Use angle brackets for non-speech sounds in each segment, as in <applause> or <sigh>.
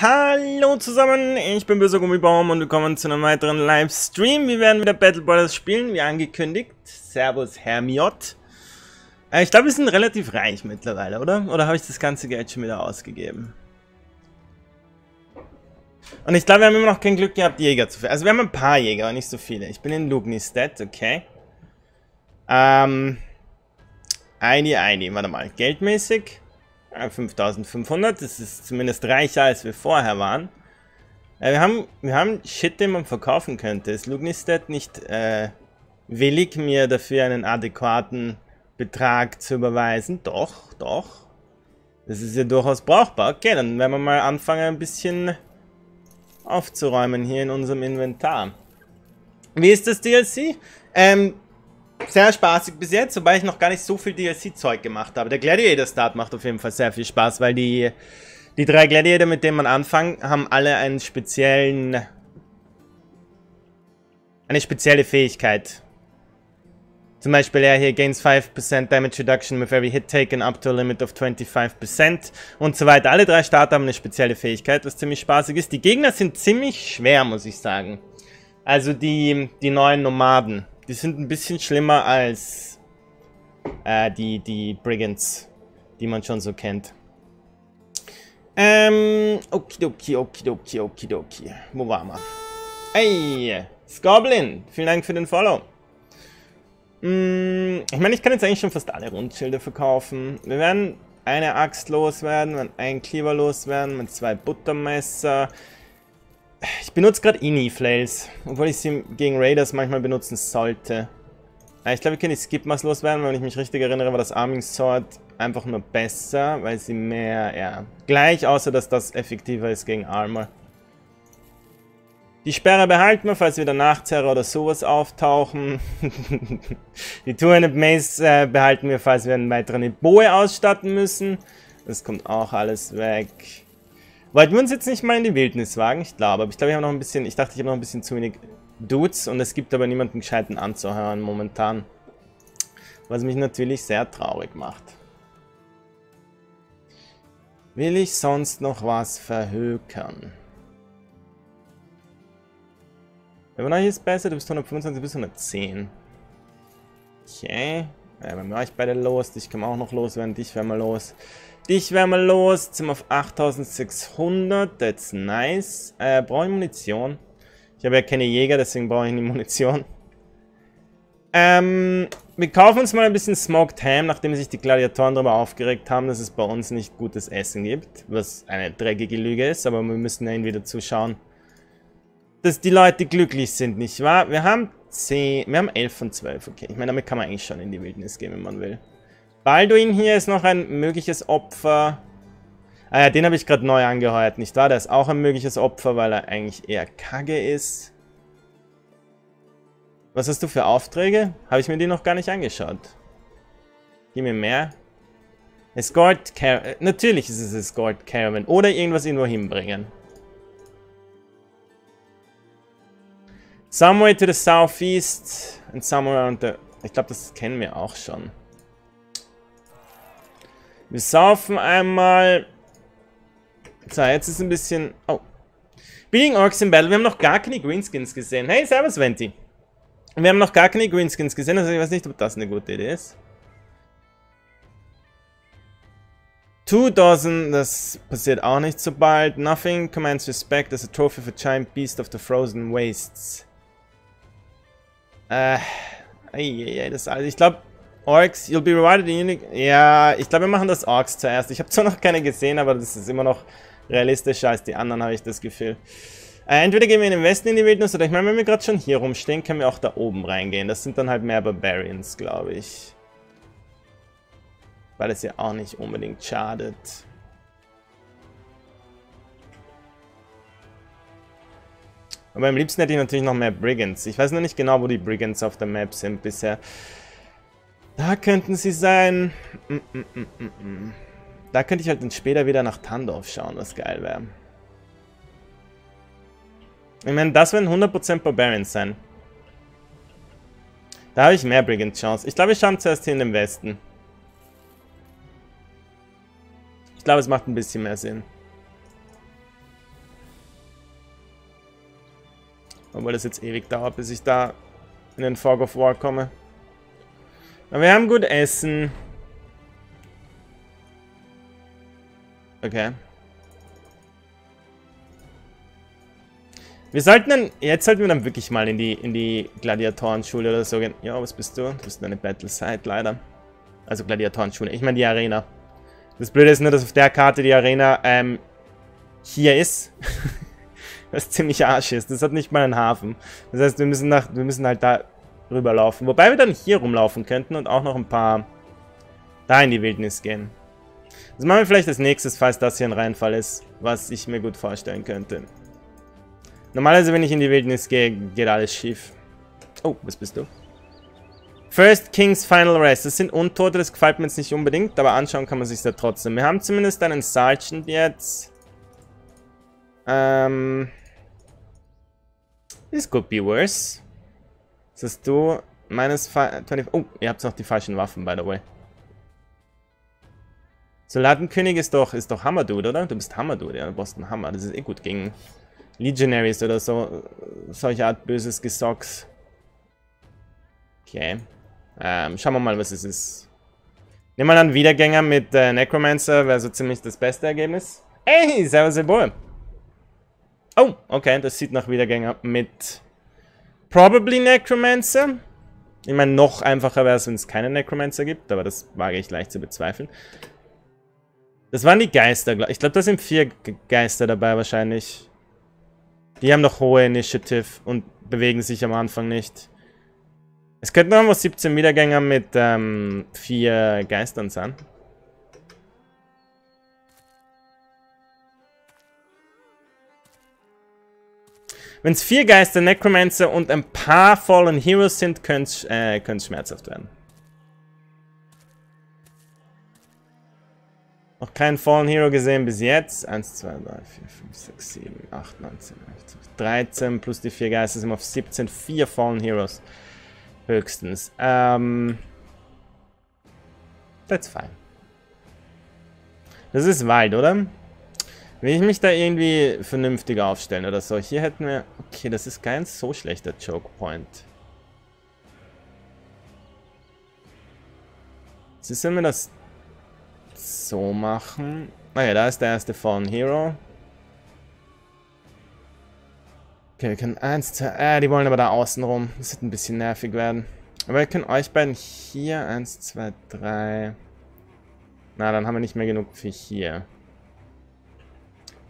Hallo zusammen, ich bin Böser Gummibaum und willkommen zu einem weiteren Livestream. Wir werden wieder Battle Brothers spielen, wie angekündigt. Servus Hermiot. Äh, ich glaube, wir sind relativ reich mittlerweile, oder? Oder habe ich das ganze Geld schon wieder ausgegeben? Und ich glaube, wir haben immer noch kein Glück gehabt, Jäger zu finden. Also wir haben ein paar Jäger, aber nicht so viele. Ich bin in Lugnistead, okay. Ähm... Eini, Eini, warte mal. Geldmäßig? 5500, das ist zumindest reicher als wir vorher waren. Äh, wir, haben, wir haben Shit, den man verkaufen könnte. Ist Lugnistet nicht äh, willig, mir dafür einen adäquaten Betrag zu überweisen? Doch, doch. Das ist ja durchaus brauchbar. Okay, dann werden wir mal anfangen, ein bisschen aufzuräumen hier in unserem Inventar. Wie ist das DLC? Ähm, sehr spaßig bis jetzt, wobei ich noch gar nicht so viel DLC-Zeug gemacht habe. Der Gladiator-Start macht auf jeden Fall sehr viel Spaß, weil die, die drei Gladiator, mit denen man anfängt, haben alle einen speziellen... Eine spezielle Fähigkeit. Zum Beispiel er hier gains 5% Damage Reduction with every hit taken up to a limit of 25% und so weiter. Alle drei Starter haben eine spezielle Fähigkeit, was ziemlich spaßig ist. Die Gegner sind ziemlich schwer, muss ich sagen. Also die, die neuen Nomaden. Die sind ein bisschen schlimmer als äh, die, die Brigands, die man schon so kennt. Ähm, okidoki, okidoki, okidoki. Wo waren wir? Ey, Scoblin, vielen Dank für den Follow. Hm, ich meine, ich kann jetzt eigentlich schon fast alle Rundschilder verkaufen. Wir werden eine Axt loswerden, wir werden einen Cleaver loswerden, mit zwei Buttermesser. Ich benutze gerade Ini-Flails, obwohl ich sie gegen Raiders manchmal benutzen sollte. Ich glaube, ich kann die Skipmas loswerden, wenn ich mich richtig erinnere, war das Arming Sword einfach nur besser, weil sie mehr, ja, gleich, außer dass das effektiver ist gegen Armor. Die Sperre behalten wir, falls wieder Nachtzerrer oder sowas auftauchen. <laughs> die Two-Handed Mace äh, behalten wir, falls wir einen weiteren Boe ausstatten müssen. Das kommt auch alles weg. Wollten wir uns jetzt nicht mal in die Wildnis wagen? Ich glaube, aber ich glaube, ich habe noch ein bisschen, ich dachte, ich habe noch ein bisschen zu wenig Dudes und es gibt aber niemanden gescheiten anzuhören momentan. Was mich natürlich sehr traurig macht. Will ich sonst noch was verhökern? Wenn ist besser, du bist 125 bis 110. Okay. Ja, dann war ich beide los. Kann man auch noch loswerden. Dich werden wir los. Dich werden wir los. Jetzt auf 8600. That's nice. Äh, brauche ich Munition? Ich habe ja keine Jäger, deswegen brauche ich nicht Munition. Ähm, wir kaufen uns mal ein bisschen Smoked Ham, nachdem sich die Gladiatoren darüber aufgeregt haben, dass es bei uns nicht gutes Essen gibt. Was eine dreckige Lüge ist, aber wir müssen ja wieder zuschauen, dass die Leute glücklich sind, nicht wahr? Wir haben 10, wir haben 11 von 12, okay. Ich meine, damit kann man eigentlich schon in die Wildnis gehen, wenn man will. Balduin hier ist noch ein mögliches Opfer. Ah ja, den habe ich gerade neu angeheuert, nicht wahr? Der ist auch ein mögliches Opfer, weil er eigentlich eher kacke ist. Was hast du für Aufträge? Habe ich mir die noch gar nicht angeschaut. Gib mir mehr. Escort Caravan. Äh, natürlich ist es Escort Caravan. Oder irgendwas irgendwo hinbringen. Somewhere to the southeast and somewhere around the... Ich glaube, das kennen wir auch schon. Wir saufen einmal. So, jetzt ist ein bisschen... Oh. Being Orcs in Battle. Wir haben noch gar keine Greenskins gesehen. Hey, servus, Venti. Wir haben noch gar keine Greenskins gesehen, also ich weiß nicht, ob das eine gute Idee ist. Two dozen, das passiert auch nicht so bald. Nothing commands respect as a trophy for giant beast of the frozen wastes. Äh, ei, ei, das also ich glaube, Orks, you'll be rewarded in unique... Ja, ich glaube, wir machen das Orks zuerst. Ich habe zwar noch keine gesehen, aber das ist immer noch realistischer als die anderen, habe ich das Gefühl. Äh, entweder gehen wir in den Westen in die Wildnis, oder ich meine, wenn wir gerade schon hier rumstehen, können wir auch da oben reingehen. Das sind dann halt mehr Barbarians, glaube ich. Weil es ja auch nicht unbedingt schadet. Aber am liebsten hätte ich natürlich noch mehr Brigands. Ich weiß noch nicht genau, wo die Brigands auf der Map sind bisher. Da könnten sie sein. Mm, mm, mm, da könnte ich halt dann später wieder nach Tandorf schauen, was geil wäre. Ich meine, das werden 100% Barbarians sein. Da habe ich mehr Brigand Chance. Ich glaube, wir schauen zuerst hier in den Westen. Ich glaube, es macht ein bisschen mehr Sinn. Obwohl das jetzt ewig dauert, bis ich da in den Fog of War komme. Aber wir haben gut Essen. Okay. Wir sollten dann, jetzt sollten wir dann wirklich mal in die, in die Gladiatorenschule oder so gehen. Ja, was bist du? Du bist eine Battle-Site, leider. Also Gladiatorenschule. Ich meine die Arena. Das Blöde ist nur, dass auf der Karte die Arena ähm, hier ist. <laughs> was ziemlich arsch ist. Das hat nicht mal einen Hafen. Das heißt, wir müssen, nach, wir müssen halt da rüberlaufen. Wobei wir dann hier rumlaufen könnten und auch noch ein paar da in die Wildnis gehen. Das machen wir vielleicht als nächstes, falls das hier ein Reinfall ist, was ich mir gut vorstellen könnte. Normalerweise, wenn ich in die Wildnis gehe, geht alles schief. Oh, was bist du? First King's Final Rest. Das sind Untote, das gefällt mir jetzt nicht unbedingt, aber anschauen kann man sich ja trotzdem. Wir haben zumindest einen Sergeant jetzt. Ähm... This could be worse. Das hast du minus 20... Oh, ihr habt noch die falschen Waffen, by the way. Soldatenkönig ist doch, ist doch Hammerdude, oder? Du bist Hammerdude, ja, du brauchst einen Hammer. Das ist eh gut gegen Legionaries oder so. Solche Art böses Gesocks. Okay. Ähm, schauen wir mal, was es ist. Nehmen wir dann Wiedergänger mit äh, Necromancer, wäre so ziemlich das beste Ergebnis. Ey, servus, Ebol. Oh, okay, das sieht nach Wiedergänger mit Probably Necromancer. Ich meine, noch einfacher wäre es, wenn es keine Necromancer gibt, aber das wage ich leicht zu bezweifeln. Das waren die Geister, ich glaube, da sind vier Geister dabei wahrscheinlich. Die haben noch hohe Initiative und bewegen sich am Anfang nicht. Es könnten noch mal 17 Wiedergänger mit ähm, vier Geistern sein. Wenn es vier Geister, Necromancer und ein paar Fallen Heroes sind, könnte es äh, schmerzhaft werden. Noch keinen Fallen Hero gesehen bis jetzt. 1, 2, 3, 4, 5, 6, 7, 8, 9, 10, 11, 12, 13 plus die vier Geister sind wir auf 17. Vier Fallen Heroes. Höchstens. Ähm. That's fine. Das ist Wald, oder? Will ich mich da irgendwie vernünftig aufstellen oder so? Hier hätten wir... Okay, das ist kein so schlechter Choke Point. Ist, wenn wir das so machen? Ah da ist der erste Fallen Hero. Okay, wir können eins, zwei... Äh, die wollen aber da außen rum. Das wird ein bisschen nervig werden. Aber wir können euch beiden hier... Eins, zwei, drei... Na, dann haben wir nicht mehr genug für hier.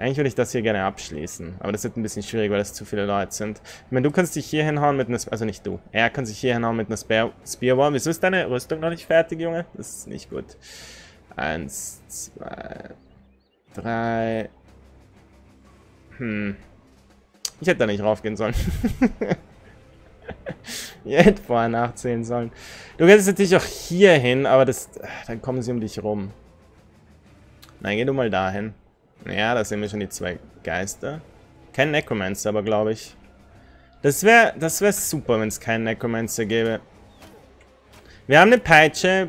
Eigentlich würde ich das hier gerne abschließen. Aber das wird ein bisschen schwierig, weil es zu viele Leute sind. Ich meine, du kannst dich hier hinhauen mit einer... Also nicht du. Er kann sich hier hinhauen mit einer Spear Spearwall. Wieso ist deine Rüstung noch nicht fertig, Junge? Das ist nicht gut. Eins, zwei, drei. Hm. Ich hätte da nicht raufgehen sollen. <laughs> ich hätte vorher nachzählen sollen. Du kannst natürlich auch hier hin, aber das, dann kommen sie um dich rum. Nein, geh du mal dahin. Ja, da sehen wir schon die zwei Geister. Kein Necromancer, aber glaube ich. Das wäre das wär super, wenn es keinen Necromancer gäbe. Wir haben eine Peitsche.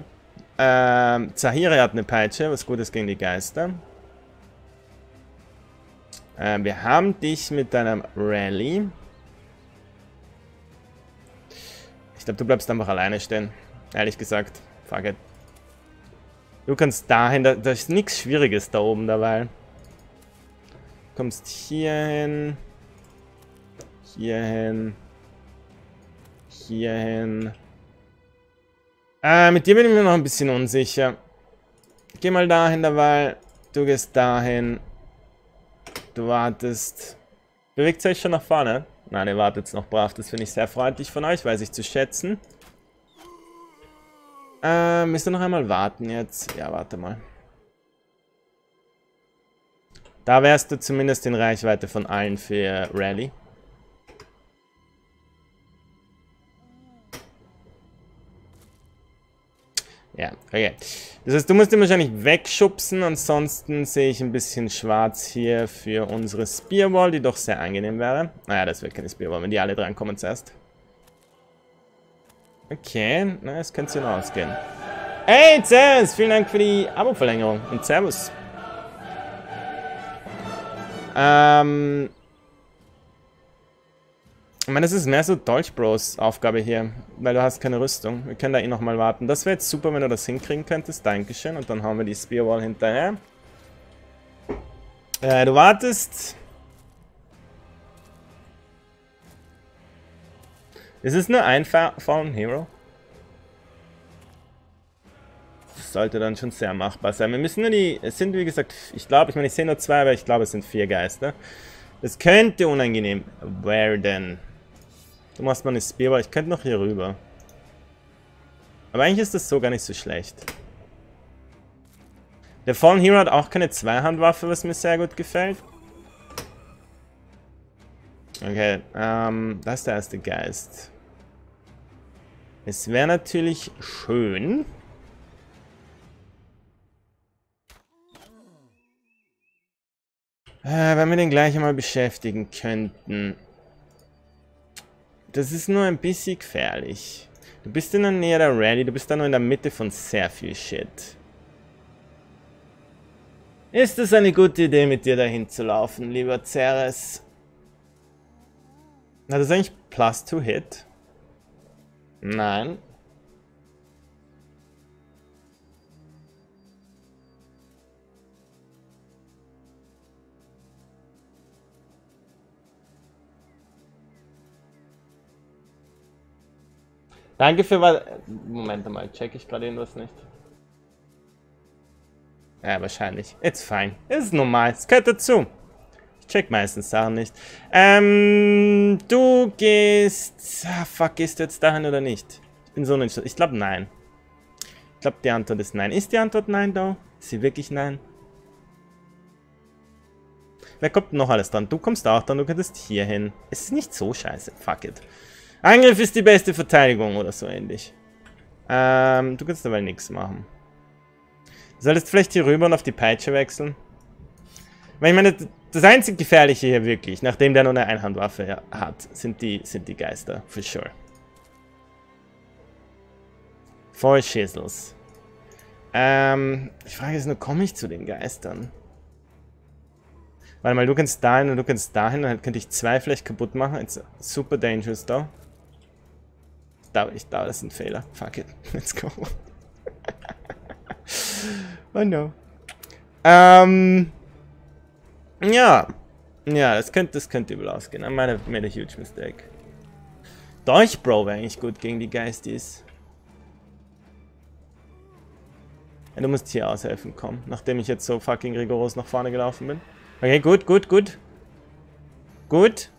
Ähm, Zahiri hat eine Peitsche, was gut ist gegen die Geister. Ähm, wir haben dich mit deinem Rally. Ich glaube, du bleibst einfach alleine stehen. Ehrlich gesagt. Fuck it. Du kannst dahin, da, da ist nichts Schwieriges da oben dabei. Kommst hier hin. Hier hin. Hier hin. Äh, mit dir bin ich mir noch ein bisschen unsicher. Geh mal dahin dabei. Du gehst dahin. Du wartest. Bewegt euch schon nach vorne? Nein, ihr wartet noch brav. Das finde ich sehr freundlich von euch, weiß ich zu schätzen. Äh, müsst ihr noch einmal warten jetzt? Ja, warte mal. Da wärst du zumindest in Reichweite von allen für Rally. Ja, okay. Das heißt, du musst ihn wahrscheinlich wegschubsen, ansonsten sehe ich ein bisschen schwarz hier für unsere Spearwall, die doch sehr angenehm wäre. Naja, das wird keine Spearwall, wenn die alle drankommen zuerst. Okay, na, es könnte noch ausgehen. Hey, Servus! Vielen Dank für die Abo-Verlängerung und Servus. Ähm... Ich meine, das ist mehr so Dolch Bros Aufgabe hier, weil du hast keine Rüstung. Wir können da eh nochmal warten. Das wäre jetzt super, wenn du das hinkriegen könntest. Dankeschön. Und dann haben wir die Spearwall hinterher. Äh, du wartest. Ist es nur ein Fallen Hero? Das sollte dann schon sehr machbar sein. Wir müssen nur die... Es sind, wie gesagt, ich glaube, ich meine, ich sehe nur zwei, aber ich glaube, es sind vier Geister. Es könnte unangenehm werden. Du machst mal eine Spear, ich könnte noch hier rüber. Aber eigentlich ist das so gar nicht so schlecht. Der Fallen Hero hat auch keine Zweihandwaffe, was mir sehr gut gefällt. Okay, ähm, das ist der erste Geist. Es wäre natürlich schön... Äh, wenn wir den gleich einmal beschäftigen könnten. Das ist nur ein bisschen gefährlich. Du bist in der Nähe der Rally, du bist da nur in der Mitte von sehr viel Shit. Ist es eine gute Idee, mit dir dahin zu laufen, lieber Ceres? Hat das eigentlich Plus to Hit? Nein. Danke für was. Moment mal, check ich gerade irgendwas nicht. Ja, wahrscheinlich. It's fine. Ist normal. Es gehört dazu. Ich check meistens Sachen nicht. Ähm, du gehst... Ah, fuck, gehst du jetzt dahin oder nicht? Ich bin so nicht... Ich glaube, nein. Ich glaube, die Antwort ist nein. Ist die Antwort nein, da? Ist sie wirklich nein? Wer kommt noch alles dran? Du kommst auch dran, du könntest hier hin. Es ist nicht so scheiße. Fuck it. Angriff ist die beste Verteidigung oder so ähnlich. Ähm, du kannst dabei nichts machen. Du solltest vielleicht hier rüber und auf die Peitsche wechseln. Weil ich meine, das einzig Gefährliche hier wirklich, nachdem der nur eine Einhandwaffe hat, sind die, sind die Geister, for sure. Voll Schissels. Ähm, die Frage ist nur, komme ich zu den Geistern? Warte mal, du kannst dahin und du kannst dahin, dann könnte ich zwei vielleicht kaputt machen. It's super dangerous da da, ich, da ist ein Fehler. Fuck it. <laughs> Let's go. <laughs> oh no. Ähm. Ja. Ja, das könnte, das könnte übel ausgehen. I might have made a huge mistake. Dolch Bro wäre eigentlich gut gegen die Geisties. Ja, du musst hier aushelfen, komm. Nachdem ich jetzt so fucking rigoros nach vorne gelaufen bin. Okay, gut, gut, gut. Gut.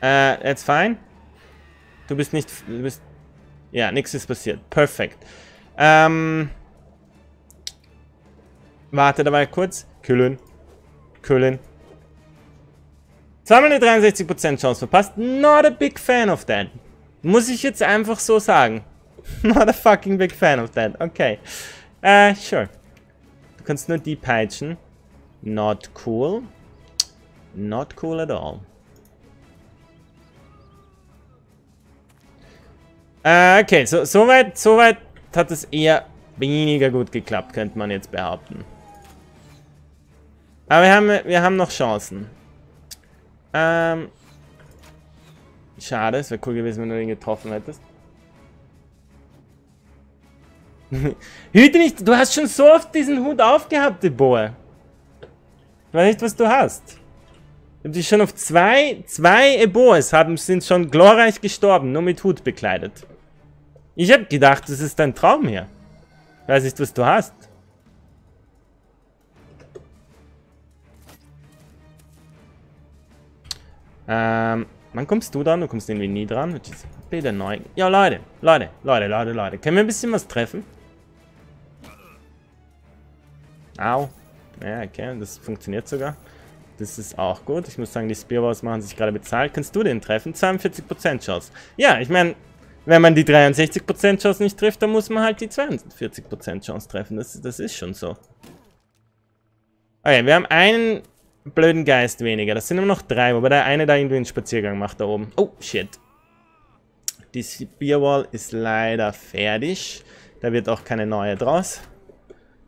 Äh, that's fine. Du bist nicht... Du bist... Ja, nichts ist passiert. Perfekt. Ähm... Warte dabei kurz. Kühlen. Kühlen. Zweimal eine 63% Chance verpasst. Not a big fan of that. Muss ich jetzt einfach so sagen. <laughs> Not a fucking big fan of that. Okay. Äh, sure. Du kannst nur die peitschen. Not cool. Not cool at all. Äh, okay, so, soweit so weit hat es eher weniger gut geklappt, könnte man jetzt behaupten. Aber wir haben, wir haben noch Chancen. Ähm, schade, es wäre cool gewesen, wenn du ihn getroffen hättest. <laughs> Hüte nicht, du hast schon so oft diesen Hut aufgehabt, Deboe. Ich weiß nicht, was du hast. Dich schon auf zwei, zwei Eboes haben, sind schon glorreich gestorben, nur mit Hut bekleidet. Ich habe gedacht, das ist dein Traum hier. Weiß nicht, was du hast. Ähm, wann kommst du dran? Du kommst irgendwie nie dran. Bitte neu. Ja, Leute, Leute, Leute, Leute, Leute. Können wir ein bisschen was treffen? Au. Ja, okay, das funktioniert sogar. Das ist auch gut. Ich muss sagen, die Spearballs machen sich gerade bezahlt. Kannst du den treffen? 42% Chance. Ja, ich meine, wenn man die 63% Chance nicht trifft, dann muss man halt die 42% Chance treffen. Das, das ist schon so. Okay, wir haben einen blöden Geist weniger. Das sind immer noch drei, wobei der eine da irgendwie einen Spaziergang macht da oben. Oh, shit. Die Spearwall ist leider fertig. Da wird auch keine neue draus.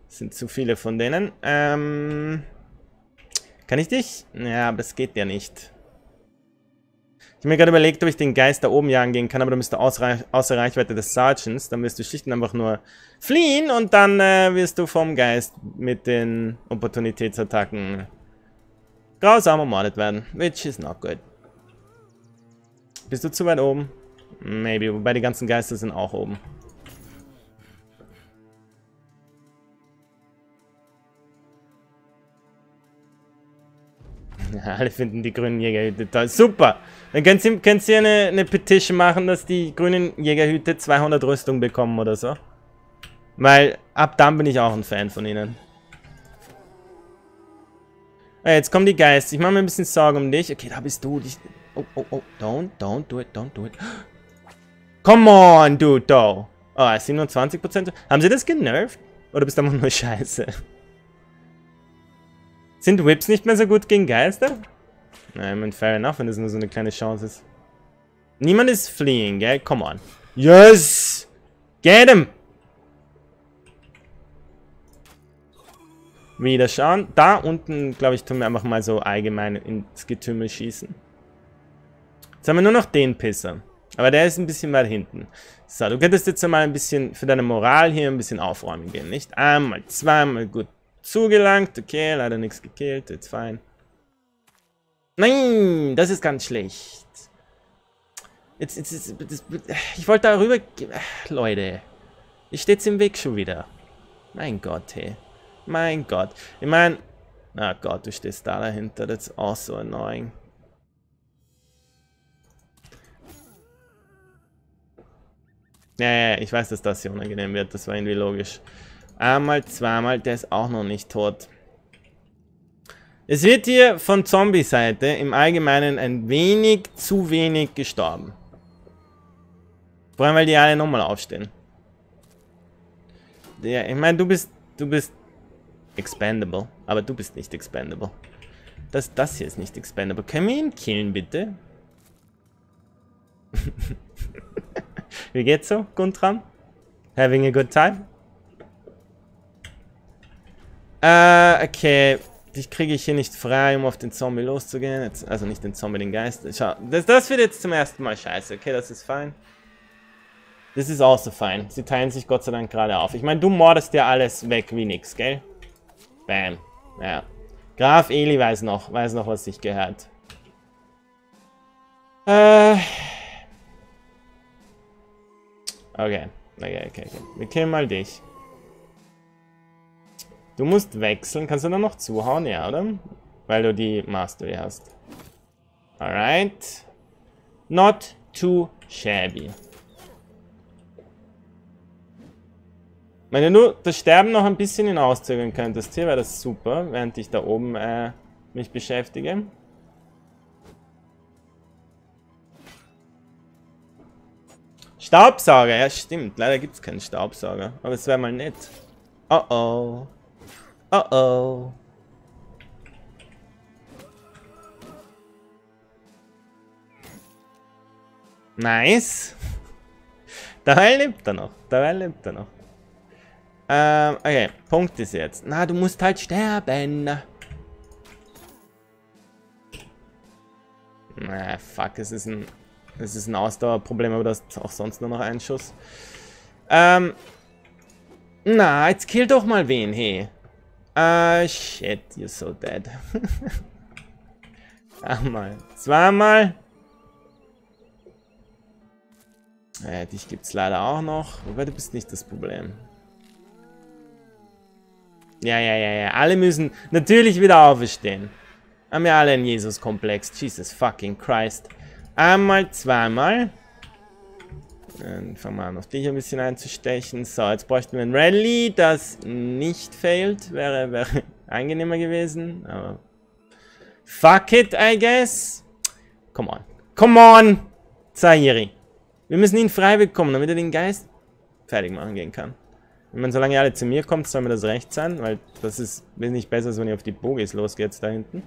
Das sind zu viele von denen. Ähm, kann ich dich? Ja, aber das geht ja nicht. Habe mir gerade überlegt, ob ich den Geist da oben jagen gehen kann, aber du müsste außer, außer Reichweite des Sergeants. Dann wirst du schlicht und einfach nur fliehen und dann äh, wirst du vom Geist mit den Opportunitätsattacken grausam ermordet werden. Which is not good. Bist du zu weit oben? Maybe, wobei die ganzen Geister sind auch oben. <laughs> Alle finden die grünen Jägerhüte toll. Super! Dann könnt ihr, könnt ihr eine, eine Petition machen, dass die grünen Jägerhüte 200 Rüstung bekommen oder so. Weil ab dann bin ich auch ein Fan von ihnen. Ah, jetzt kommen die Geister. Ich mache mir ein bisschen Sorgen um dich. Okay, da bist du. Oh, oh, oh. Don't, don't do it, don't do it. <gasps> Come on, dude, though. Oh, 27%. Haben sie das genervt? Oder bist du einfach nur <laughs> scheiße? Sind Whips nicht mehr so gut gegen Geister? Nein, man, fair enough, wenn das nur so eine kleine Chance ist. Niemand ist fleeing, gell? Come on. Yes! Get him! Wieder schauen. Da unten, glaube ich, tun wir einfach mal so allgemein ins Getümmel schießen. Jetzt haben wir nur noch den Pisser. Aber der ist ein bisschen weit hinten. So, du könntest jetzt mal ein bisschen für deine Moral hier ein bisschen aufräumen gehen, nicht? Einmal, zweimal, gut zugelangt. Okay, leider nichts gekillt. Jetzt fein. Nein, das ist ganz schlecht. Jetzt, jetzt, jetzt, jetzt ich wollte darüber... Leute, ich steht's im Weg schon wieder. Mein Gott, hey. Mein Gott. Ich meine... Na oh Gott, du stehst da dahinter. Das ist auch so annoying. Ja, ja, ich weiß, dass das hier unangenehm wird. Das war irgendwie logisch. Einmal, zweimal, der ist auch noch nicht tot. Es wird hier von Zombie-Seite im Allgemeinen ein wenig zu wenig gestorben. Vor allem, weil die alle nochmal aufstehen. Ja, ich meine, du bist, du bist expendable, aber du bist nicht expendable. Das, das hier ist nicht expendable. Können wir ihn killen, bitte? <laughs> Wie geht's so, Guntram? Having a good time? Äh, okay. Dich kriege ich hier nicht frei, um auf den Zombie loszugehen. Jetzt, also nicht den Zombie, den Geist. Schau, das, das wird jetzt zum ersten Mal scheiße. Okay, das ist fein. Das ist auch so fein. Sie teilen sich Gott sei Dank gerade auf. Ich meine, du mordest ja alles weg wie nix, gell? Bam. Ja. Graf Eli weiß noch, weiß noch, was sich gehört. Äh. Okay. Okay, okay, okay. Wir killen mal dich. Du musst wechseln. Kannst du dann noch zuhauen? Ja, oder? Weil du die Mastery hast. Alright. Not too shabby. Wenn du das Sterben noch ein bisschen hinauszögern könntest hier, wäre das super, während ich da oben äh, mich beschäftige. Staubsauger, ja stimmt. Leider gibt es keinen Staubsauger. Aber es wäre mal nett. Oh oh. Oh oh. Nice. Dabei lebt er noch. Dabei lebt er noch. Ähm, okay. Punkt ist jetzt. Na, du musst halt sterben. Na, fuck. Es ist ein... Es ist ein Ausdauerproblem, aber das ist auch sonst nur noch ein Schuss. Ähm... Na, jetzt kill doch mal wen, hey. Ah, shit, you're so dead. Einmal, <laughs> zweimal. Äh, dich gibt's leider auch noch. Wobei, du bist nicht das Problem. Ja, ja, ja, ja. Alle müssen natürlich wieder auferstehen. Haben wir alle einen Jesus-Komplex. Jesus fucking Christ. Einmal, zweimal. Dann fangen wir an, auf dich ein bisschen einzustechen. So, jetzt bräuchten wir ein Rally, das nicht fehlt. Wäre, wäre <laughs> angenehmer gewesen. Aber fuck it, I guess. Come on. Come on, Zahiri. Wir müssen ihn frei bekommen, damit er den Geist fertig machen gehen kann. Wenn man, solange alle zu mir kommt, soll mir das recht sein, weil das ist wesentlich besser, als wenn ihr auf die Bogies losgeht da hinten.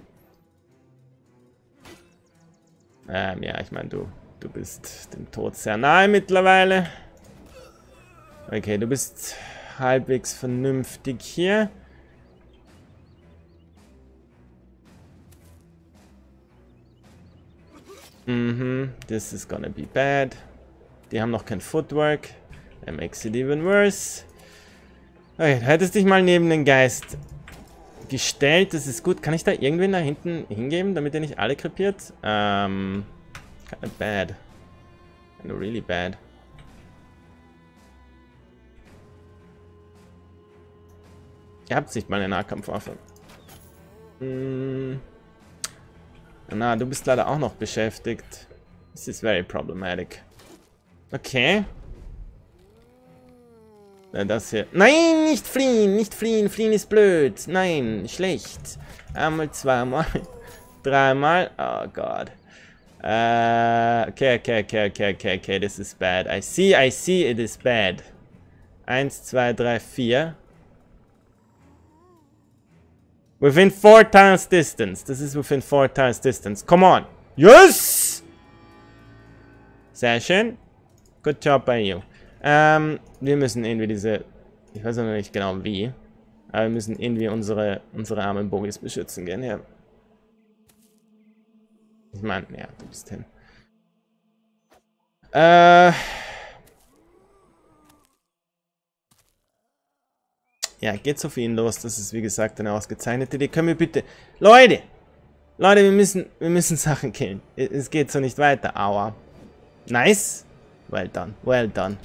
Ähm, ja, ich meine, du Du bist dem Tod sehr nahe mittlerweile. Okay, du bist halbwegs vernünftig hier. Mhm, this is gonna be bad. Die haben noch kein Footwork. That makes it even worse. Okay, du hättest dich mal neben den Geist gestellt. Das ist gut. Kann ich da irgendwen da hinten hingeben, damit er nicht alle krepiert? Ähm, kinda bad. Kinda really bad. Ihr habt nicht mal eine Nahkampfwaffe. Hm. Na, du bist leider auch noch beschäftigt. This is very problematic. Okay. Das hier. Nein, nicht fliehen, nicht fliehen. Fliehen ist blöd. Nein, schlecht. Einmal, zweimal, <laughs> dreimal. Oh Gott. Uh, okay, okay, okay, okay, okay, okay. This is bad. I see, I see, it is bad. Eins, zwei, drei, vier. Within four tiles distance. Das ist within four tiles distance. Come on. Yes! Sehr schön. Good job by you. Ähm, wir müssen irgendwie diese... Ich weiß noch nicht genau wie. Aber wir müssen irgendwie unsere, unsere armen Bogies beschützen gehen. Ja. Ich meine, ja, du bist hin. Äh... Ja, geht auf ihn los. Das ist wie gesagt eine ausgezeichnete Idee. Können wir bitte... Leute! Leute, wir müssen, wir müssen Sachen killen. Es geht so nicht weiter. Aua. Nice. Well done. Well done.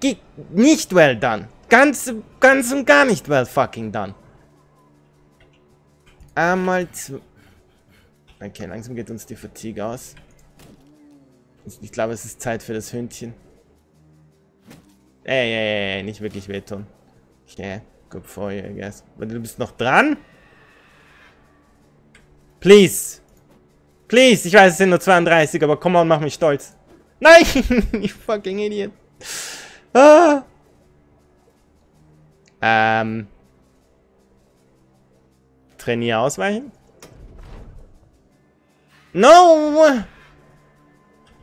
Ge nicht well done. Ganz, ganz und gar nicht well fucking done. Einmal zu... Okay, langsam geht uns die Fatigue aus. Ich glaube, es ist Zeit für das Hündchen. Ey, ey, ey, nicht wirklich wehtun. Okay, good for you, I guess. Aber du bist noch dran? Please. Please, ich weiß, es sind nur 32, aber komm on, mach mich stolz. Nein, <laughs> you fucking idiot. Ah. Ähm. Trainier ausweichen? No!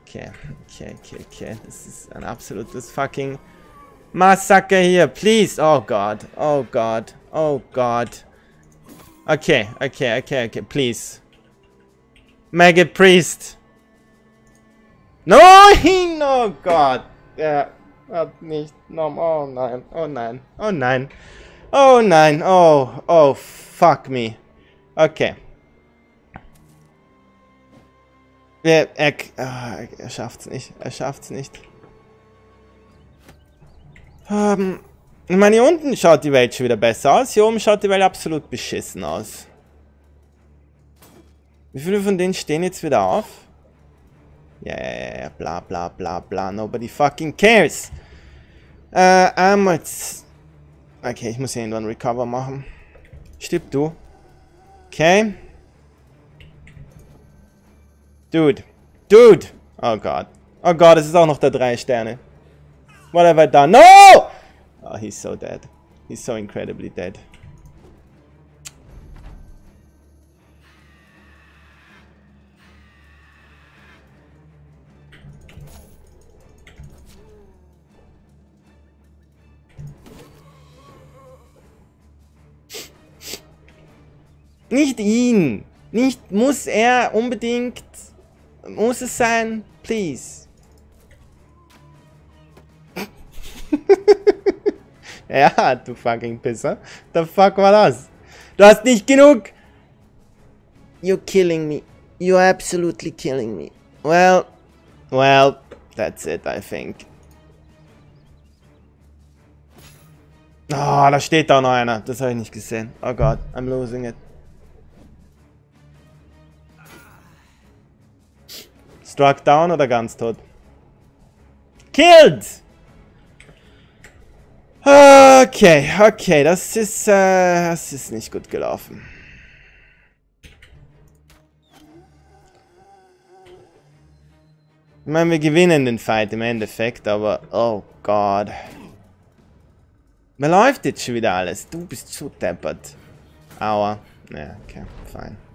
Okay, okay, okay, okay. Das ist ein absolutes fucking Massaker hier, please. Oh God, oh God, oh God. Okay, okay, okay, okay, please. Maggot Priest. No, oh Gott. Er hat nicht. No, oh nein, oh nein, oh nein. Oh nein, oh, oh, fuck me. Okay. Er, er, ah, er schafft's nicht, er schafft's nicht. Ähm, ich meine, hier unten schaut die Welt schon wieder besser aus. Hier oben schaut die Welt absolut beschissen aus. Wie viele von denen stehen jetzt wieder auf? Ja, ja, ja, bla, bla, bla, bla. Nobody fucking cares. Äh, einmal... Okay, ich muss hier irgendwann Recover machen. Stirb du. Okay. Dude. Dude. Oh Gott. Oh Gott, es ist auch noch der drei Sterne. What have I done? No! Oh, he's so dead. He's so incredibly dead. Nicht ihn. Nicht muss er unbedingt. Muss es sein. Please. <laughs> ja, du fucking Pisser. The fuck war das? Du hast nicht genug. You're killing me. You're absolutely killing me. Well, well, that's it, I think. Oh, da steht da noch einer. Das habe ich nicht gesehen. Oh Gott, I'm losing it. Struck down oder ganz tot? Killed! Okay, okay, das ist, äh, das ist nicht gut gelaufen. Ich meine, wir gewinnen den Fight im Endeffekt, aber oh Gott. Mir läuft jetzt schon wieder alles. Du bist zu deppert. Aua. Ja, okay, fein.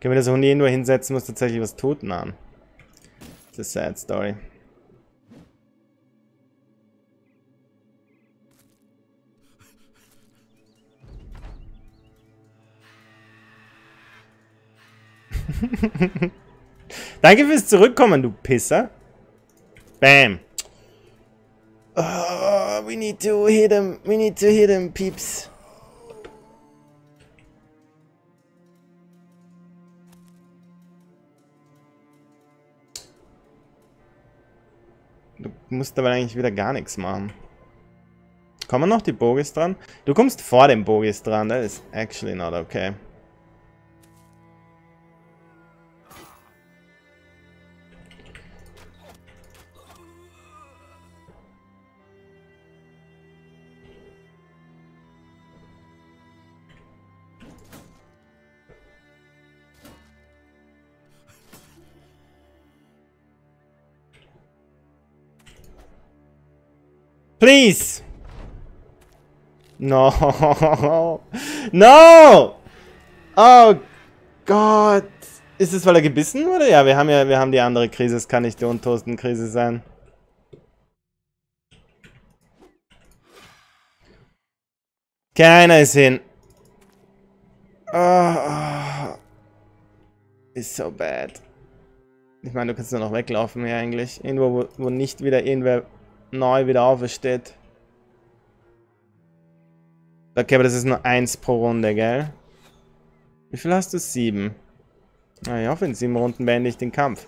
Können wir das Hund nur hinsetzen, muss tatsächlich was tut? Nein. Das ist eine sad story. <laughs> Danke fürs Zurückkommen, du Pisser. Bam. Oh, we need to hit him. We need to hit him, peeps. Musst aber eigentlich wieder gar nichts machen. Kommen noch die Bogies dran? Du kommst vor dem Bogies dran. That is actually not okay. Please! No! <laughs> No! Oh Gott! Ist es, weil er gebissen wurde? Ja, wir haben ja, wir haben die andere Krise. Es kann nicht die Untosten-Krise sein. Keiner ist hin. Oh, oh. Ist so bad. Ich meine, du kannst nur noch weglaufen hier eigentlich. Irgendwo, wo, wo nicht wieder irgendwer neu wieder aufersteht. Okay, aber das ist nur eins pro Runde, gell? Wie viel hast du? Sieben. Na, ich hoffe, in sieben Runden beende ich den Kampf.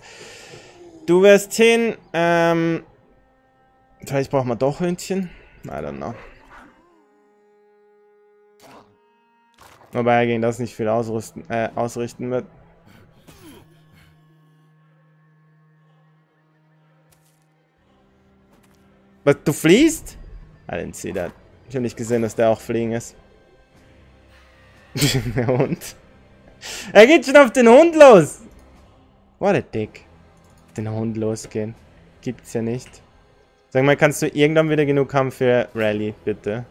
Du wirst hin. Ähm, vielleicht brauchen wir doch Hündchen. I don't know. Wobei er gegen das nicht viel ausrüsten, äh, ausrichten wird. Was, du fliehst? I didn't see that. Ich habe nicht gesehen, dass der auch fliegen ist. <laughs> der Hund. Er geht schon auf den Hund los. What a dick. Den Hund losgehen. Gibt's ja nicht. Sag mal, kannst du irgendwann wieder genug haben für Rally, bitte?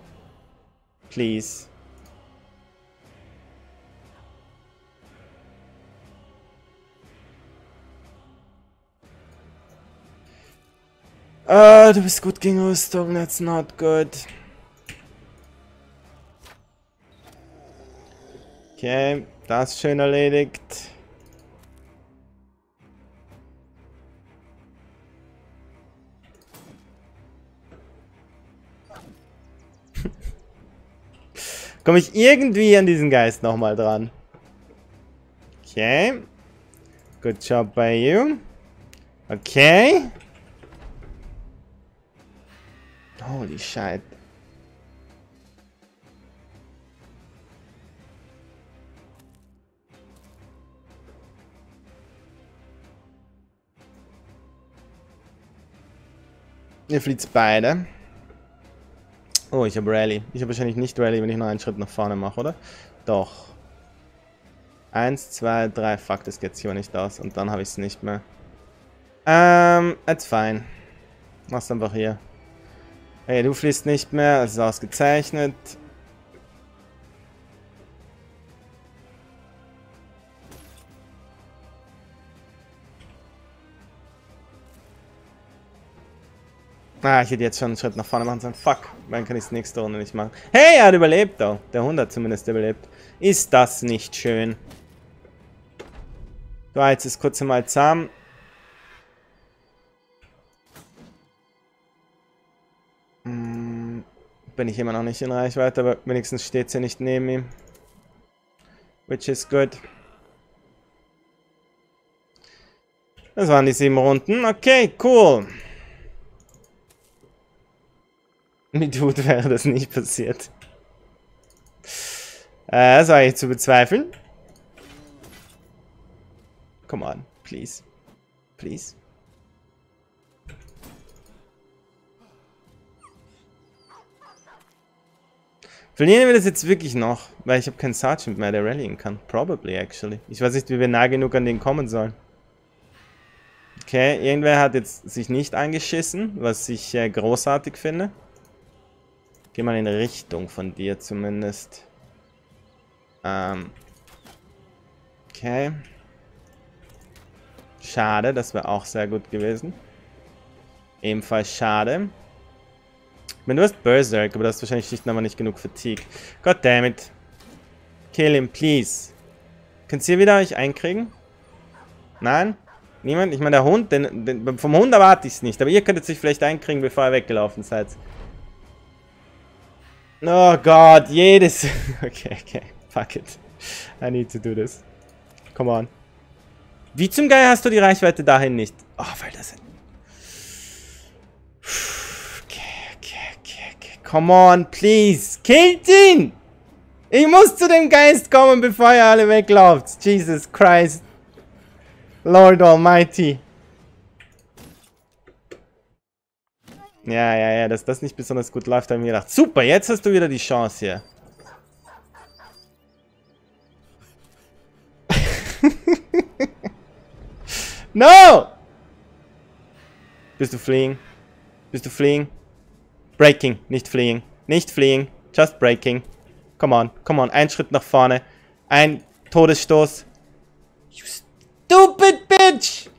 Please. Ah, du bist gut gegen Rüstung, that's not good. Okay, das schön erledigt. <laughs> Komme ich irgendwie an diesen Geist nochmal dran? Okay. Good job by you. Okay. Holy shit. Ihr fliegt beide. Oh, ich habe Rally. Ich habe wahrscheinlich nicht Rally, wenn ich noch einen Schritt nach vorne mache, oder? Doch. Eins, zwei, drei. Fuck, das geht hier nicht aus. Und dann habe ich es nicht mehr. Ähm, that's fine. Mach's einfach hier. Hey, du fließt nicht mehr, das ist ausgezeichnet. Ah, ich hätte jetzt schon einen Schritt nach vorne machen sollen. Fuck, dann kann ich es nächste Runde nicht machen. Hey, er hat überlebt, oh. Der Hund hat zumindest überlebt. Ist das nicht schön? So, jetzt ist kurz einmal zahm. Bin ich immer noch nicht in Reichweite, aber wenigstens steht sie nicht neben ihm. Which is good. Das waren die sieben Runden. Okay, cool. <laughs> Mit Hut wäre das nicht passiert. Äh, das war eigentlich zu bezweifeln. Come on, please. Please. Verlieren wir das jetzt wirklich noch? Weil ich habe keinen Sergeant mehr, der rallyen kann. Probably, actually. Ich weiß nicht, wie wir nah genug an den kommen sollen. Okay, irgendwer hat jetzt sich nicht eingeschissen, was ich äh, großartig finde. Geh mal in Richtung von dir zumindest. Ähm. Okay. Schade, das wäre auch sehr gut gewesen. Ebenfalls schade. Wenn du hast Berserk, aber das ist wahrscheinlich schlicht aber nicht genug Fatigue. Goddammit. Kill him, please. Könnt ihr wieder euch einkriegen? Nein? Niemand? Ich meine, der Hund, den, den, vom Hund erwarte ich es nicht. Aber ihr könntet sich vielleicht einkriegen, bevor ihr weggelaufen seid. Oh Gott, jedes... <laughs> Okay, okay. Fuck it. I need to do this. Come on. Wie zum Geil hast du die Reichweite dahin nicht? Oh, weil das... Okay. Come on, please. Killt ihn! Ich muss zu dem Geist kommen, bevor ihr alle weglauft. Jesus Christ. Lord Almighty. Ja, ja, ja, dass das nicht besonders gut läuft, haben wir gedacht. Super, jetzt hast du wieder die Chance hier. <laughs> no! Bist du fleeing? Bist du fleeing? Breaking, nicht fleeing. Nicht fleeing, just breaking. Come on, come on, ein Schritt nach vorne. Ein Todesstoß. You stupid bitch!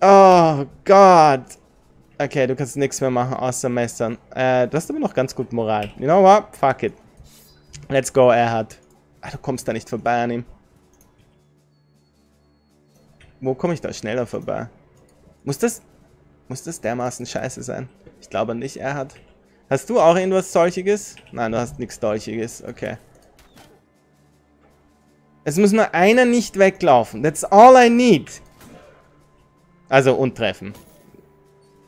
Oh Gott. Okay, du kannst nichts mehr machen außer messern. Äh, du hast aber noch ganz gut Moral. You know what? Fuck it. Let's go, Erhard. Ah, du kommst da nicht vorbei an ihm. Wo komme ich da schneller vorbei? Muss das... Muss das dermaßen scheiße sein? Ich glaube nicht, Erhard. Hast du auch irgendwas solchiges? Nein, du hast nichts solchiges. Okay. Es muss nur einer nicht weglaufen. That's all I need. Also, und treffen.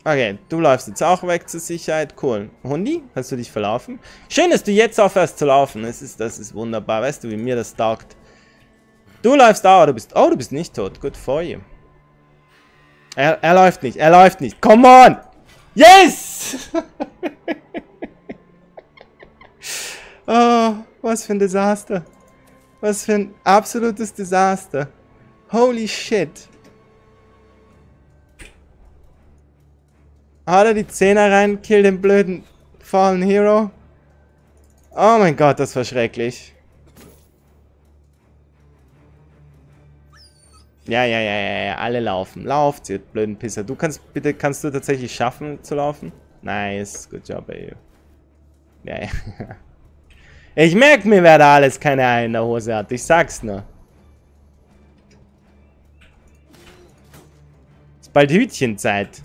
Okay, du läufst jetzt auch weg zur Sicherheit. Cool. Hundi, hast du dich verlaufen? Schön, dass du jetzt aufhörst zu laufen. Das ist, das ist wunderbar. Weißt du, wie mir das taugt? Du läufst auch, du bist... Oh, du bist nicht tot. Good for you. Er, er läuft nicht, er läuft nicht. Come on! Yes! <laughs> oh, was für ein Desaster. Was für ein absolutes Desaster. Holy shit. Hat er die Zehner rein, kill den blöden Fallen Hero. Oh mein Gott, das war schrecklich. Ja, ja, ja, ja, ja, alle laufen. Lauft, ihr blöden Pisser. Du kannst, bitte, kannst du tatsächlich schaffen zu laufen? Nice, good job, ey. Ja, ja. <laughs> Ich merke mir, wer da alles keine Eier in der Hose hat. Ich sag's nur. Ist bald Hütchenzeit.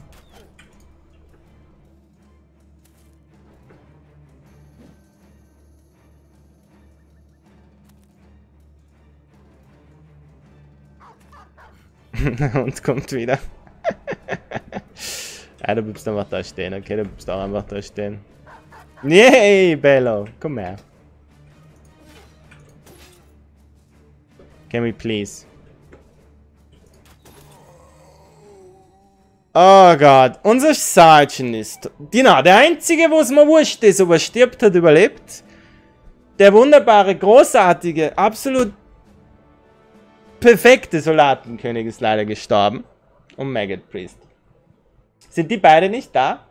<laughs> Und kommt wieder. ja, du bleibst einfach da stehen, okay? Du bleibst auch einfach da stehen. Yay, Bello! Komm her. Can we please? Oh Gott, unser Sergeant ist... Genau, der Einzige, wo es mir wurscht ist, ob er stirbt, hat überlebt. Der wunderbare, großartige, absolut perfekte Soldatenkönig ist leider gestorben. Und Maggot Priest. Sind die beide nicht da?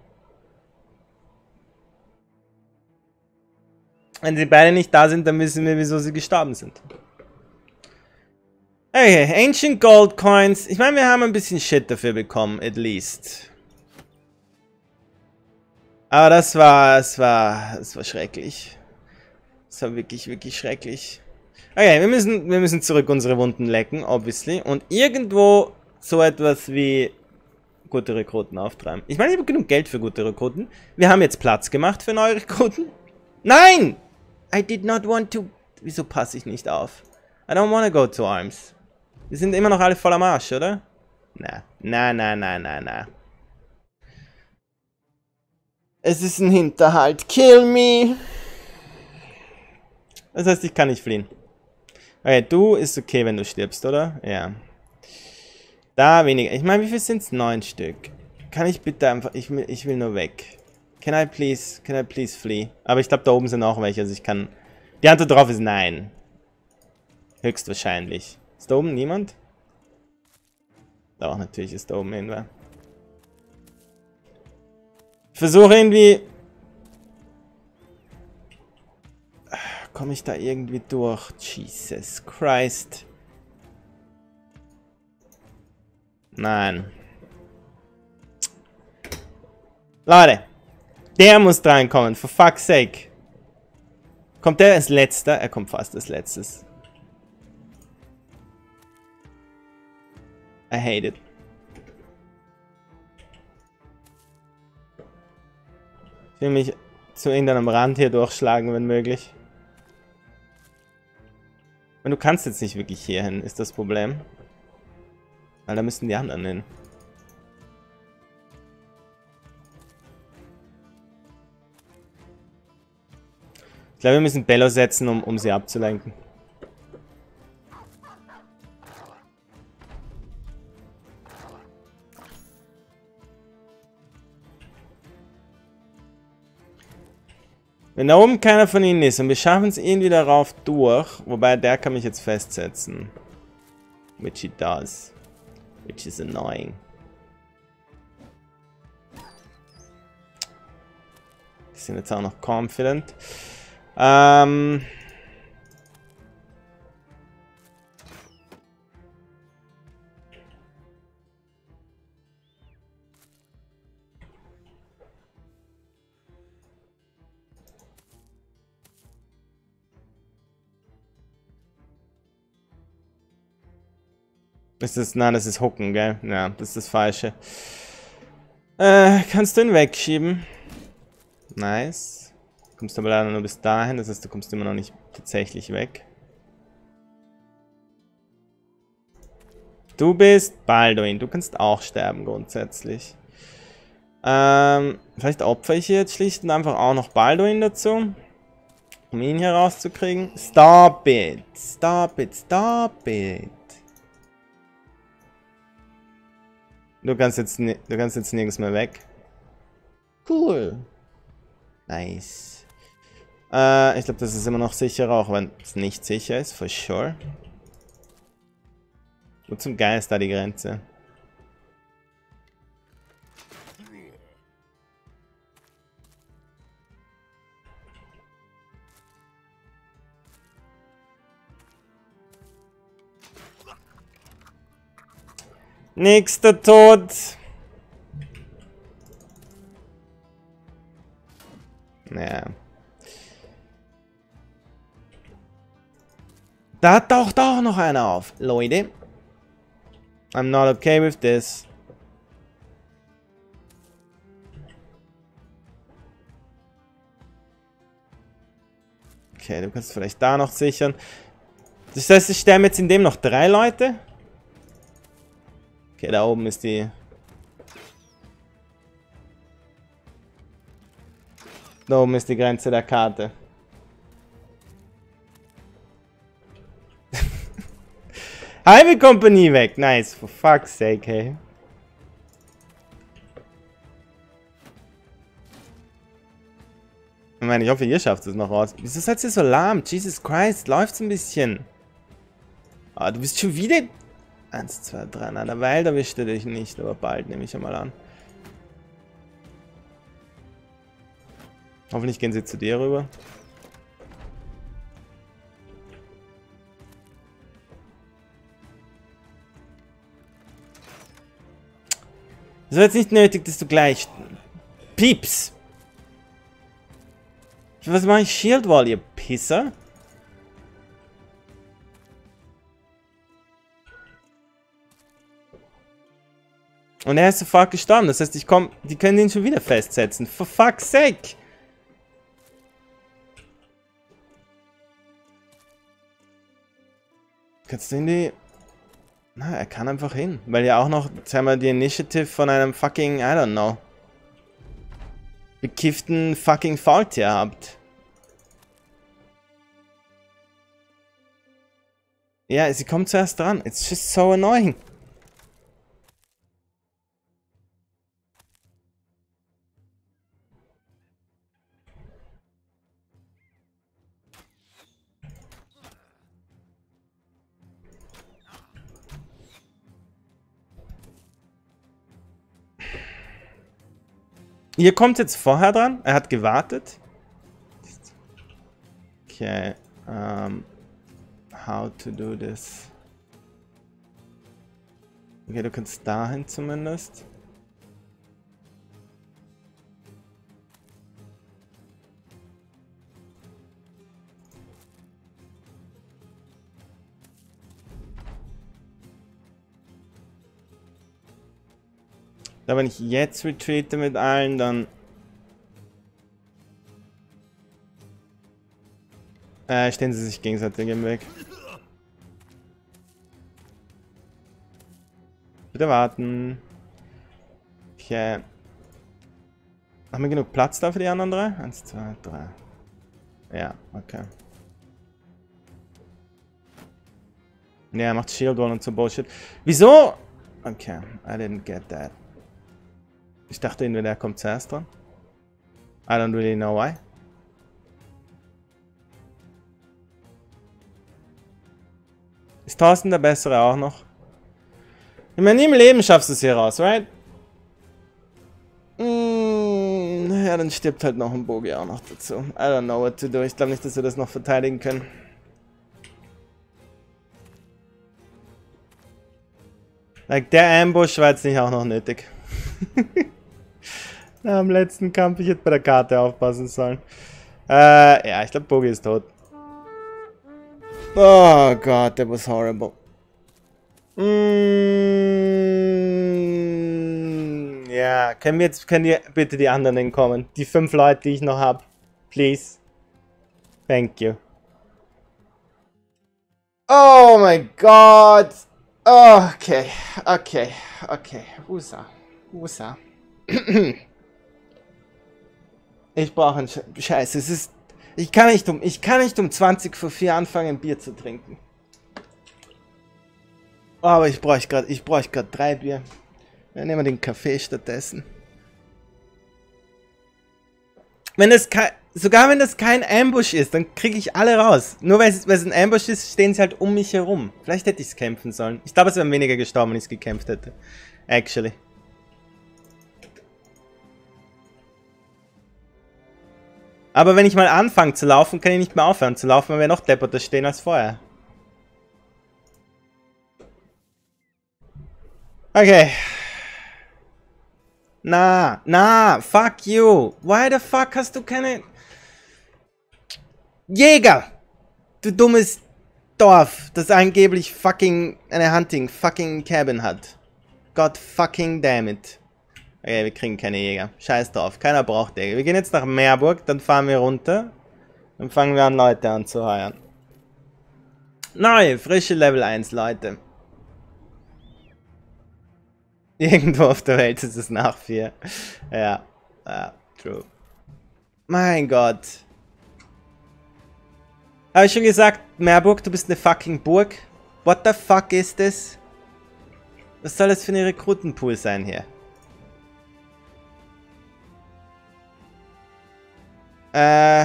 Wenn sie beide nicht da sind, dann wissen wir, wieso sie gestorben sind. Okay, Ancient Gold Coins. Ich meine, wir haben ein bisschen Shit dafür bekommen, at least. Aber das war, es war, es war schrecklich. Es war wirklich, wirklich schrecklich. Okay, wir müssen, wir müssen zurück unsere Wunden lecken, obviously. Und irgendwo so etwas wie gute Rekruten auftreiben. Ich meine, ich habe genug Geld für gute Rekruten. Wir haben jetzt Platz gemacht für neue Rekruten. Nein! I did not want to... Wieso passe ich nicht auf? I don't want to go to arms. Wir sind immer noch alle voll am Arsch, oder? Na, na, na, na, na, na. Es ist ein Hinterhalt. Kill me! Das heißt, ich kann nicht fliehen. Okay, du ist okay, wenn du stirbst, oder? Ja. Da weniger. Ich meine, wie viel sind es? Neun Stück. Kann ich bitte einfach... Ich will, ich will nur weg. Can I please... Can I please flee? Aber ich glaube, da oben sind auch welche, also ich kann... Die Antwort drauf ist nein. Höchstwahrscheinlich. Ist da oben niemand? Doch, natürlich ist da oben irgendwer. Ich versuche irgendwie komme ich da irgendwie durch? Jesus Christ. Nein. Leute, der muss reinkommen, for fuck's sake. Kommt der als letzter? Er kommt fast als letztes. I hate it. Ich will mich zu irgendeinem Rand hier durchschlagen, wenn möglich. Und du kannst jetzt nicht wirklich hier hin, ist das Problem. Weil da müssten die anderen hin. Ich glaube, wir müssen Bello setzen, um, um sie abzulenken. Wenn da oben keiner von ihnen ist und wir schaffen es irgendwie darauf durch, wobei der kann mich jetzt festsetzen. Which he does. Which is annoying. Die sind jetzt auch noch confident. Ähm... Ist das, nein, das ist Hucken, gell? Ja, das ist das Falsche. Äh, kannst du ihn wegschieben? Nice. Du kommst aber leider nur bis dahin, das heißt, du kommst immer noch nicht tatsächlich weg. Du bist Balduin, du kannst auch sterben grundsätzlich. Ähm, vielleicht opfere ich hier jetzt schlicht und einfach auch noch Balduin dazu. Um ihn hier rauszukriegen. Stop it! Stop it! Stop it! Du kannst jetzt, du kannst jetzt nirgends mehr weg. Cool. Nice. Äh, ich glaube, das ist immer noch sicherer, auch wenn es nicht sicher ist, for sure. Wo zum Geil ist da die Grenze? Nächster Tod. Naja. Da taucht auch noch einer auf, Leute. I'm not okay with this. Okay, du kannst vielleicht da noch sichern. Das heißt, ich sterben jetzt in dem noch drei Leute? Okay, da oben ist die... Da oben ist die Grenze der Karte. <laughs> Halbe Kompanie weg. Nice. For fuck's sake, hey. Ich meine, ich hoffe, ihr schafft es noch raus. Wieso seid ihr so lahm? Jesus Christ, läuft's ein bisschen. Ah, du bist schon wieder Eins, zwei, drei. Der Weil erwischt er dich nicht, aber bald nehme ich einmal an. Hoffentlich gehen sie zu dir rüber. Es wird nicht nötig, dass du gleich... Pieps! Was mache ich Shield Wall, ihr Pisser? Und er ist sofort gestorben. Das heißt, ich komm, die können ihn schon wieder festsetzen. For fuck's sake. Kannst du in die... Na, er kann einfach hin. Weil ihr auch noch, sagen wir, die Initiative von einem fucking, I don't know, bekifften fucking Faultier habt. Ja, sie kommt zuerst dran. It's just so annoying. Ihr kommt jetzt vorher dran. Er hat gewartet. Okay. Um, ähm, how to do this. Okay, du kannst dahin zumindest. Da wenn ich jetzt retreate mit allen, dann... Äh, stehen sie sich gegenseitig im Weg. Bitte warten. Okay. Haben wir genug Platz da für die anderen drei? Eins, zwei, drei. Ja, okay. Ja, macht Shield Wall und so Bullshit. Wieso? Okay, I didn't get that. Ich dachte, der kommt zuerst dran. I don't really know why. Ist Thorsten der Bessere auch noch? Ich meine, nie im Leben schaffst du es hier raus, right? Mm, ja, dann stirbt halt noch ein Bogi auch noch dazu. I don't know what to do. Ich glaube nicht, dass wir das noch verteidigen können. Like, der Ambush war jetzt nicht auch noch nötig. <laughs> Na, am letzten Kampf, ich hätte bei der Karte aufpassen sollen. Äh, ja, ich glaube, Bogi ist tot. Oh Gott, that was horrible. Mm, ja, können wir jetzt, können die, bitte die anderen entkommen? Die fünf Leute, die ich noch habe. Please. Thank you. Oh mein Gott. okay, okay, okay. USA, USA. <clears throat> Ich brauche einen Sch Scheiße. Es ist. Ich kann nicht um. Ich kann nicht um 20 vor 4 anfangen, Bier zu trinken. Aber ich brauche gerade. Ich brauche gerade drei Bier. Dann nehmen wir den Kaffee stattdessen. Wenn das. Sogar wenn das kein Ambush ist, dann kriege ich alle raus. Nur weil es ein Ambush ist, stehen sie halt um mich herum. Vielleicht hätte ich es kämpfen sollen. Ich glaube, es wären weniger gestorben, wenn ich es gekämpft hätte. Actually. Aber wenn ich mal anfange zu laufen, kann ich nicht mehr aufhören zu laufen, weil wir noch depperter stehen als vorher. Okay. Na, na, fuck you. Why the fuck hast du keine... Jäger! Du dummes Dorf, das angeblich fucking eine Hunting fucking Cabin hat. God fucking damn it. Okay, wir kriegen keine Jäger. Scheiß drauf, keiner braucht Jäger. Wir gehen jetzt nach Meerburg, dann fahren wir runter. Dann fangen wir an, Leute anzuheuern. Neue, frische Level 1 Leute. <laughs> Irgendwo auf der Welt ist es nach 4. Ja, ja, true. Mein Gott. Habe ich schon gesagt, Meerburg, du bist eine fucking Burg? What the fuck ist das? Was soll das für eine Rekrutenpool sein hier? Äh,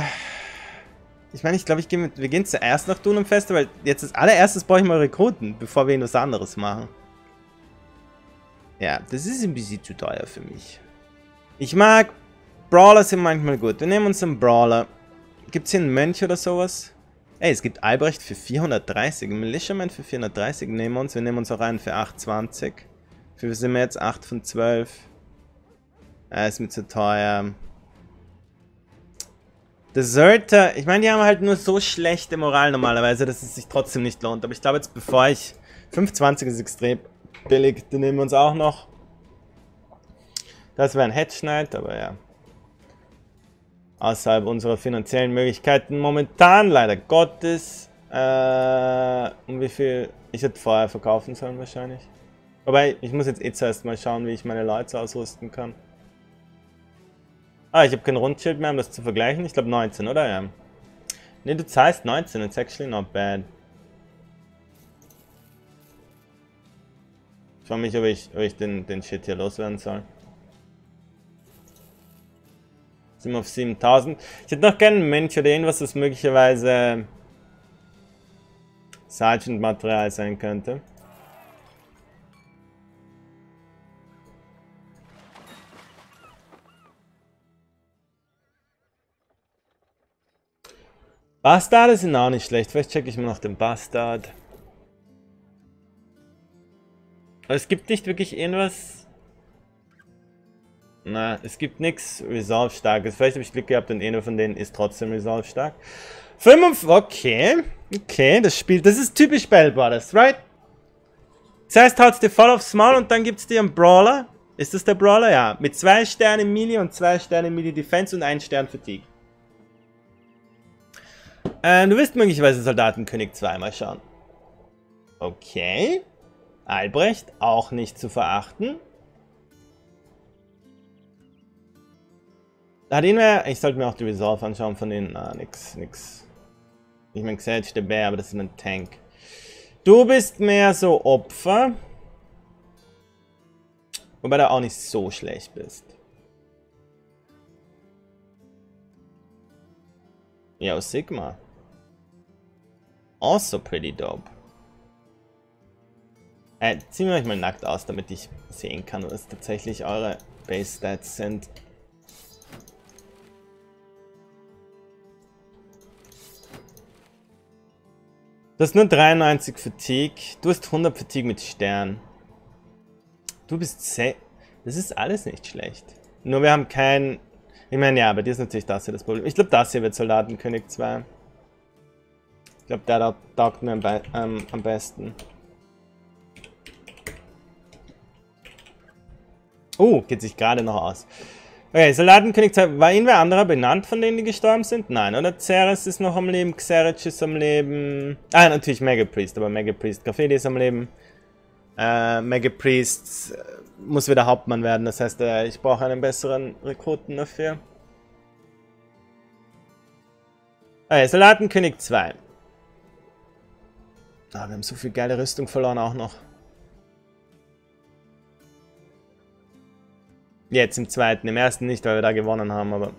ich meine, ich glaube, ich geh wir gehen zuerst nach Dunum Festival. Jetzt als allererstes brauche ich mal Rekruten, bevor wir etwas anderes machen. Ja, das ist ein bisschen zu teuer für mich. Ich mag... Brawler sind manchmal gut. Wir nehmen uns einen Brawler. Gibt es hier einen Mönch oder sowas? Ey, es gibt Albrecht für 430. Ein Militiaman für 430 nehmen wir uns. Wir nehmen uns auch einen für 820. Für sind wir jetzt? 8 von 12. Er ist mir zu teuer. Deserter, ich meine, die haben halt nur so schlechte Moral normalerweise, dass es sich trotzdem nicht lohnt. Aber ich glaube jetzt, bevor ich... 520 ist extrem billig, den nehmen wir uns auch noch. Das wäre ein Headschneid, aber ja. Außerhalb unserer finanziellen Möglichkeiten momentan, leider Gottes. Äh, und wie viel... Ich hätte vorher verkaufen sollen wahrscheinlich. Wobei, ich muss jetzt eh zuerst mal schauen, wie ich meine Leute ausrüsten kann. Ah, ich habe kein Rundschild mehr, um das zu vergleichen. Ich glaube 19, oder? Ja. Ne, du zahlst 19. It's actually not bad. Ich frage mich, ob ich, ob ich den, den Shit hier loswerden soll. Sind wir auf 7000. Ich hätte noch gerne einen Mensch oder irgendwas, das möglicherweise Sergeant-Material sein könnte. Bastarde sind auch nicht schlecht. Vielleicht checke ich mal noch den Bastard. Aber es gibt nicht wirklich irgendwas... Na, es gibt nichts Resolve starkes. Vielleicht habe ich Glück gehabt und einer von denen ist trotzdem Resolve stark. 5, okay. Okay, das Spiel, das ist typisch Bell Brothers, right? Zuerst es dir voll aufs Maul und dann gibt es dir einen Brawler. Ist das der Brawler? Ja. Mit zwei Sternen Mini und zwei Sternen Mini Defense und ein Stern Fatigue. Äh, du wirst möglicherweise Soldatenkönig 2 mal schauen. Okay. Albrecht, auch nicht zu verachten. Hat ihn mehr, ich sollte mir auch die Resolve anschauen von denen. Ah, nix, nix. Ich meine, Xelch der Bär, aber das ist ein Tank. Du bist mehr so Opfer. Wobei du auch nicht so schlecht bist. Ja, Sigma. Also pretty dope. Äh, ziehen wir euch mal nackt aus, damit ich sehen kann, was tatsächlich eure Base Stats sind. Du hast nur 93 Fatigue. Du hast 100 Fatigue mit Stern. Du bist se Das ist alles nicht schlecht. Nur wir haben kein... Ich meine, ja, bei dir ist natürlich das hier das Problem. Ich glaube, das hier wird Soldatenkönig 2. Ich glaube, der taugt mir am, be ähm, am besten. Oh, geht sich gerade noch aus. Okay, Soldatenkönig 2. War irgendwer anderer benannt von denen, die gestorben sind? Nein, oder? Ceres ist noch am Leben, Xeric ist am Leben. Ah, natürlich Mega Priest, aber Mega Priest Graffiti ist am Leben. Äh, Mega Priest äh, muss wieder Hauptmann werden, das heißt, äh, ich brauche einen besseren Rekruten dafür. Okay, Soldatenkönig 2. Ah, wir haben so viel geile Rüstung verloren auch noch. Jetzt im zweiten, im ersten nicht, weil wir da gewonnen haben, aber...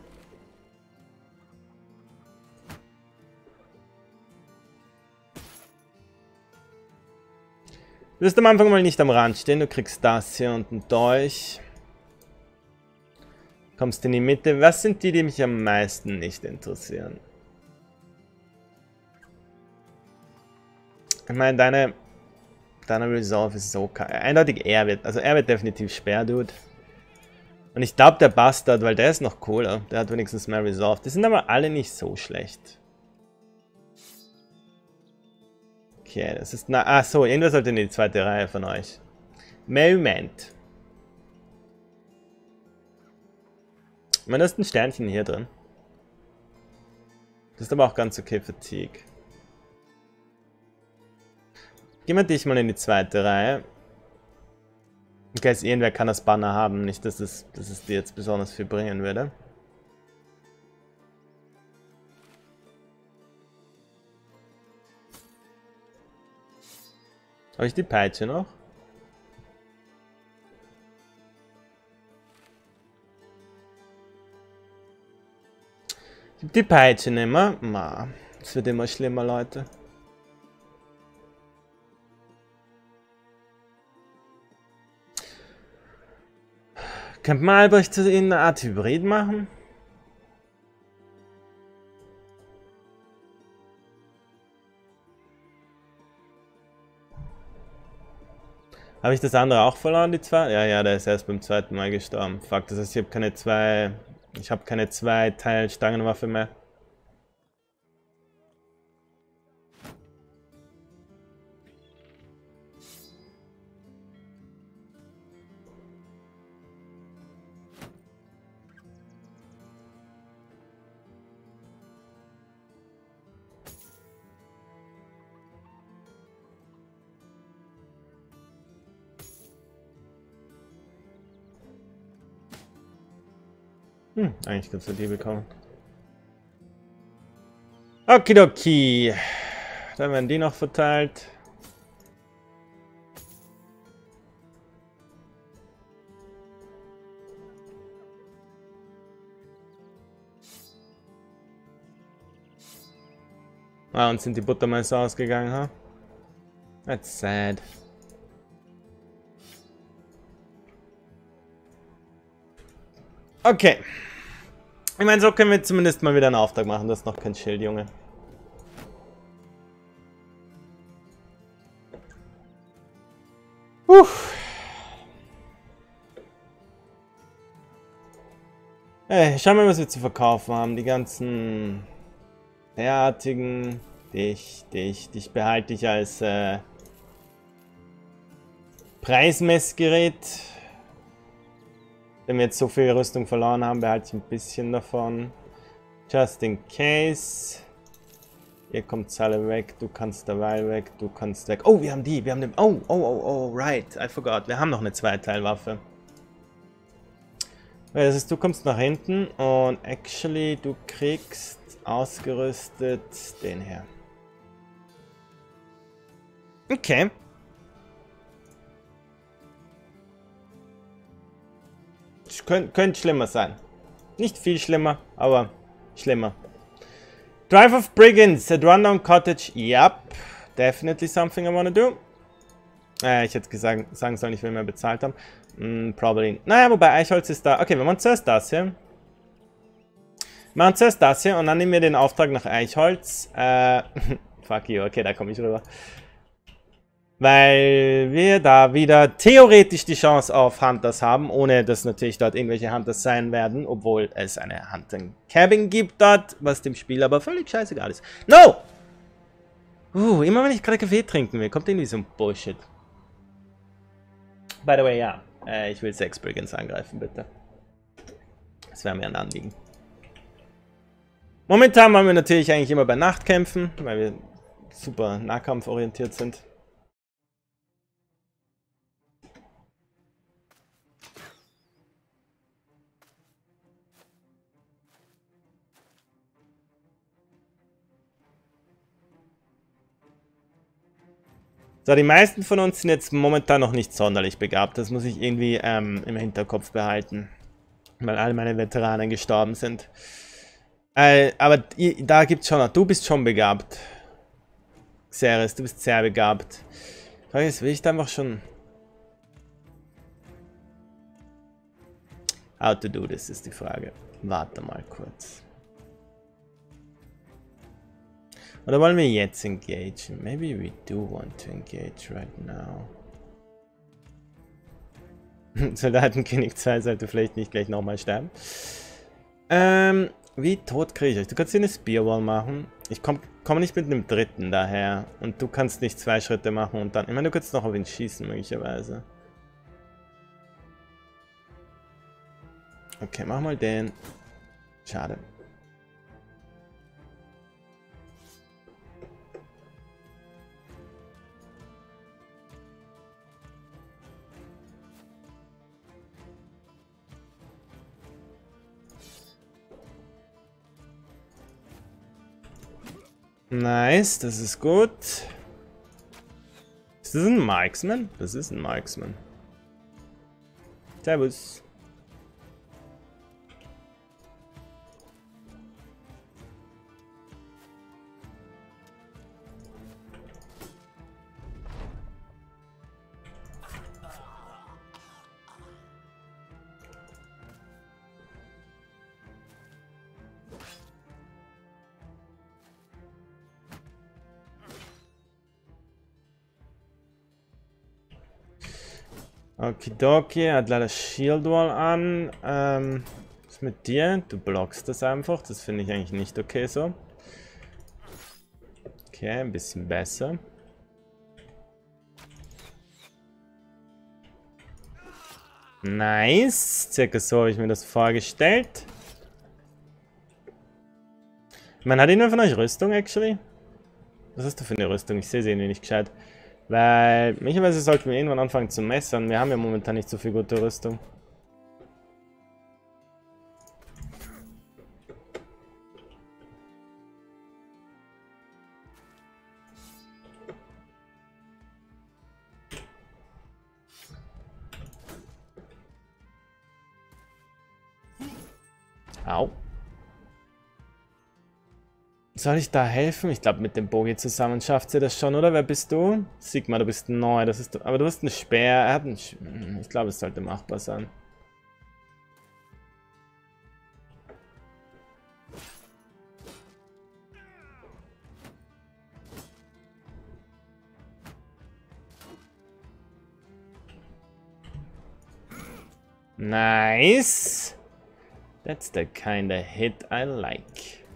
Du wirst am Anfang mal nicht am Rand stehen, du kriegst das hier und ein Dolch. Kommst in die Mitte. Was sind die, die mich am meisten nicht interessieren? Ich meine, deine, deine Resolve ist so eindeutig er wird, also er wird definitiv Sperrdude. Und ich glaube, der Bastard, weil der ist noch cooler. Der hat wenigstens mehr Resolve. Die sind aber alle nicht so schlecht. Okay, das ist... Na, ah, so, irgendwer sollte in die zweite Reihe von euch. Moment. Ich meine, da ist ein Sternchen hier drin. Das ist aber auch ganz okay Fatigue. Gehen wir dich mal in die zweite Reihe. Okay, ist irgendwer kann das Banner haben, nicht, dass es, dass es dir jetzt besonders viel bringen würde. Habe ich die Peitsche noch? Ich hab die Peitsche nicht mehr. Ma, das wird immer schlimmer, Leute. Könnte man Albrecht zu in eine Art Hybrid machen? Habe ich das andere auch verloren, die zwei? Ja, ja, der ist erst beim zweiten Mal gestorben. Fuck, das heißt, ich habe keine zwei... Ich habe keine zwei Teil Stangenwaffe mehr. Hm, eigentlich kannst du die bekommen. Okidoki. Dann werden die noch verteilt. Ah, und sind die Buttermeister ausgegangen, ha? Huh? That's sad. Okay. Ich meine, so können wir zumindest mal wieder einen Auftrag machen. Das ist noch kein Schild, Junge. Uff. Hey, schauen wir mal, was wir zu verkaufen haben. Die ganzen derartigen. Dich, dich, dich behalte ich als äh, Preismessgerät. Wenn wir jetzt so viel Rüstung verloren haben, behalte ich ein bisschen davon. Just in case. Ihr kommt alle weg, du kannst dabei weg, du kannst weg. Oh, wir haben die, wir haben den... Oh, oh, oh, oh, right, I forgot. Wir haben noch eine Zweiteilwaffe. Das ist, du kommst nach hinten und actually, du kriegst ausgerüstet den her. Okay. Könnte könnt schlimmer sein. Nicht viel schlimmer, aber schlimmer. Drive of Brigands at Rundown Cottage. Yep. Definitely something I wanna do. Äh, ich hätte gesagt, sagen sollen, ich will mehr bezahlt haben. Mm, probably. Naja, wobei Eichholz ist da. Okay, wir machen zuerst das hier. Wir machen zuerst das hier und dann nehmen wir den Auftrag nach Eichholz. Äh, <laughs> fuck you, okay, da komme ich rüber. Weil wir da wieder theoretisch die Chance auf Hunters haben, ohne dass natürlich dort irgendwelche Hunters sein werden, obwohl es eine Hunting Cabin gibt dort, was dem Spiel aber völlig scheißegal ist. No! Uh, immer wenn ich gerade Kaffee trinken will, kommt irgendwie so ein Bullshit. By the way, ja. Äh, ich will Sex Brigands angreifen, bitte. Das wäre mir ein Anliegen. Momentan waren wir natürlich eigentlich immer bei Nachtkämpfen, weil wir super nahkampforientiert sind. So, die meisten von uns sind jetzt momentan noch nicht sonderlich begabt. Das muss ich irgendwie ähm, im Hinterkopf behalten. Weil alle meine Veteranen gestorben sind. Äh, aber da gibt es schon noch. Du bist schon begabt. Xeris, du bist sehr begabt. Frage ist, will ich da einfach schon... How to do this ist die Frage. Warte mal kurz. Oder wollen wir jetzt engagen? Maybe we do want to engage right now. <laughs> Soldatenkönig 2 sollte vielleicht nicht gleich nochmal sterben. Ähm, wie tot kriege ich euch? Du kannst hier eine Spearwall machen. Ich komme komm nicht mit einem dritten daher. Und du kannst nicht zwei Schritte machen und dann... Ich meine, du kannst noch auf ihn schießen, möglicherweise. Okay, mach mal den. Schade. Nice, das ist gut. Ist das ein Marksman? Das ist ein Marksman. Servus. Okidoki, er hat leider Shield Wall an. Ähm, was ist mit dir? Du blockst das einfach. Das finde ich eigentlich nicht okay so. Okay, ein bisschen besser. Nice. Circa so habe ich mir das vorgestellt. Man hat jemand von euch Rüstung, actually? Was hast du für eine Rüstung? Ich sehe sie irgendwie nicht gescheit. Weil, möglicherweise sollten wir irgendwann anfangen zu messern. Wir haben ja momentan nicht so viel gute Rüstung. Soll ich da helfen? Ich glaube, mit dem Bogi zusammen schafft sie das schon, oder? Wer bist du? Sigma, du bist neu. Das ist, aber du hast einen Speer. Er hat einen, ich glaube, es sollte machbar sein. Nice. That's the kind of hit I like.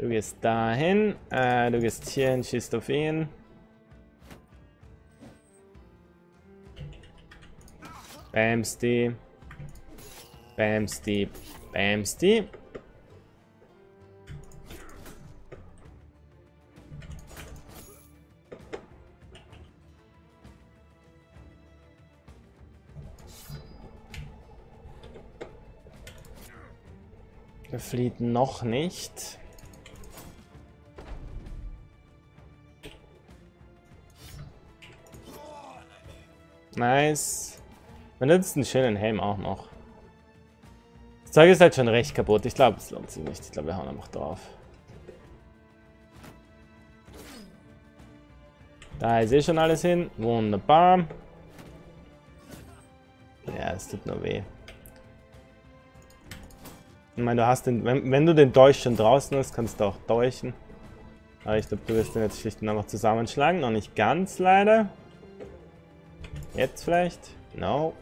Du gehst dahin, äh, du gehst hier hin, schießt auf ihn. Bams die. Bams die. Bams die. Er flieht noch nicht. Nice. Man nutzt einen schönen Helm auch noch. Das Zeug ist halt schon recht kaputt. Ich glaube, es lohnt sich nicht. Ich glaube, wir hauen einfach drauf. Da ist eh schon alles hin. Wunderbar. Ja, es tut nur weh. Ich meine, du hast den, wenn, wenn du den Dolch schon draußen hast, kannst du auch dolchen. Aber ich glaube, du wirst den jetzt schlicht und einfach zusammenschlagen. Noch nicht ganz, leider. Jetzt vielleicht? No.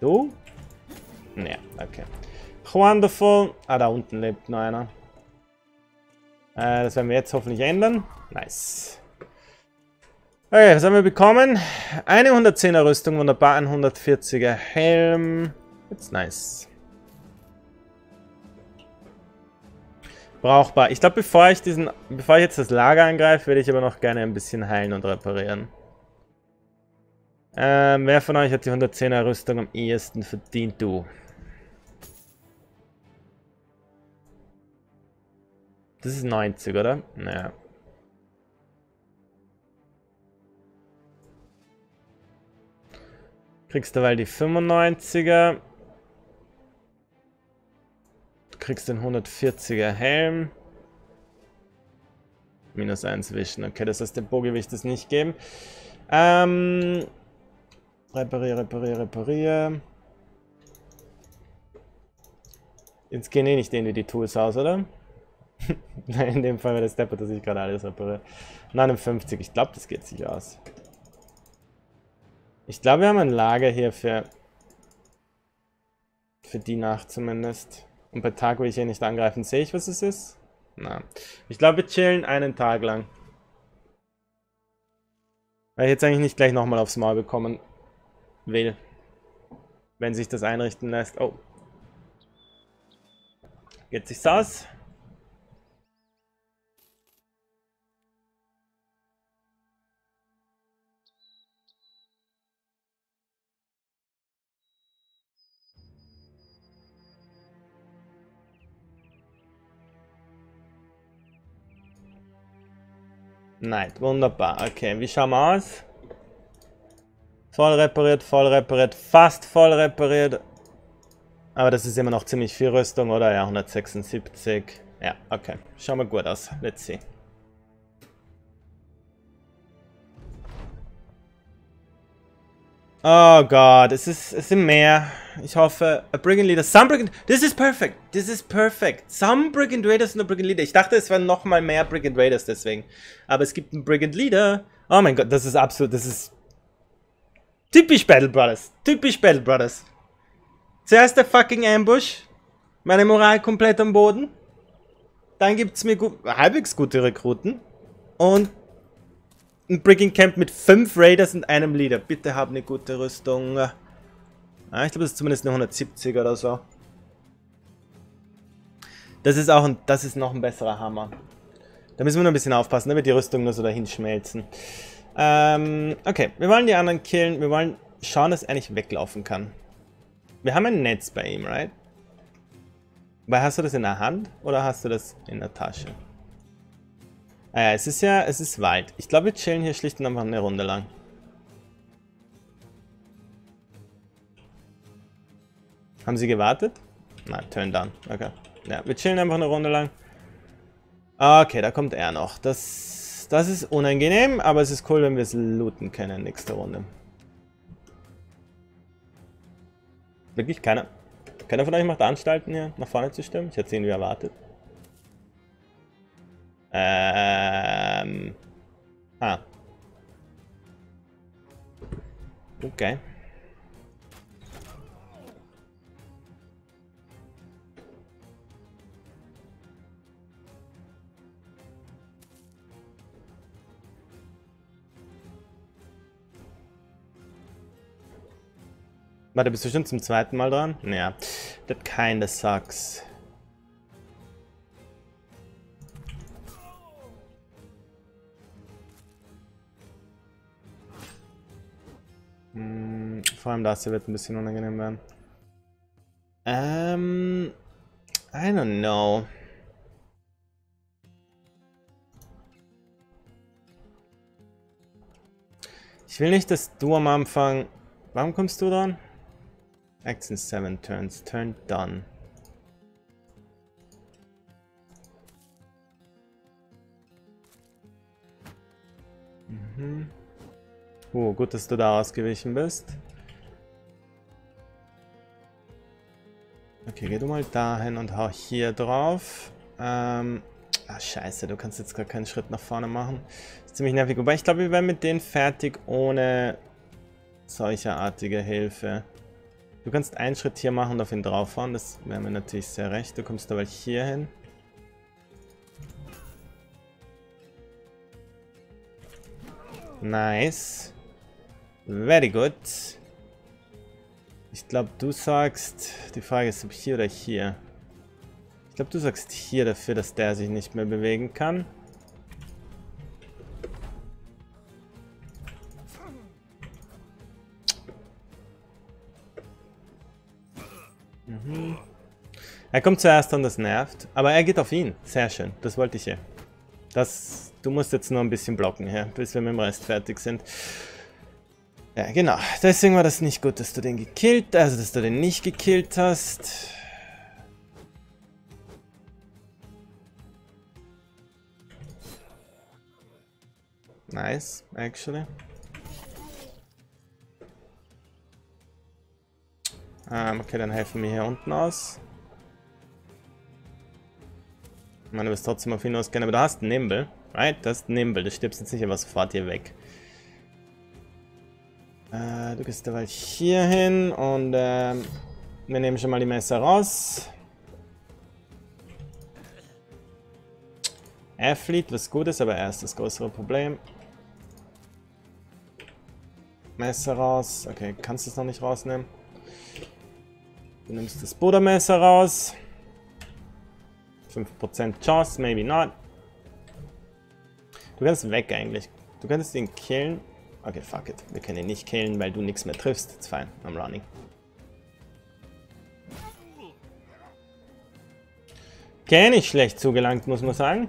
Du? Ja, okay. Wonderful. Ah, da unten lebt noch einer. Äh, das werden wir jetzt hoffentlich ändern. Nice. Okay, was haben wir bekommen? Eine 110er Rüstung, wunderbar, ein 140er Helm. That's nice. Brauchbar. Ich glaube, bevor ich diesen, bevor ich jetzt das Lager angreife, würde ich aber noch gerne ein bisschen heilen und reparieren. Ähm, wer von euch hat die 110er Rüstung am ehesten verdient? Du. Das ist 90, oder? Naja. Kriegst du weil die 95er kriegst den 140er Helm. Minus 1 Wischen. Okay, das heißt, dem Bogi will ich das nicht geben. Ähm, repariere, repariere, repariere. Jetzt gehen eh nicht irgendwie die Tools aus, oder? <laughs> Nein, in dem Fall wäre das Stepper, dass ich gerade alles repariere. 59, ich glaube, das geht sich aus. Ich glaube, wir haben ein Lager hier für... Für die Nacht zumindest. Und bei Tag will ich hier nicht angreifen. Sehe ich, was es ist? Na. Ich glaube, wir chillen einen Tag lang. Weil ich jetzt eigentlich nicht gleich nochmal aufs Maul bekommen will. Wenn sich das einrichten lässt. Oh. Geht sich's aus? Nein, wunderbar. Okay, wie schauen wir aus? Voll repariert, voll repariert, fast voll repariert. Aber das ist immer noch ziemlich viel Rüstung, oder? Ja, 176. Ja, okay. Schauen wir gut aus. Let's see. Oh Gott, es, ist, es sind mehr. Ich hoffe, a Brigand Leader. Some Brigand... This is perfect. This is perfect. Some Brigand Raiders und a Brigand Leader. Ich dachte, es wären nochmal mehr Brigand Raiders deswegen. Aber es gibt einen Brigand Leader. Oh mein Gott, das ist absolut... Das ist... Typisch Battle Brothers. Typisch Battle Brothers. Zuerst der fucking Ambush. Meine Moral komplett am Boden. Dann gibt es mir gut, halbwegs gute Rekruten. Und ein Brigging Camp mit fünf Raiders und einem Leader. Bitte hab eine gute Rüstung. Ah, ich glaube, das ist zumindest eine 170 oder so. Das ist auch ein, das ist noch ein besserer Hammer. Da müssen wir nur ein bisschen aufpassen, damit die Rüstung nur so dahin schmelzen. Ähm, okay, wir wollen die anderen killen. Wir wollen schauen, dass er nicht weglaufen kann. Wir haben ein Netz bei ihm, right? Weil hast du das in der Hand oder hast du das in der Tasche? Ja, es ist ja, es ist Wald. Ich glaube, wir chillen hier schlicht und einfach eine Runde lang. Haben sie gewartet? Nein, turn down. Okay. Ja, wir chillen einfach eine Runde lang. Okay, da kommt er noch. Das, das ist unangenehm, aber es ist cool, wenn wir es looten können nächste Runde. Wirklich keiner. Keiner von euch macht Anstalten hier nach vorne zu stimmen? Ich hätte es irgendwie erwartet. Ähm. Ah. Okay. Warte, bist du schon zum zweiten Mal dran? Ja. Das keine Sucks. Vor allem das hier wird ein bisschen unangenehm werden. Ähm... I don't know. Ich will nicht, dass du am Anfang... Warum kommst du dran? Action 7 turns. Turn done. Mhm. Oh, gut, dass du da ausgewichen bist. Okay, geh du mal dahin und hau hier drauf. Ähm, ah, scheiße, du kannst jetzt gar keinen Schritt nach vorne machen. Ist ziemlich nervig. Wobei ich glaube, wir werden mit denen fertig ohne solcherartige Hilfe. Du kannst einen Schritt hier machen und auf ihn draufhauen. Das wäre mir natürlich sehr recht. Du kommst aber hier hin. Nice. Very good. Ich glaube, du sagst... Die Frage ist, ob hier oder hier. Ich glaube, du sagst hier dafür, dass der sich nicht mehr bewegen kann. Mhm. Er kommt zuerst und das nervt. Aber er geht auf ihn. Sehr schön. Das wollte ich ja. Das, du musst jetzt nur ein bisschen blocken, ja, bis wir mit dem Rest fertig sind. Ja, genau. Deswegen war das nicht gut, dass du den gekillt, also dass du den nicht gekillt hast. Nice, actually. Ähm, okay, dann helfen wir hier unten aus. Ich meine, du wirst trotzdem auf ihn ausgehen, aber du hast einen Nimble. Right? Das ist ein Nimble. Du stirbst jetzt nicht aber sofort hier weg. Äh, du gehst dabei hier hin und äh, wir nehmen schon mal die Messer raus. Er flieht, was gut ist, aber er ist das größere Problem. Messer raus. Okay, kannst du es noch nicht rausnehmen. Du nimmst das Buddha-Messer raus. 5% Chance, maybe not. Du kannst weg eigentlich. Du könntest ihn killen. Okay, fuck it. Wir können ihn nicht killen, weil du nichts mehr triffst. It's fine. I'm running. Okay, nicht schlecht zugelangt, muss man sagen.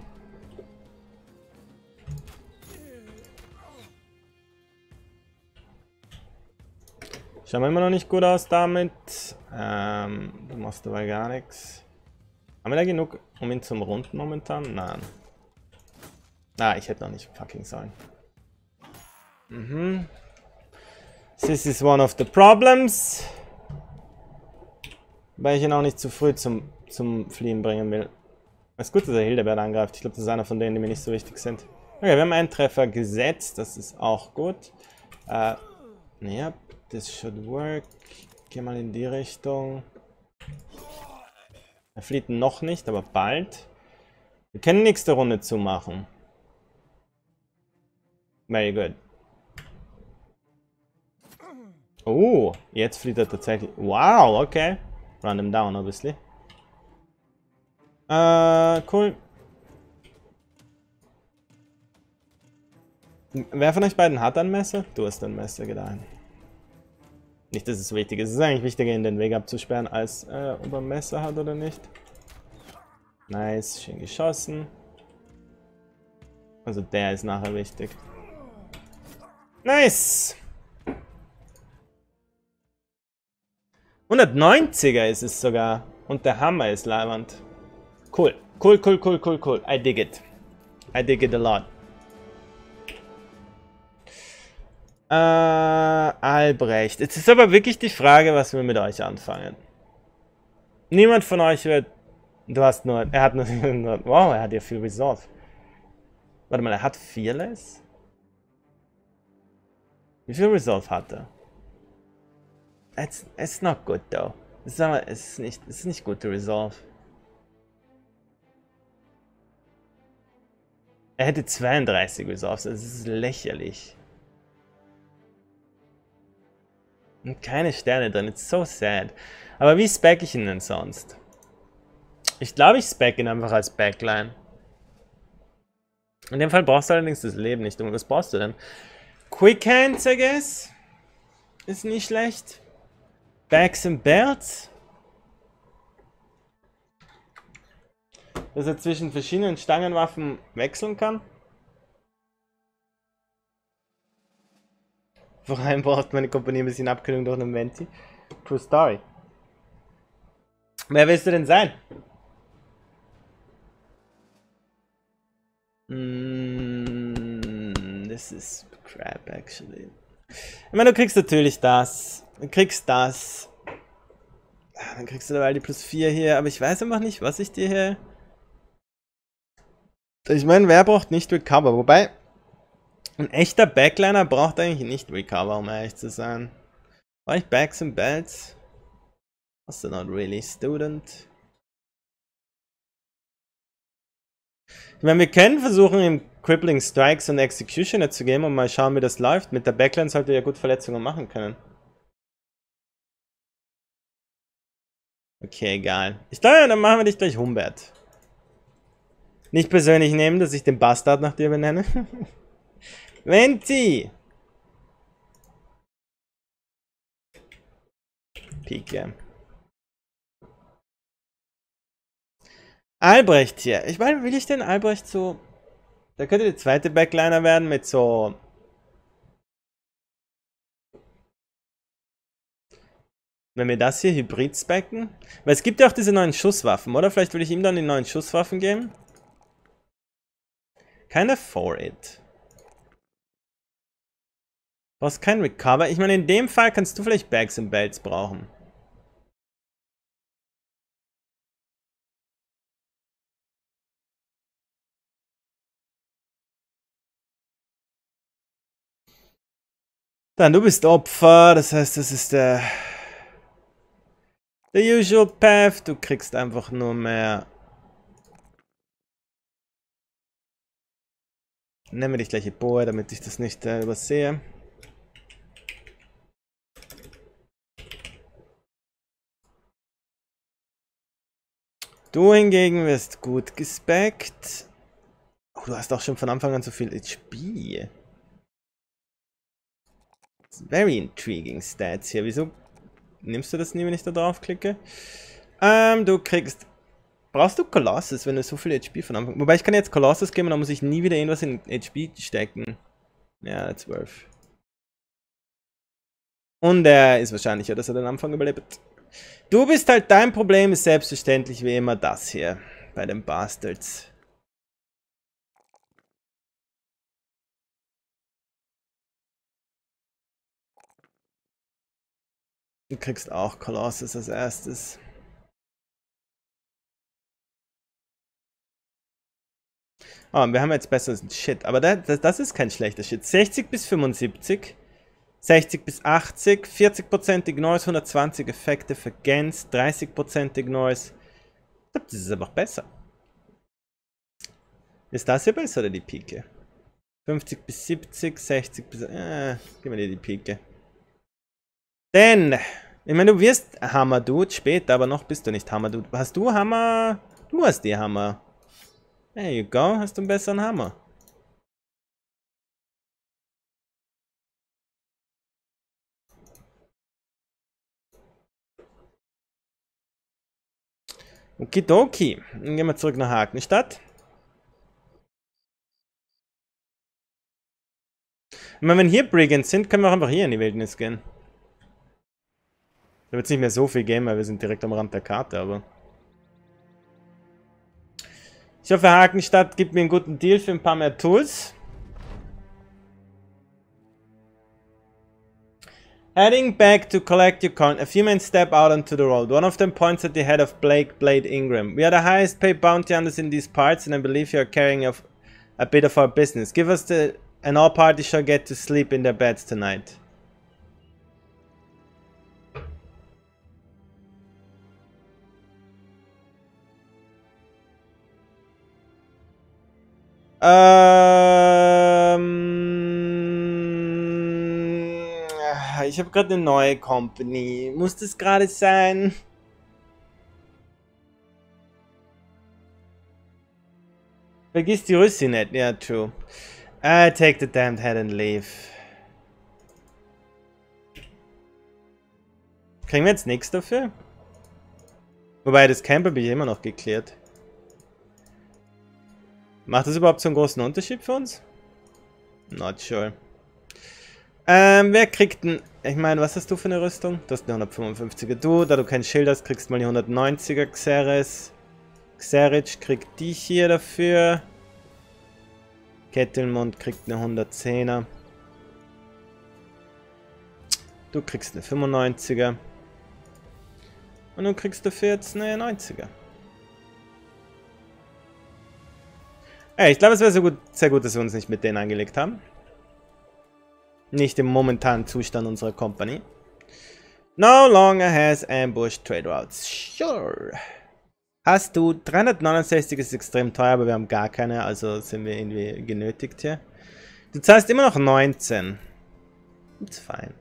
Schauen wir immer noch nicht gut aus damit. Ähm, du machst dabei gar nichts. Haben wir da genug, um ihn zum Runden momentan? Nein. Ah, ich hätte noch nicht fucking sollen. Mhm. This is one of the problems. Weil ich ihn auch nicht zu früh zum, zum Fliehen bringen will. Es ist gut, dass er Hildebert angreift. Ich glaube, das ist einer von denen, die mir nicht so wichtig sind. Okay, wir haben einen Treffer gesetzt. Das ist auch gut. Äh, ja, this should work. Geh mal in die Richtung. Er flieht noch nicht, aber bald. Wir können nächste Runde zumachen. Very good. Oh, jetzt flieht er tatsächlich. Wow, okay. Run him down, obviously. Äh, cool. Wer von euch beiden hat ein Messer? Du hast ein Messer getan. Nicht, dass es wichtig ist. Es ist eigentlich wichtiger, ihn den Weg abzusperren, als äh, ob er ein Messer hat oder nicht. Nice, schön geschossen. Also der ist nachher wichtig. Nice! 190er ist es sogar. Und der Hammer ist leibend. Cool. Cool, cool, cool, cool, cool. I dig it. I dig it a lot. Äh, Albrecht. Jetzt ist aber wirklich die Frage, was wir mit euch anfangen. Niemand von euch wird... Du hast nur... Er hat nur... <laughs> wow, er hat ja viel Resolve. Warte mal, er hat Fearless? Wie viel Resolve hat er? It's, it's not good though. Ist, es ist nicht, ist nicht gut to resolve. Er hätte 32 Resolves, das ist lächerlich. Und keine Sterne drin, it's so sad. Aber wie spec ich ihn denn sonst? Ich glaube, ich spec ihn einfach als Backline. In dem Fall brauchst du allerdings das Leben nicht. Und was brauchst du denn? Quick Hands, I guess. Ist nicht schlecht. Bags and Belts. Dass er zwischen verschiedenen Stangenwaffen wechseln kann. Vor allem braucht meine Kompanie ein bisschen Abkühlung durch einen Venti. True Story. Wer willst du denn sein? Mm, this is crap, actually. Ich meine, du kriegst natürlich das. Du kriegst das. Ah, dann kriegst du dabei die plus 4 hier, aber ich weiß einfach nicht, was ich dir hier... Ich meine, wer braucht nicht Recover? Wobei, ein echter Backliner braucht eigentlich nicht Recover, um ehrlich zu sein. War ich Backs and Belts? Also not really student. Ich meine, wir können versuchen, ihm Crippling Strikes und Executioner zu geben und mal schauen, wie das läuft. Mit der Backline sollte er ja gut Verletzungen machen können. Okay, egal. Ich glaube, dann machen wir dich gleich Humbert. Nicht persönlich nehmen, dass ich den Bastard nach dir benenne. <laughs> Venti! Pike. Albrecht hier. Ich meine, will ich den Albrecht so... Da könnte der zweite Backliner werden mit so... Wenn wir das hier Hybrid specken. Weil es gibt ja auch diese neuen Schusswaffen, oder? Vielleicht will ich ihm dann die neuen Schusswaffen geben. Kinda for it. Du brauchst kein Recover. Ich meine, in dem Fall kannst du vielleicht Bags und Belts brauchen. Dann, du bist Opfer, das heißt, das ist der... The usual path, du kriegst einfach nur mehr... Nehmen wir dich gleiche Bohr, damit ich das nicht äh, übersehe. Du hingegen wirst gut gespeckt. Oh, du hast auch schon von Anfang an so viel HP. Very intriguing Stats hier. Wieso nimmst du das nie, wenn ich da drauf klicke? Ähm, du kriegst... Brauchst du Colossus, wenn du so viel HP von Anfang... Wobei, ich kann jetzt Colossus geben und dann muss ich nie wieder irgendwas in HP stecken. Ja, 12. Und er ist wahrscheinlicher, dass er den Anfang überlebt. Du bist halt, dein Problem ist selbstverständlich wie immer das hier. Bei den Bastards. Du kriegst auch Colossus als erstes. Oh, wir haben jetzt besseres Shit. Aber das, das ist kein schlechter Shit. 60 bis 75. 60 bis 80. 40% Ignores, 120 Effekte Gens. 30% Ignores. Das ist aber besser. Ist das hier besser oder die Pike? 50 bis 70, 60 bis... Äh, gib mir dir die Pike. Denn, ich meine, du wirst Hammer-Dude später, aber noch bist du nicht Hammer-Dude. Hast du Hammer? Du hast die Hammer. There you go, hast du einen besseren Hammer. Okidoki. Dann gehen wir zurück nach Hakenstadt. Ich meine, wenn hier Brigands sind, können wir auch einfach hier in die Wildnis gehen. Da wird es nicht mehr so viel geben, weil wir sind direkt am Rand der Karte, aber... Ich hoffe, Hakenstadt gibt mir einen guten Deal für ein paar mehr Tools. Heading back to collect your coin, a few men step out onto the road. One of them points at the head of Blake Blade Ingram. We are the highest paid bounty hunters in these parts and I believe you are carrying a, a bit of our business. Give us the... and all parties shall get to sleep in their beds tonight. Ähm, Ich habe gerade eine neue Company. Muss das gerade sein? Vergiss die Rüssi nicht. Ja, true. I take the damned head and leave. Kriegen wir jetzt nichts dafür? Wobei, das Camp habe ich immer noch geklärt. Macht das überhaupt so einen großen Unterschied für uns? Not sure. Ähm, wer kriegt denn... Ich meine, was hast du für eine Rüstung? Du hast eine 155er. Du, da du kein Schild hast, kriegst mal die 190er Xeris. Xeric kriegt die hier dafür. Kettelmund kriegt eine 110er. Du kriegst eine 95er. Und du kriegst dafür jetzt eine 90er. Ey, ich glaube, es wäre so gut, sehr gut, dass wir uns nicht mit denen angelegt haben. Nicht im momentanen Zustand unserer Company. No longer has ambush trade routes. Sure. Hast du 369 ist extrem teuer, aber wir haben gar keine, also sind wir irgendwie genötigt hier. Du zahlst immer noch 19. It's fine.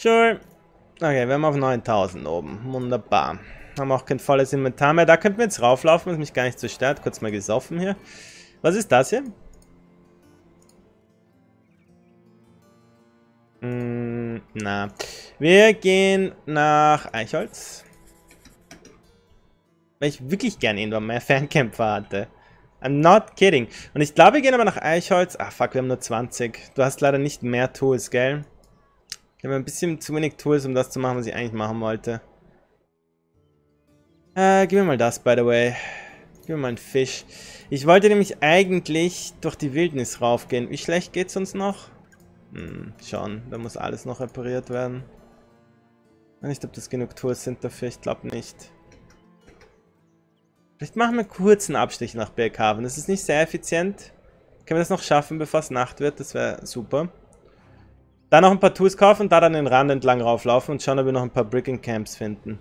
Sure. Okay, wir haben auf 9000 oben. Wunderbar. Haben auch kein volles Inventar mehr. Da könnten wir jetzt rauflaufen, was mich gar nicht so stört. Kurz mal gesoffen hier. Was ist das hier? Mm, na. Wir gehen nach Eichholz. Weil ich wirklich gerne irgendwann mehr Fernkämpfer hatte. I'm not kidding. Und ich glaube, wir gehen aber nach Eichholz. Ach, fuck, wir haben nur 20. Du hast leider nicht mehr Tools, gell? Ich habe ein bisschen zu wenig Tools, um das zu machen, was ich eigentlich machen wollte. Äh, gib mir mal das, by the way. Gib mir mal einen Fisch. Ich wollte nämlich eigentlich durch die Wildnis raufgehen. Wie schlecht geht's uns noch? Hm, schon. Da muss alles noch repariert werden. Ich weiß nicht, ob das genug Tools sind dafür. Ich glaube nicht. Vielleicht machen wir kurz einen Abstich nach Berghaven. Das ist nicht sehr effizient. Können wir das noch schaffen, bevor es Nacht wird? Das wäre super. Dann noch ein paar Tools kaufen da dann den Rand entlang rauflaufen und schauen, ob wir noch ein paar Bricking Camps finden.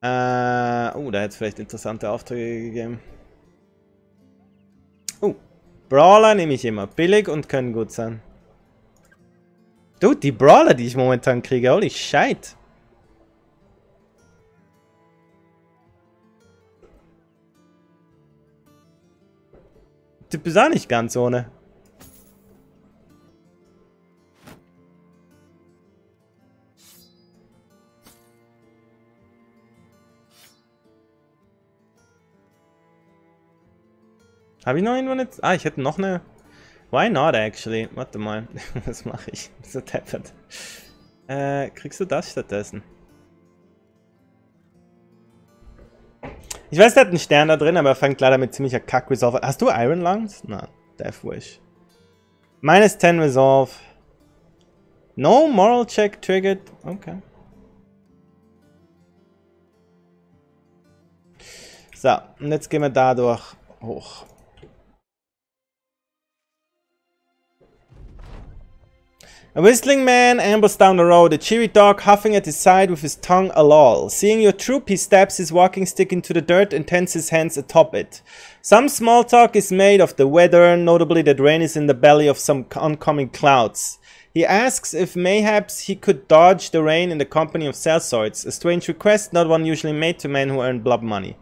Äh, oh, da hätte es vielleicht interessante Aufträge gegeben. Oh, Brawler nehme ich immer. Billig und können gut sein. Dude, die Brawler, die ich momentan kriege, holy shit. Typ ist auch nicht ganz ohne. Habe ich noch irgendwo eine... Ah, ich hätte noch eine... Why not, actually? Warte mal. <laughs> Was mache ich? So tappert. Äh, kriegst du das stattdessen? Ich weiß, der hat einen Stern da drin, aber er fängt leider mit ziemlicher Kack-Resolve an. Hast du Iron Lungs? Na, Death Wish. Minus 10 Resolve. No Moral Check triggered. Okay. So, und jetzt gehen wir dadurch hoch. A whistling man ambles down the road, a cheery dog huffing at his side with his tongue aloll. Seeing your troop, he stabs his walking stick into the dirt and tends his hands atop it. Some small talk is made of the weather, notably that rain is in the belly of some oncoming clouds. He asks if mayhaps he could dodge the rain in the company of sellswords, a strange request, not one usually made to men who earn blood money.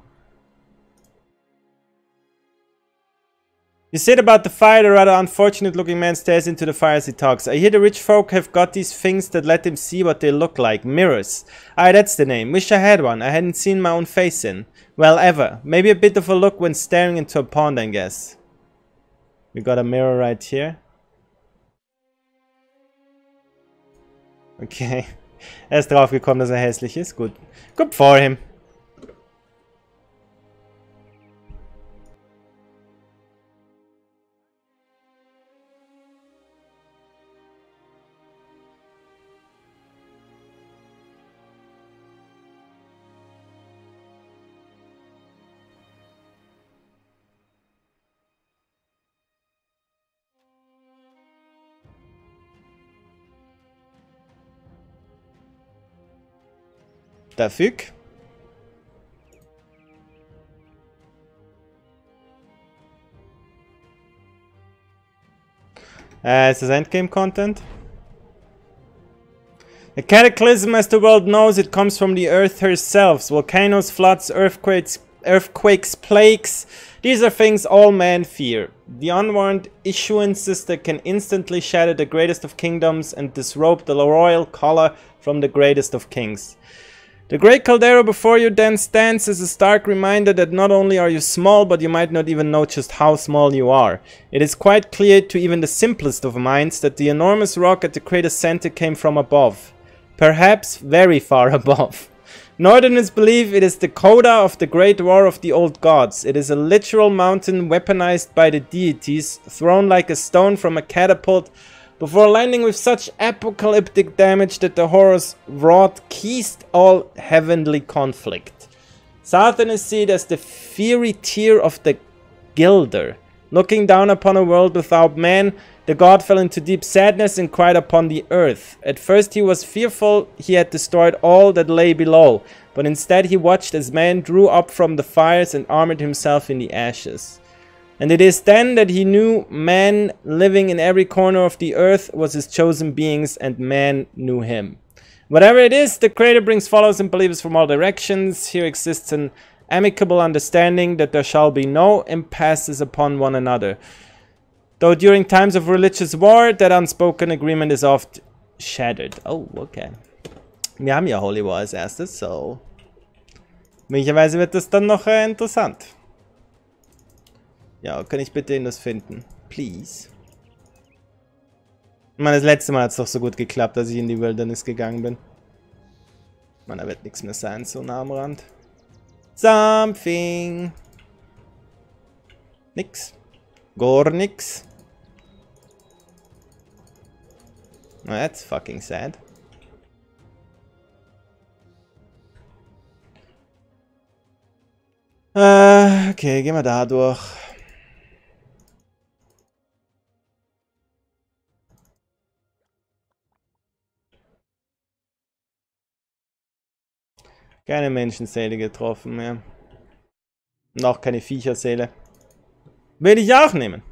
You said about the fire, the rather unfortunate looking man stares into the fire as he talks. I hear the rich folk have got these things that let them see what they look like. Mirrors. Aye, that's the name. Wish I had one. I hadn't seen my own face in. Well, ever. Maybe a bit of a look when staring into a pond, I guess. We got a mirror right here. Okay. <laughs> Er ist draufgekommen, dass er hässlich ist. Gut. Good for Uh, him. dafür. Äh, ist Endgame-Content? A cataclysm, as the world knows, it comes from the earth herself. Volcanoes, floods, earthquakes, earthquakes, plagues. These are things all men fear. The unwarned issuances that can instantly shatter the greatest of kingdoms and disrobe the royal color from the greatest of kings. The great caldera before you then stands as a stark reminder that not only are you small, but you might not even know just how small you are. It is quite clear to even the simplest of minds that the enormous rock at the crater's center came from above. Perhaps very far <laughs> above. Northerners believe it is the coda of the great war of the old gods. It is a literal mountain weaponized by the deities, thrown like a stone from a catapult before landing with such apocalyptic damage that the horrors wrought keysed all heavenly conflict. Southerners is seen as the fiery tear of the Gilder. Looking down upon a world without man, the god fell into deep sadness and cried upon the earth. At first he was fearful he had destroyed all that lay below, but instead he watched as man drew up from the fires and armored himself in the ashes. And it is then that he knew man living in every corner of the earth was his chosen beings, and man knew him. Whatever it is, the Creator brings followers and believers from all directions. Here exists an amicable understanding that there shall be no impasses upon one another. Though during times of religious war, that unspoken agreement is oft shattered. Oh, okay. Wir haben ja Holy War als erstes, so... Möglicherweise wird das dann noch interessant. Ja, kann ich bitte das finden? Please. Ich meine, das letzte Mal hat es doch so gut geklappt, dass ich in die Wilderness gegangen bin. Meine, da wird nichts mehr sein, so nah am Rand. Something. Nix. Gar nix. That's fucking sad. Äh, okay, gehen wir da durch. Keine Menschenseele getroffen mehr. Und auch keine Viecherseele. Will ich auch nehmen.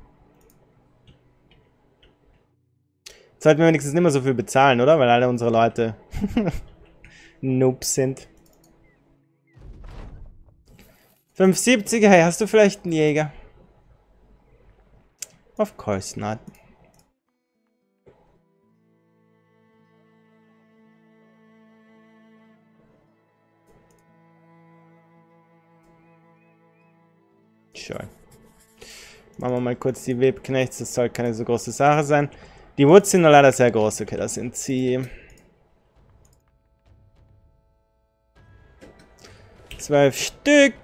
Sollten wir wenigstens nicht mehr so viel bezahlen, oder? Weil alle unsere Leute <laughs> Noobs sind. 570er, hey, hast du vielleicht einen Jäger? Of course not. Sure. Machen wir mal kurz die Webknechts, das soll keine so große Sache sein. Die Woods sind leider sehr groß, okay, das sind sie. Zwölf Stück.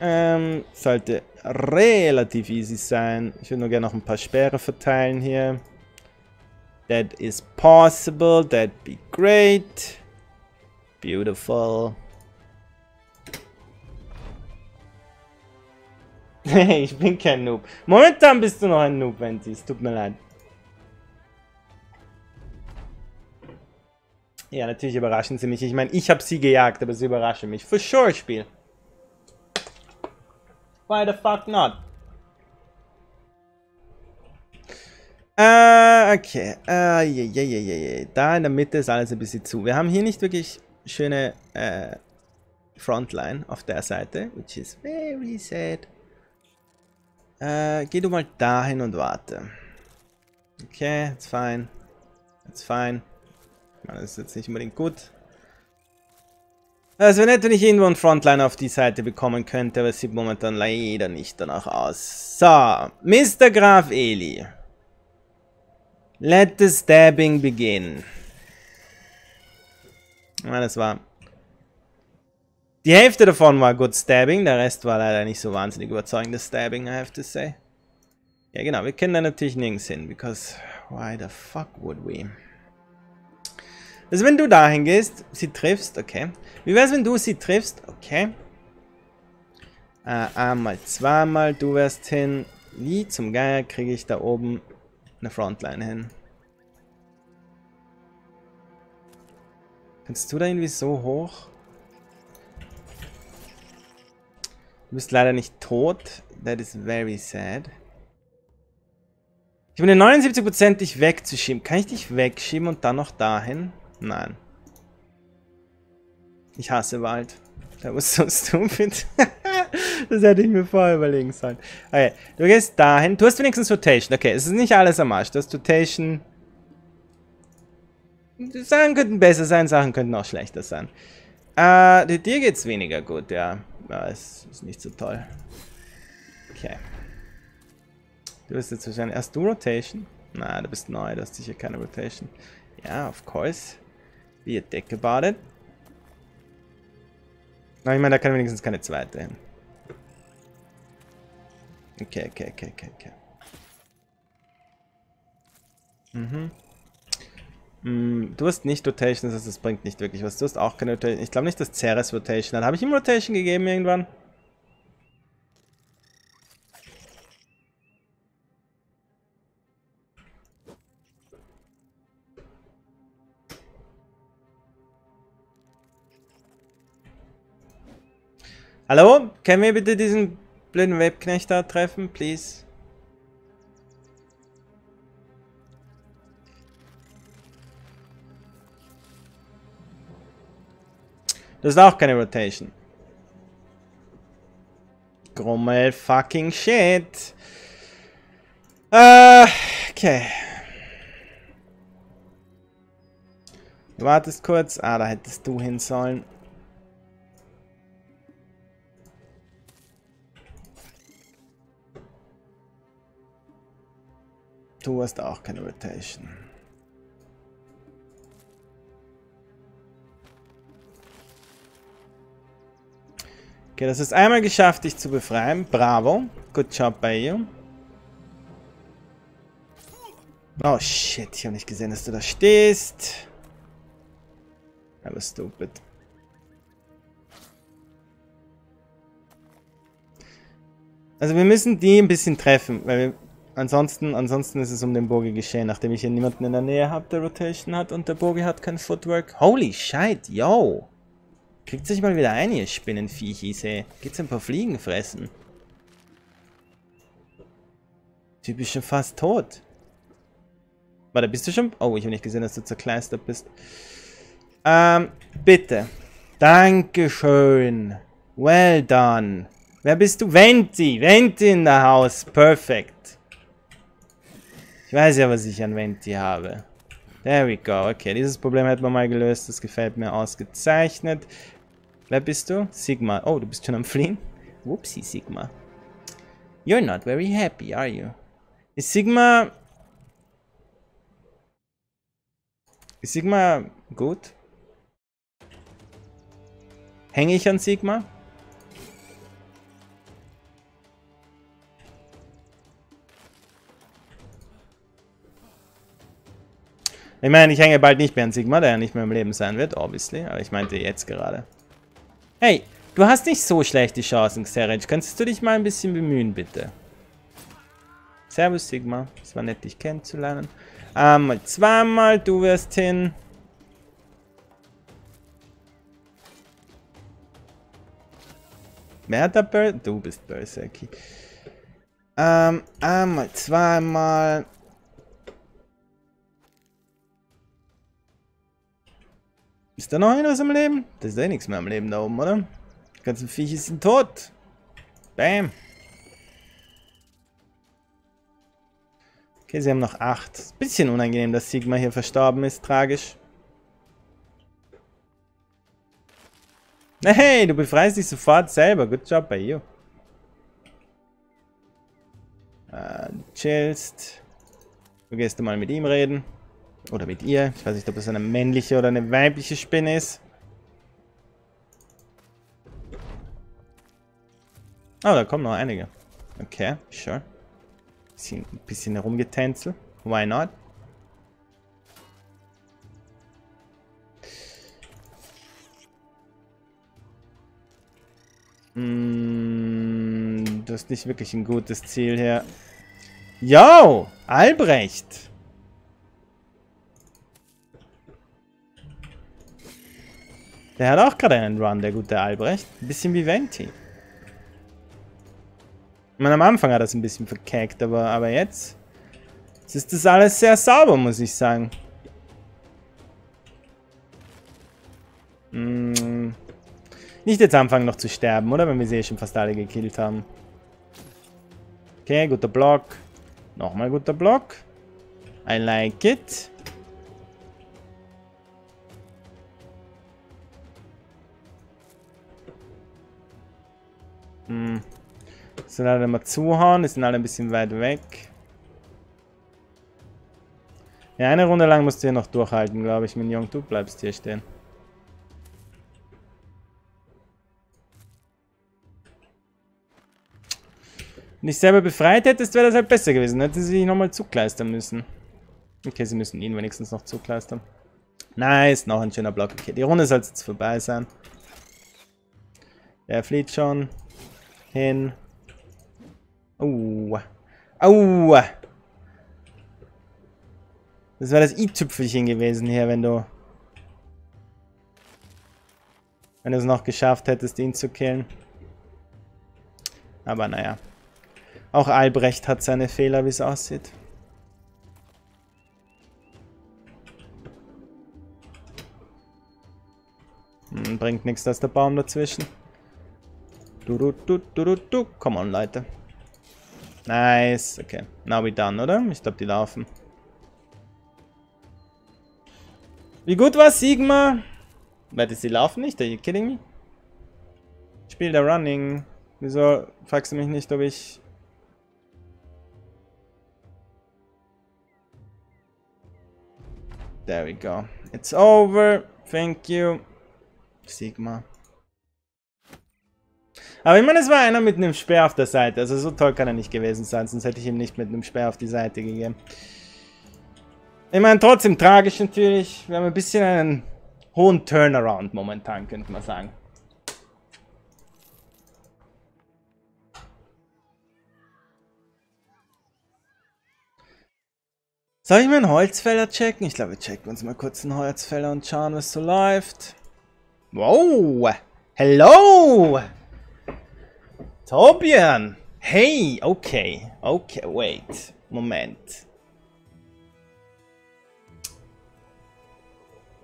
Ähm, sollte relativ easy sein. Ich würde nur gerne noch ein paar Sperre verteilen hier. That is possible. That'd be great. Beautiful. Nee, <laughs> ich bin kein Noob. Momentan bist du noch ein Noob, Venti. Es tut mir leid. Ja, natürlich überraschen sie mich. Ich meine, ich habe sie gejagt, aber sie überraschen mich. For sure, Spiel. Why the fuck not? Äh, okay. Äh, je, je, je, je. Da in der Mitte ist alles ein bisschen zu. Wir haben hier nicht wirklich schöne äh, Frontline auf der Seite, which is very sad. Äh, geh du mal dahin und warte. Okay, it's fine. It's fine. Ich meine, das ist jetzt nicht unbedingt gut. Es wäre nett, wenn ich irgendwo einen Frontline auf die Seite bekommen könnte, aber es sieht momentan leider nicht danach aus. So, Mr. Graf Eli. Let the stabbing begin. Ja, das war die Hälfte davon war gut Stabbing, der Rest war leider nicht so wahnsinnig überzeugendes Stabbing, I have to say. Ja genau, wir können da natürlich nirgends hin, because why the fuck would we? Also wenn du dahin gehst, sie triffst, okay. Wie wär's, wenn du sie triffst? Okay. Äh, einmal, zweimal, du wärst hin. Wie zum Geier kriege ich da oben eine Frontline hin? Kannst du da irgendwie so hoch? Du bist leider nicht tot. That is very sad. Ich bin in 79% dich wegzuschieben. Kann ich dich wegschieben und dann noch dahin? Nein. Ich hasse Wald. That was so stupid. das hätte ich mir vorher überlegen sollen. Okay, du gehst dahin. Du hast wenigstens Rotation. Okay, es ist nicht alles am Arsch. Du hast Rotation. Sachen könnten besser sein, Sachen könnten auch schlechter sein. Äh, dir geht's weniger gut, ja. Ja, es ist nicht so toll. Okay. Du bist jetzt wahrscheinlich... Hast du Rotation? Na, du bist neu, du hast sicher keine Rotation. Ja, of course. Be a dick it. Na, ich meine, da kann wenigstens keine zweite hin. Okay, okay, okay, okay, okay. Mhm. Mm, du hast nicht Rotation, das heißt, das bringt nicht wirklich was. Du hast auch keine Rotation. Ich glaube nicht, dass Ceres Rotation hat. Habe ich ihm Rotation gegeben irgendwann? Hallo? Können wir bitte diesen blöden Webknecht da treffen, please? Das ist auch keine Rotation. Grummel fucking shit. Äh, okay. Du wartest kurz. Ah, da hättest du hin sollen. Du hast auch keine Rotation. Okay, das ist einmal geschafft, dich zu befreien. Bravo. Good job by you. Oh shit, ich habe nicht gesehen, dass du da stehst. Was stupid. Also wir müssen die ein bisschen treffen, weil wir Ansonsten, ansonsten ist es um den Bogi geschehen, nachdem ich hier niemanden in der Nähe habe, der Rotation hat und der Bogi hat kein Footwork. Holy shit, yo! Kriegt sich mal wieder ein, ihr Spinnenviechis, ey. Geht's ein paar Fliegen fressen? Typisch schon fast tot. Warte, bist du schon... Oh, ich habe nicht gesehen, dass du zerkleistert bist. Ähm, bitte. Dankeschön. Well done. Wer bist du? Venti. Venti in der Haus. Perfect. Ich weiß ja, was ich an Venti habe. There we go. Okay, dieses Problem hätten wir mal gelöst. Das gefällt mir ausgezeichnet. Wer bist du? Sigma. Oh, du bist schon am Fliehen? Whoopsie, Sigma. You're not very happy, are you? Ist Sigma... Ist Sigma gut? Hänge ich an Sigma? Ich meine, ich hänge bald nicht mehr an Sigma, der ja nicht mehr im Leben sein wird, obviously. Aber ich meinte jetzt gerade. Hey, du hast nicht so schlechte Chancen, Xeric. Könntest du dich mal ein bisschen bemühen, bitte? Servus, Sigma. Es war nett, dich kennenzulernen. Einmal, zweimal, du wirst hin. Wer hat da Ber Du bist Berserky. Ähm, einmal, zweimal. Ist da noch irgendwas am Leben? Da ist eh nichts mehr am Leben da oben, oder? Die ganzen Viecher sind tot. Bam. Okay, sie haben noch acht. Bisschen unangenehm, dass Sigma hier verstorben ist. Tragisch. Hey, du befreist dich sofort selber. Good job bei you. Äh, chillst. Du gehst mal mit ihm reden. Oder mit ihr. Ich weiß nicht, ob es eine männliche oder eine weibliche Spinne ist. Oh, da kommen noch einige. Okay, sure. Bisschen, ein bisschen herumgetänzelt. Why not? Mm, das ist nicht wirklich ein gutes Ziel hier. Yo, Albrecht. Der hat auch gerade einen Run, der gute Albrecht. Ein bisschen wie Venti. meine, am Anfang hat er es ein bisschen verkackt, aber, aber jetzt, jetzt ist das alles sehr sauber, muss ich sagen. Hm. Nicht jetzt anfangen noch zu sterben, oder? Wenn wir sie eh schon fast alle gekillt haben. Okay, guter Block. Nochmal guter Block. I like it. Hm. Sind alle mal zuhauen, die sind alle ein bisschen weit weg. Ja, eine Runde lang musst du hier noch durchhalten, glaube ich, Minion. Du bleibst hier stehen. Wenn ich selber befreit hättest, wäre das halt besser gewesen. Dann hätte sie sich nochmal zugleistern müssen. Okay, sie müssen ihn wenigstens noch zugleistern. Nice, noch ein schöner Block. Okay, die Runde soll jetzt vorbei sein. Der flieht schon. Hin. Aua. Aua. Das wäre das i-Tüpfelchen gewesen hier, wenn du... Wenn du es noch geschafft hättest, ihn zu killen. Aber naja. Auch Albrecht hat seine Fehler, wie es aussieht. Hm, bringt nichts, dass der Baum dazwischen. Du, du, du, du, du, du. Come on, Leute. Nice. Okay. Now we done, oder? Ich glaube, die laufen. Wie gut war Sigma? Warte, sie laufen nicht? Are you kidding me? Spiel der Running. Wieso fragst du mich nicht, ob ich There we go. It's over. Thank you. Sigma. Aber ich meine, es war einer mit einem Speer auf der Seite. Also so toll kann er nicht gewesen sein, sonst hätte ich ihm nicht mit einem Speer auf die Seite gegeben. Ich meine, trotzdem tragisch natürlich. Wir haben ein bisschen einen hohen Turnaround momentan, könnte man sagen. Soll ich mir einen Holzfäller checken? Ich glaube, wir checken uns mal kurz einen Holzfäller und schauen, was so läuft. Wow! Hello! Tobian! Hey, okay. Okay, wait. Moment.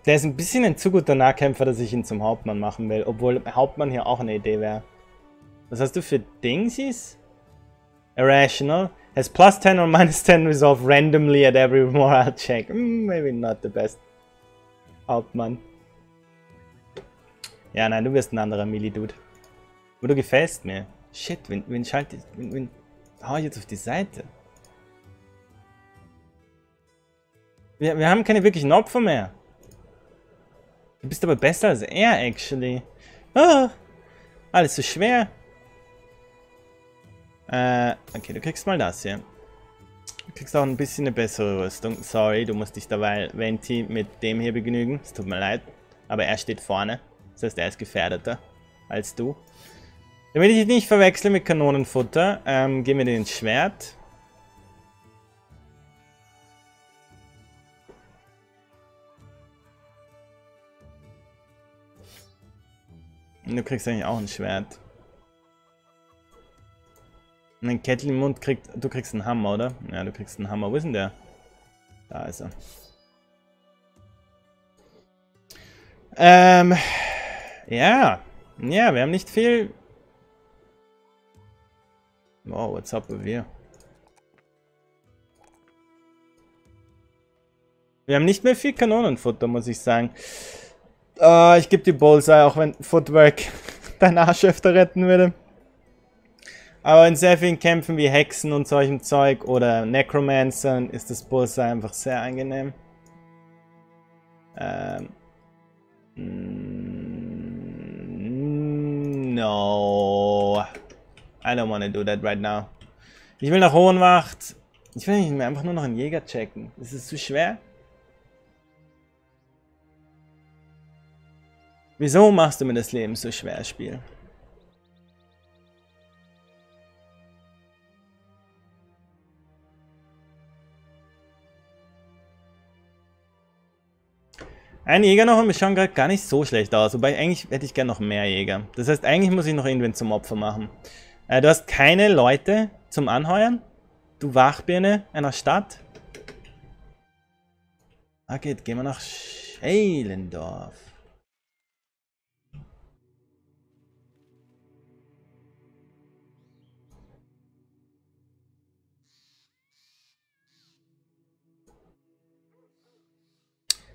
Der ist ein bisschen ein zu guter Nahkämpfer, dass ich ihn zum Hauptmann machen will. Obwohl Hauptmann hier auch eine Idee wäre. Was hast du für Dingsies? Irrational. Has plus 10 or minus 10 resolve randomly at every morale check. Mm, maybe not the best. Hauptmann. Ja, nein, du wirst ein anderer Mili-Dude. Aber du gefällst mir. Shit, wen, wen schalte wen, wen hau ich jetzt auf die Seite? Wir, wir haben keine wirklichen Opfer mehr. Du bist aber besser als er, actually. Ah, alles so schwer. Äh, okay, du kriegst mal das hier. Du kriegst auch ein bisschen eine bessere Rüstung. Sorry, du musst dich dabei Venti mit dem hier begnügen. Es tut mir leid. Aber er steht vorne. Das heißt, er ist gefährdeter als du. Damit ich dich nicht verwechsle mit Kanonenfutter, ähm, geben wir dir ein Schwert. Und du kriegst eigentlich auch ein Schwert. Und ein Kettel im Mund kriegt. Du kriegst einen Hammer, oder? Ja, du kriegst einen Hammer. Wo ist denn der? Da ist er. Ähm. Ja. Ja, wir haben nicht viel. Wow, what's up with you? Wir haben nicht mehr viel Kanonenfutter, muss ich sagen. Uh, ich gebe die Bullseye, auch wenn Footwork <laughs> dein Arsch öfter retten würde. Aber in sehr vielen Kämpfen wie Hexen und solchem Zeug oder Necromancern ist das Bullseye einfach sehr angenehm. Ähm. Mm, no. I don't want to do that right now. Ich will nach Hohenwacht. Ich will nicht mehr einfach nur noch einen Jäger checken. Ist es zu schwer? Wieso machst du mir das Leben so schwer, Spiel? Ein Jäger noch und wir schauen gerade gar nicht so schlecht aus. Wobei eigentlich hätte ich gerne noch mehr Jäger. Das heißt, eigentlich muss ich noch irgendwen zum Opfer machen. Äh, du hast keine Leute zum Anheuern? Du Wachbirne einer Stadt? Geht, gehen wir nach Schelendorf.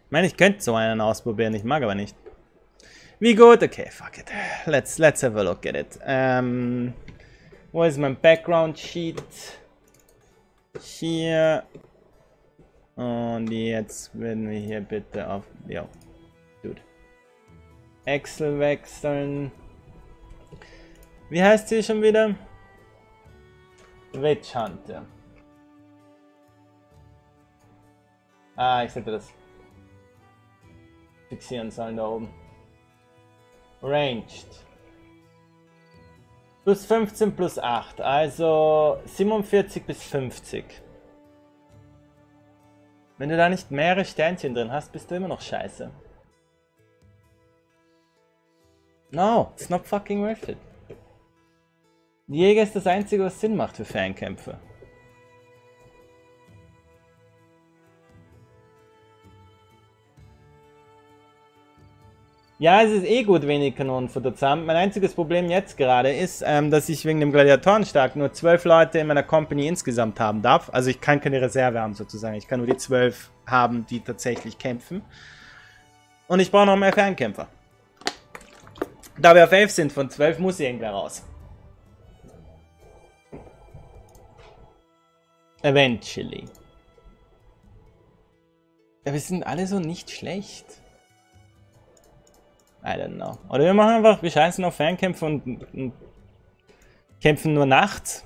Ich meine, ich könnte so einen ausprobieren, ich mag aber nicht. Wie gut? Okay, fuck it. Let's, let's have a look at it. Ähm, wo ist mein Background Sheet? Hier. Und jetzt werden wir hier bitte auf... Ja, gut. Excel wechseln. Wie heißt sie schon wieder? Witch Hunter. Ah, ich sollte das fixieren sollen da oben. Ranged. Plus 15 plus 8, also 47 bis 50. Wenn du da nicht mehrere Sternchen drin hast, bist du immer noch scheiße. No, it's not fucking worth it. Jäger ist das einzige, was Sinn macht für Fernkämpfe. Ja, es ist eh gut, wenig Kanonenfutter zu haben. Mein einziges Problem jetzt gerade ist, ähm, dass ich wegen dem Gladiatorenstark nur zwölf Leute in meiner Company insgesamt haben darf. Also ich kann keine Reserve haben sozusagen. Ich kann nur die zwölf haben, die tatsächlich kämpfen. Und ich brauche noch mehr Fernkämpfer. Da wir auf elf sind von zwölf, muss irgendwer raus. Eventually. Ja, wir sind alle so nicht schlecht. I don't know. Oder wir machen einfach, wir scheißen auf Fernkämpfe und, und kämpfen nur nachts.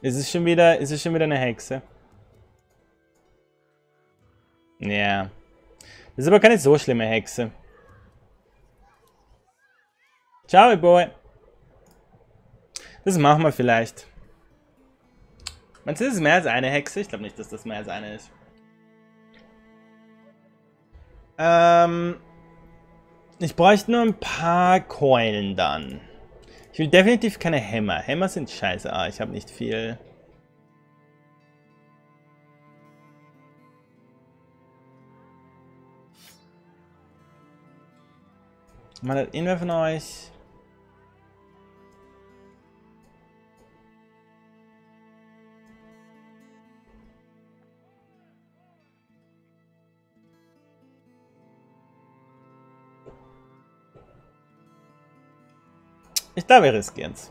Ist es schon wieder, ist es schon wieder eine Hexe? Ja. Yeah. Das ist aber keine so schlimme Hexe. Ciao, Boy. Das machen wir vielleicht. Meinst du, das ist mehr als eine Hexe? Ich glaube nicht, dass das mehr als eine ist. Ähm... Ich bräuchte nur ein paar Keulen dann. Ich will definitiv keine Hämmer. Hämmer sind scheiße. Ah, ich habe nicht viel. Mal hat irgendwer von euch Ich glaube, wir riskieren es.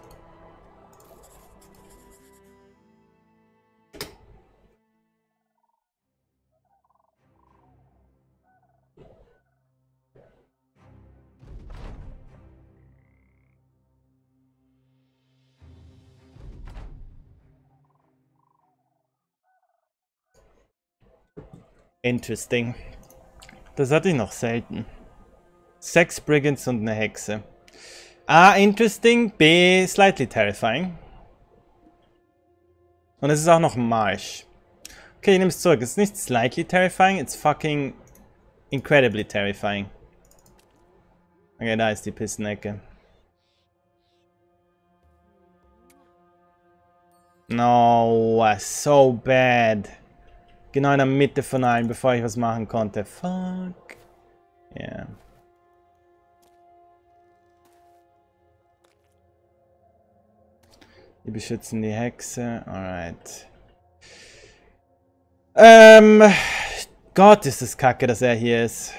Interesting. Das hatte ich noch selten. Sechs Brigands und eine Hexe. A, interesting. B, slightly terrifying. Und es ist auch noch Marsch. Okay, ich nehme es zurück. Es ist nicht slightly terrifying, it's fucking incredibly terrifying. Okay, da ist die Pissenecke. No, so bad. Genau in der Mitte von allen, bevor ich was machen konnte. Fuck. Yeah. Die beschützen die Hexe. Alright. Ähm. Gott, ist es kacke, dass er hier ist.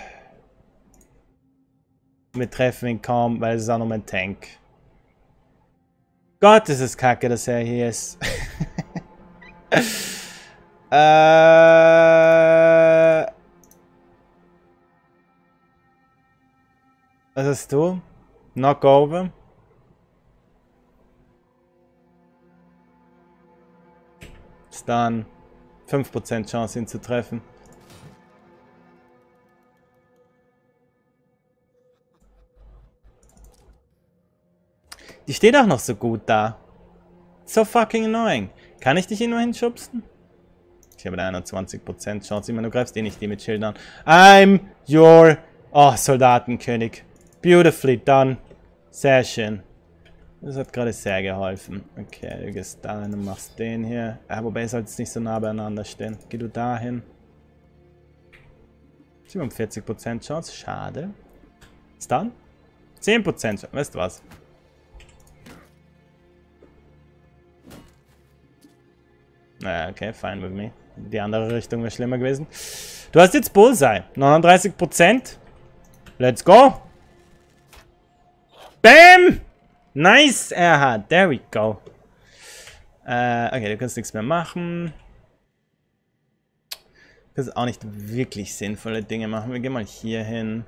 Wir treffen ihn kaum, weil es ist auch noch mein Tank. Gott, ist es kacke, dass er hier ist. <laughs> äh. Was hast du? Knock over? Ist dann 5% Chance, ihn zu treffen. Die steht auch noch so gut da. So fucking annoying. Kann ich dich hier nur hinschubsen? Ich habe eine 21% Chance. Meine, du greifst eh nicht die mit Schildern. I'm your... Oh, Soldatenkönig. Beautifully done. Sehr schön. Das hat gerade sehr geholfen. Okay, du gehst dahin und machst den hier. Ah, wobei ihr sollt nicht so nah beieinander stehen. Geh du dahin. 47% Chance, schade. Stun? 10%, weißt du was? Naja, okay, fine with me. Die andere Richtung wäre schlimmer gewesen. Du hast jetzt Bullseye. 39%. Let's go. Bam! Nice, Erhard. There we go. Äh, okay, du kannst nichts mehr machen. Du kannst auch nicht wirklich sinnvolle Dinge machen. Wir gehen mal hier hin.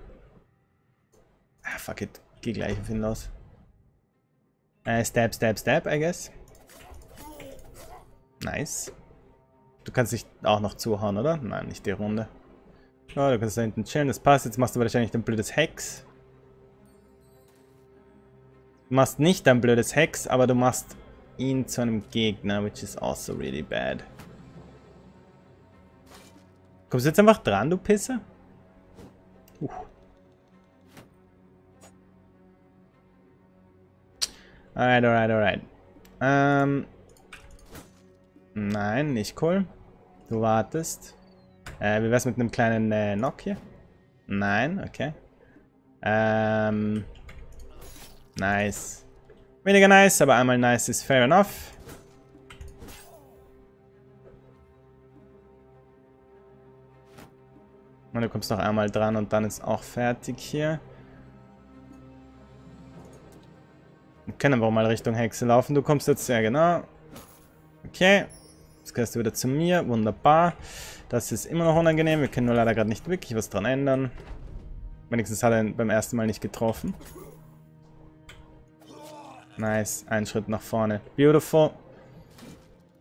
Ah, fuck it. Geh gleich auf ihn los. Äh, stab, stab, stab, I guess. Nice. Du kannst dich auch noch zuhauen, oder? Nein, nicht die Runde. Oh, du kannst da hinten chillen, das passt. Jetzt machst du wahrscheinlich ein blödes Hex. Du machst nicht ein blödes Hex, aber du machst ihn zu einem Gegner, which is also really bad. Kommst du jetzt einfach dran, du Pisse? Uh. Alright, alright, alright. Ähm, Nein, nicht cool. Du wartest. Äh, wie wär's mit einem kleinen äh, Knock hier? Nein, okay. Ähm. Nice. Weniger nice, aber einmal nice ist fair enough. Und du kommst noch einmal dran und dann ist auch fertig hier. Wir können aber auch mal Richtung Hexe laufen. Du kommst jetzt, ja genau. Okay. Jetzt gehst du wieder zu mir. Wunderbar. Das ist immer noch unangenehm. Wir können nur leider gerade nicht wirklich was dran ändern. Wenigstens hat er ihn beim ersten Mal nicht getroffen. Nice. Ein Schritt nach vorne. Beautiful.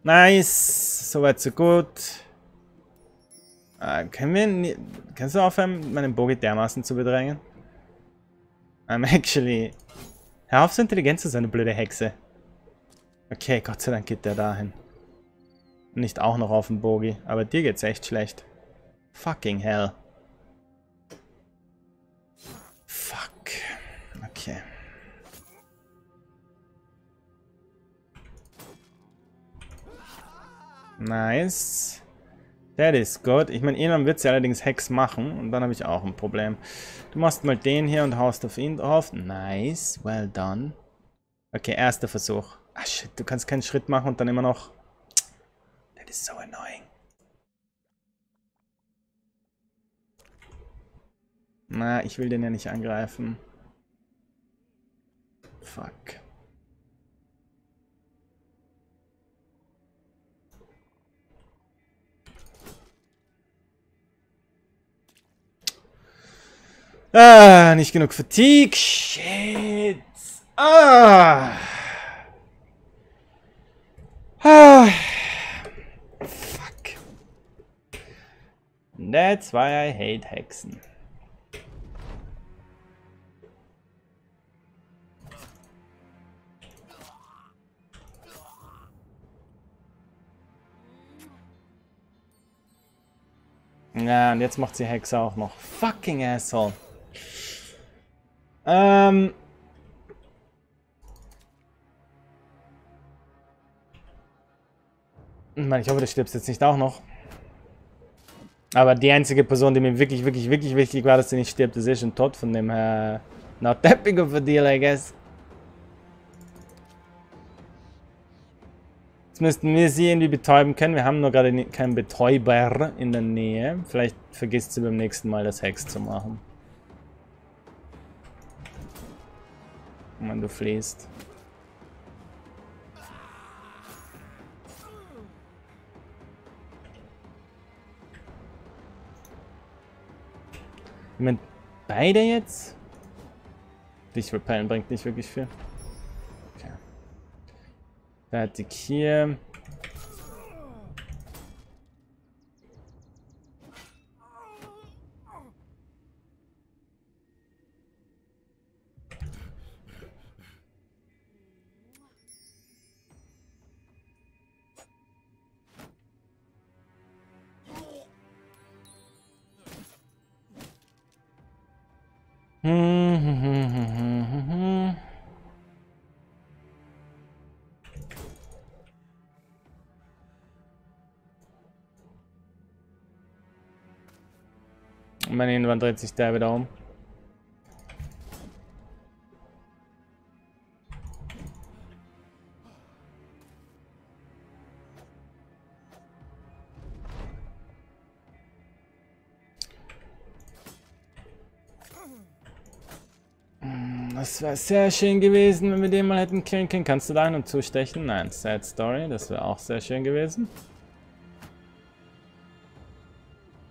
Nice. Soweit so gut. Äh, können wir... Nie Kannst du aufhören, meinen Bogi dermaßen zu bedrängen? I'm actually... Hör auf, so intelligent zu sein, blöde Hexe. Okay, Gott sei Dank geht der dahin. Nicht auch noch auf dem Bogi. Aber dir geht's echt schlecht. Fucking hell. Nice. That is good. Ich meine, irgendwann wird sie allerdings Hex machen und dann habe ich auch ein Problem. Du machst mal den hier und haust auf ihn drauf. Nice. Well done. Okay, erster Versuch. Ah shit, du kannst keinen Schritt machen und dann immer noch is so annoying. Na, ich will den ja nicht angreifen. Fuck. Ah, nicht genug Fatigue. Shit. Ah. Ah. That's why I hate Hexen. Ja, und jetzt macht sie Hexe auch noch. Fucking Asshole. Ähm. Ich hoffe, du stirbst jetzt nicht auch noch. Aber die einzige Person, die mir wirklich, wirklich, wirklich wichtig war, dass sie nicht stirbt, ist eh schon tot. Von dem her, not that big of a deal, I guess. Jetzt müssten wir sie irgendwie betäuben können. Wir haben nur gerade keinen Betäuber in der Nähe. Vielleicht vergisst sie beim nächsten Mal das Hex zu machen. Wenn du fließt. Ich meine, beide jetzt? Dich repellen bringt nicht wirklich viel. Okay. Fertig hier. Meine Innenwand dreht sich da wieder um. Sehr schön gewesen, wenn wir den mal hätten killen können. Kannst du da einen zustechen? Nein, Sad Story. Das wäre auch sehr schön gewesen.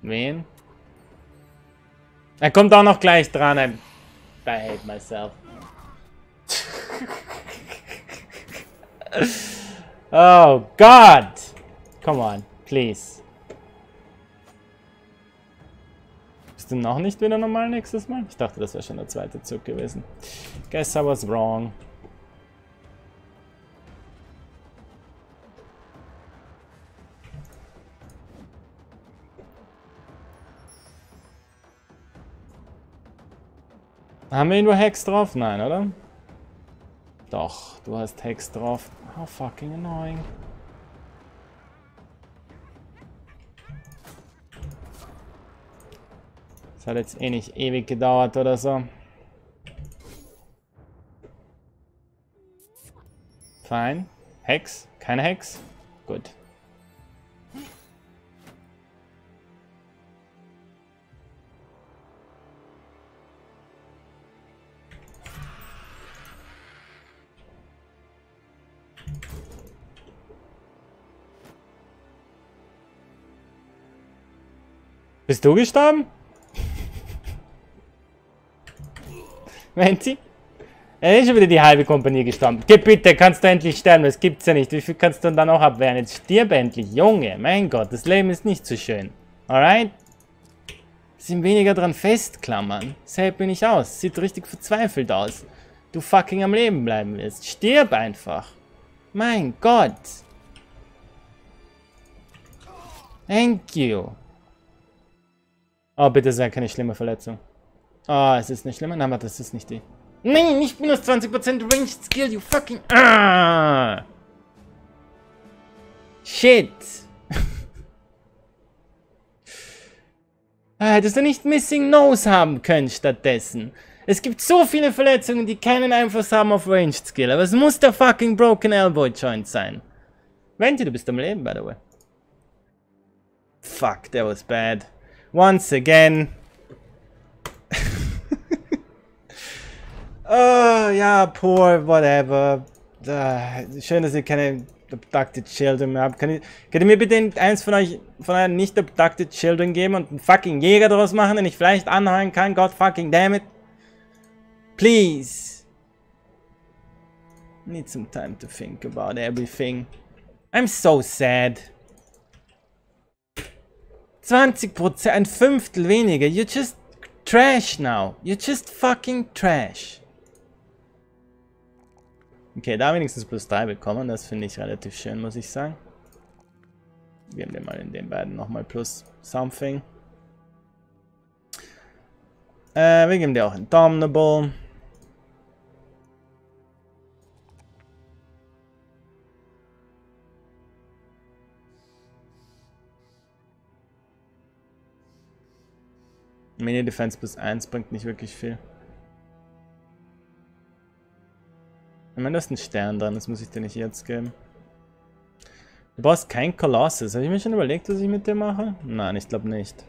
Wen? Er kommt auch noch gleich dran. I, I hate myself. <laughs> oh God! Come on, please. Bist du noch nicht wieder normal nächstes Mal? Ich dachte, das wäre schon der zweite Zug gewesen. Guess I was wrong. Haben wir nur Hex drauf? Nein, oder? Doch, du hast Hex drauf. How fucking annoying. Das hat jetzt eh nicht ewig gedauert oder so. Fein. Hex? Keine Hex? Gut. Bist du gestorben? <laughs> Menti? Er ist schon wieder die halbe Kompanie gestorben. Geh bitte, kannst du endlich sterben, das gibt's ja nicht. Wie viel kannst du dann noch abwehren? Jetzt stirb endlich, Junge. Mein Gott, das Leben ist nicht so schön. Alright? Sind weniger dran festklammern. Hält mir nicht aus. Sieht richtig verzweifelt aus. Du fucking am Leben bleiben willst. Stirb einfach. Mein Gott. Thank you. Oh, bitte sei keine schlimme Verletzung. Oh, es ist nicht schlimm. Nein, aber das ist nicht die. Nein, nicht minus 20% Ranged Skill, you fucking... Ah! Shit! ah, hättest du nicht Missing Nose haben können stattdessen. Es gibt so viele Verletzungen, die keinen Einfluss haben auf Ranged Skill. Aber es muss der fucking Broken Elbow Joint sein. Venti, du bist am Leben, by the way. Fuck, that was bad. Once again. Oh, ja, poor, whatever. Uh, schön, dass ihr keine Abducted Children mehr habt. Könnt ihr, könnt ihr mir bitte eins von euch, von euren nicht Abducted Children geben und einen fucking Jäger daraus machen, den ich vielleicht anheuern kann? God fucking damn it. Please. Need some time to think about everything. I'm so sad. 20%, ein Fünftel weniger. You're just trash now. You're just fucking trash. Okay, da wenigstens plus 3 bekommen. Das finde ich relativ schön, muss ich sagen. Geben wir mal in den beiden nochmal plus something. Äh, wir geben dir auch Indomitable. Mini Defense plus 1 bringt nicht wirklich viel. Ich meine, da ist ein Stern dran, das muss ich dir nicht jetzt geben. Du brauchst kein Colossus. Habe ich mir schon überlegt, was ich mit dir mache? Nein, ich glaube nicht.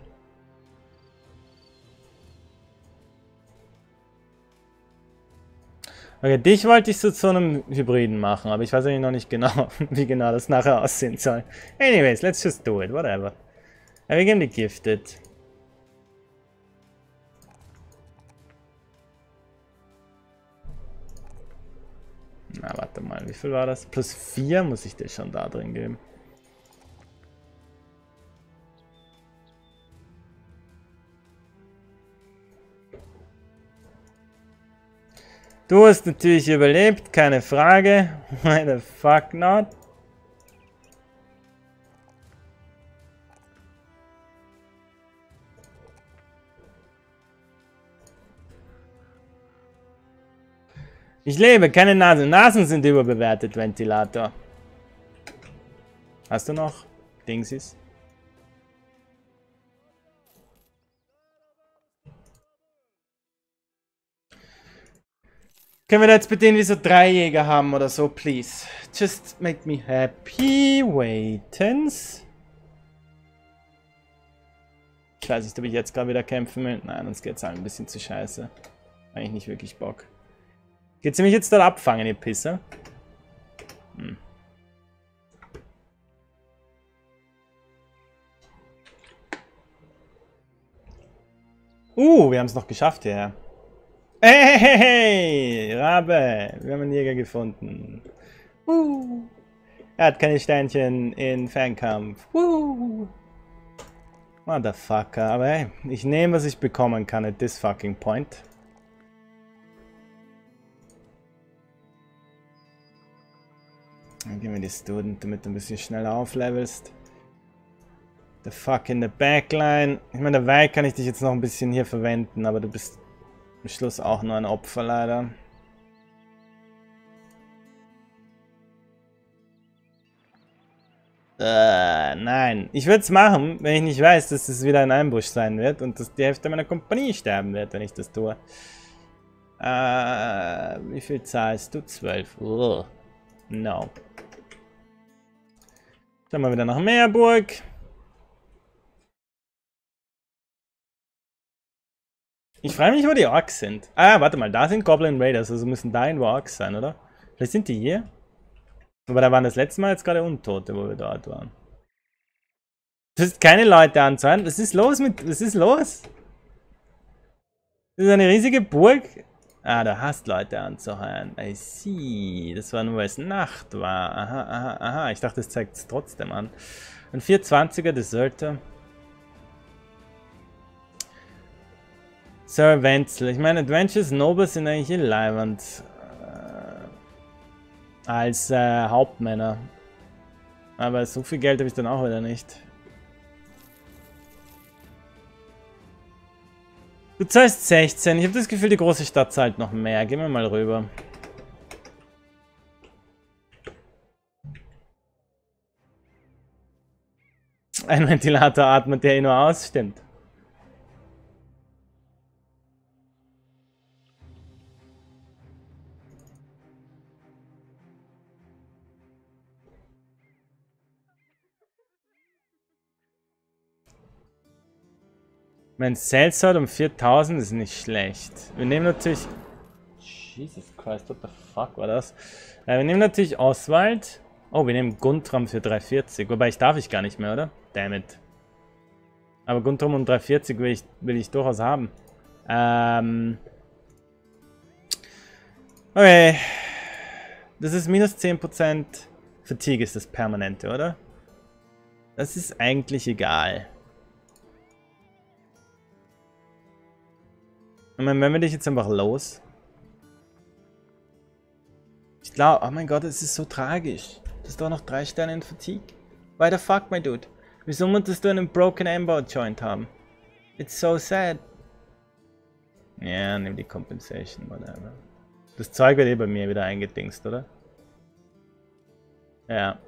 Okay, dich wollte ich so zu einem Hybriden machen, aber ich weiß eigentlich noch nicht genau, <laughs> wie genau das nachher aussehen soll. Anyways, let's just do it, whatever. Ja, wir gehen die Gifted. Na, warte mal, wie viel war das? Plus 4 muss ich dir schon da drin geben. Du hast natürlich überlebt, keine Frage. <laughs> Why the fuck not? Ich lebe, keine Nase. Nasen sind überbewertet, Ventilator. Hast du noch Dingsies? Können wir da jetzt bitte irgendwie so drei Jäger haben oder so, please? Just make me happy. Waitens. Ich weiß nicht, ob ich jetzt gerade wieder kämpfen will. Nein, uns geht's halt ein bisschen zu scheiße. Eigentlich nicht wirklich Bock. Geht's mich jetzt dort abfangen, ihr Pisser? Hm. Uh, wir haben es noch geschafft hierher. Hey, hey, hey, Rabe, wir haben einen Jäger gefunden. Uh. Er hat keine Sternchen in Fernkampf. Uh. Motherfucker, aber hey, ich nehme, was ich bekommen kann at this fucking point. Dann gehen wir die Student, damit du ein bisschen schneller auflevelst. The fuck in the backline. Ich meine, dabei kann ich dich jetzt noch ein bisschen hier verwenden, aber du bist am Schluss auch nur ein Opfer leider. Äh, nein. Ich würde es machen, wenn ich nicht weiß, dass es wieder ein Einbusch sein wird und dass die Hälfte meiner Kompanie sterben wird, wenn ich das tue. Äh, wie viel zahlst du? 12. Ugh. No. Schauen wir wieder nach Meerburg. Ich frage mich, wo die Orks sind. Ah, warte mal, da sind Goblin Raiders, also müssen da irgendwo Orks sein, oder? Vielleicht sind die hier? Aber da waren das letzte Mal jetzt gerade Untote, wo wir dort waren. Das ist keine Leute anzuhören. Was ist los mit... Was ist los? Das ist eine riesige Burg. Ah, du hast Leute anzuheuern. I see. Das war nur, weil es Nacht war. Aha, aha, aha. Ich dachte, das zeigt es trotzdem an. Ein 420er Deserter. Sir Wenzel. Ich meine, Adventures Nobles sind eigentlich in. Äh, als äh, Hauptmänner. Aber so viel Geld habe ich dann auch wieder nicht. Du zahlst 16. Ich habe das Gefühl, die große Stadt zahlt noch mehr. Gehen wir mal rüber. Ein Ventilator atmet der eh nur aus, stimmt. Mein hat um 4000 ist nicht schlecht. Wir nehmen natürlich... Jesus Christ, what the fuck war das? Äh, wir nehmen natürlich Oswald. Oh, wir nehmen Guntram für 340. Wobei ich darf ich gar nicht mehr, oder? Damn it. Aber Guntram um 340 will ich, will ich durchaus haben. Ähm... Okay. Das ist minus 10%. Fatigue ist das permanente, oder? Das ist eigentlich egal. Meine, wenn wir dich jetzt einfach los. Ich glaube, oh mein Gott, es ist so tragisch. Das ist doch noch drei Sterne in Fatigue. Why the fuck, my dude? Wieso musstest du einen Broken Ember Joint haben? It's so sad. Ja, yeah, nimm die Compensation, whatever. Das Zeug wird eh bei mir wieder eingedingst, oder? Ja.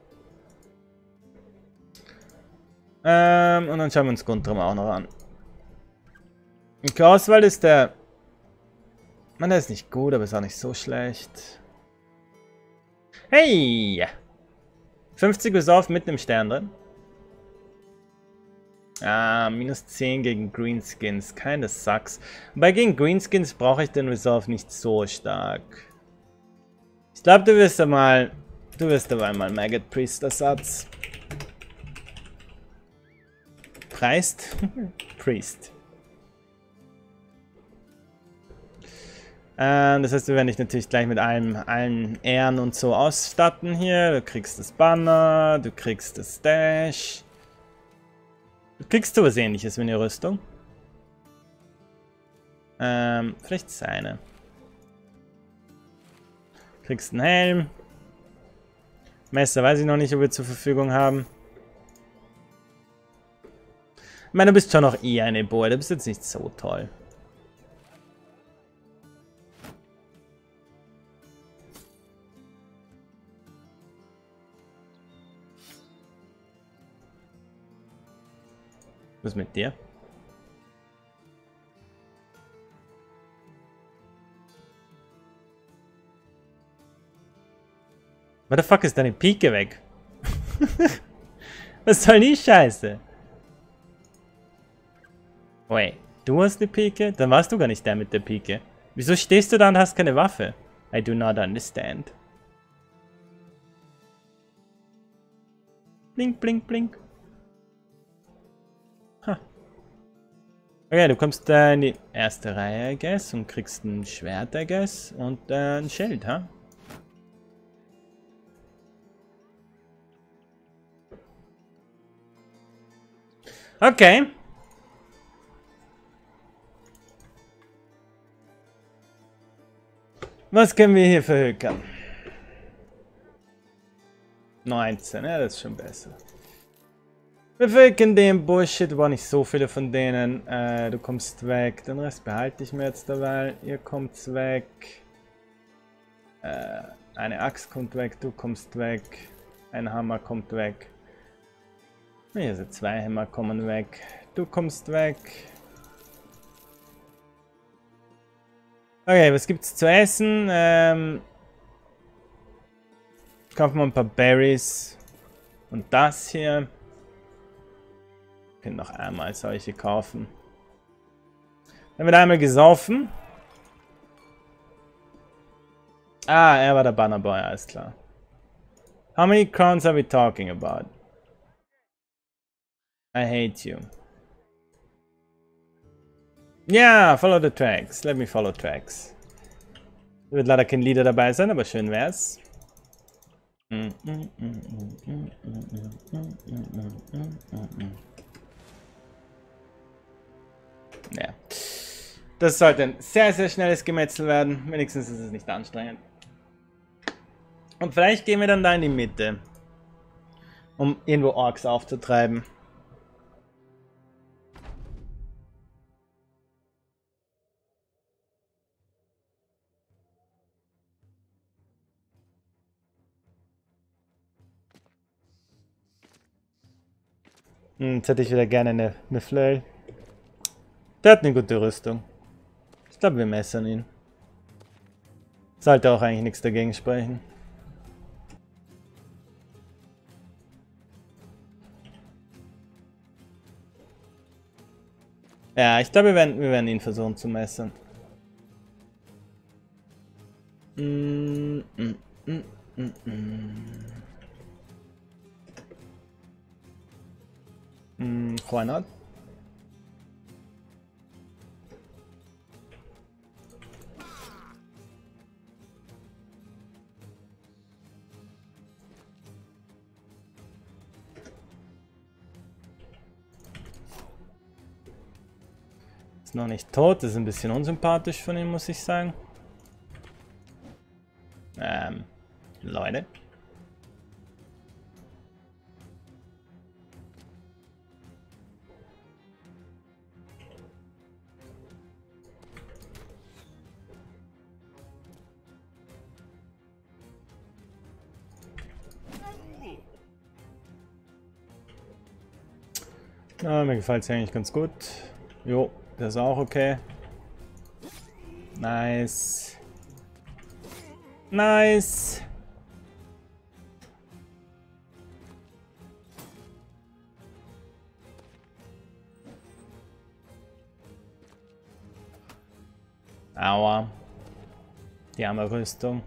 Ähm, und dann schauen wir uns Guntram auch noch an. Oswald ist der... Man, der ist nicht gut, aber ist auch nicht so schlecht. Hey! 50 Resolve mit einem Stern drin. Ah, minus 10 gegen Greenskins. Kinda sucks. Wobei gegen Greenskins brauche ich den Resolve nicht so stark. Ich glaube, du wirst einmal... Du wirst aber einmal Maggot Priest Ersatz. Preist? Priest. <laughs> das heißt, wir werden dich natürlich gleich mit allem, allen Ehren und so ausstatten hier. Du kriegst das Banner, du kriegst das Dash. Du kriegst sowas ähnliches wie eine Rüstung. Ähm, vielleicht seine. Kriegst einen Helm. Messer weiß ich noch nicht, ob wir zur Verfügung haben. Ich meine, du bist schon noch eher eine Boy, du bist jetzt nicht so toll. Was mit dir? What the fuck ist deine Pike weg? <laughs> Was soll die Scheiße? Wait, du hast die Pike? Dann warst du gar nicht der mit der Pike. Wieso stehst du da und hast keine Waffe? I do not understand. Blink, blink, blink. Okay, du kommst äh, in die erste Reihe, I guess, und kriegst ein Schwert, I guess, und äh, ein Schild, ha? Okay. Was können wir hier verhökern? 19, ja, das ist schon besser. Wir verhökern den Bullshit, war nicht so viele von denen. Äh, du kommst weg, den Rest behalte ich mir jetzt dabei. Ihr kommt weg. Äh, eine Axt kommt weg, du kommst weg. Ein Hammer kommt weg. Hier sind zwei Hämmer kommen weg. Du kommst weg. Okay, was gibt's zu essen? Ähm, kaufen wir ein paar Berries. Und das hier. Können noch einmal solche kaufen. Dann wird einmal gesoffen. Ah, er war der Bannerboy, alles klar. How many crowns are we talking about? I hate you. Ja, follow the tracks. Let me follow tracks. Wird leider kein Lieder dabei sein, aber schön wär's. Ja. Das sollte ein sehr, sehr schnelles Gemetzel werden. Wenigstens ist es nicht anstrengend. Und vielleicht gehen wir dann da in die Mitte. Um irgendwo Orks aufzutreiben. Hm, jetzt hätte ich wieder gerne eine, eine Flail. Der hat eine gute Rüstung. Ich glaube, wir messern ihn. Sollte auch eigentlich nichts dagegen sprechen. Ja, ich glaube, wir werden, wir werden ihn versuchen zu messen. Mm, mm, mm, mm, mm. Why not? Noch nicht tot, das ist ein bisschen unsympathisch von ihm, muss ich sagen. Ähm, Leute. Ja, mir gefällt es eigentlich ganz gut. Jo, der ist auch okay. Nice. Nice. Aua. Die arme Rüstung.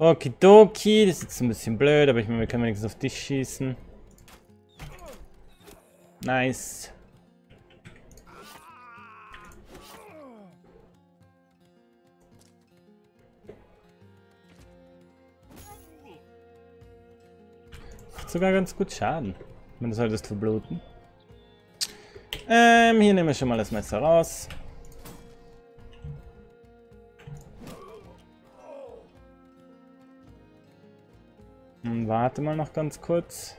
Okidoki, das ist jetzt ein bisschen blöd, aber ich meine, wir können wenigstens auf dich schießen. Nice. Macht sogar ganz gut Schaden. Wenn du solltest verbluten. Ähm, hier nehmen wir schon mal das Messer raus. warte mal noch ganz kurz.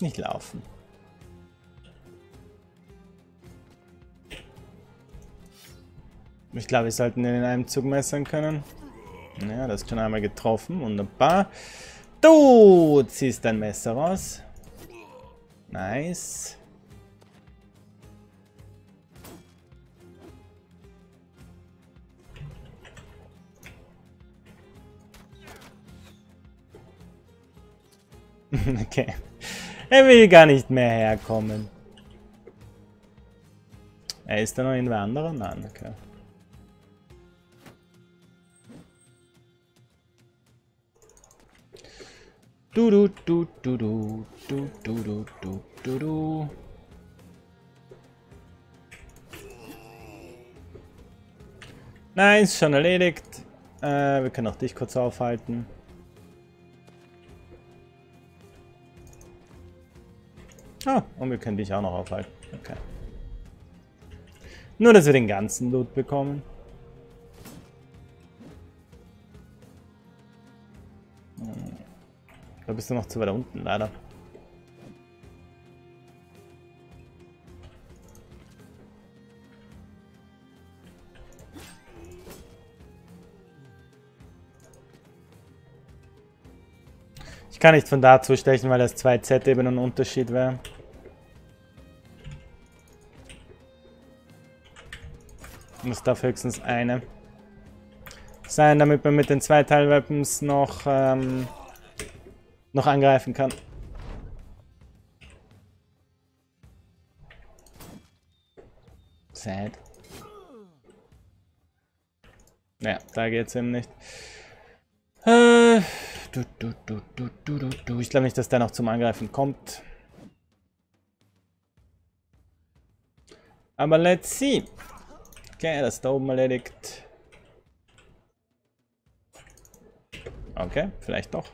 Nicht laufen. Ich glaube, wir sollten den in einem Zug messern können. Ja, das ist schon einmal getroffen. Wunderbar. Du ziehst dein Messer raus. Nice. <laughs> okay. Er will gar nicht mehr herkommen. Er ist da noch in Wanderer? Nein, okay. Du du du du du du du du du du du. Nice, schon erledigt. Äh, wir können auch dich kurz aufhalten. Ah, und wir können dich auch noch aufhalten. Okay. Nur, dass wir den ganzen Loot bekommen. Bist du noch zu weit unten, leider. Ich kann nicht von da zustechen, weil das 2Z eben ein Unterschied wäre. Muss darf höchstens eine sein, damit man mit den zwei Teilweapons noch, ähm, noch angreifen kann. Sad. Ja, da geht's eben nicht. Äh, du, du, du, du, du, du, du. Ich glaube nicht, dass der noch zum Angreifen kommt. Aber let's see. Okay, das da oben erledigt. Okay, vielleicht doch.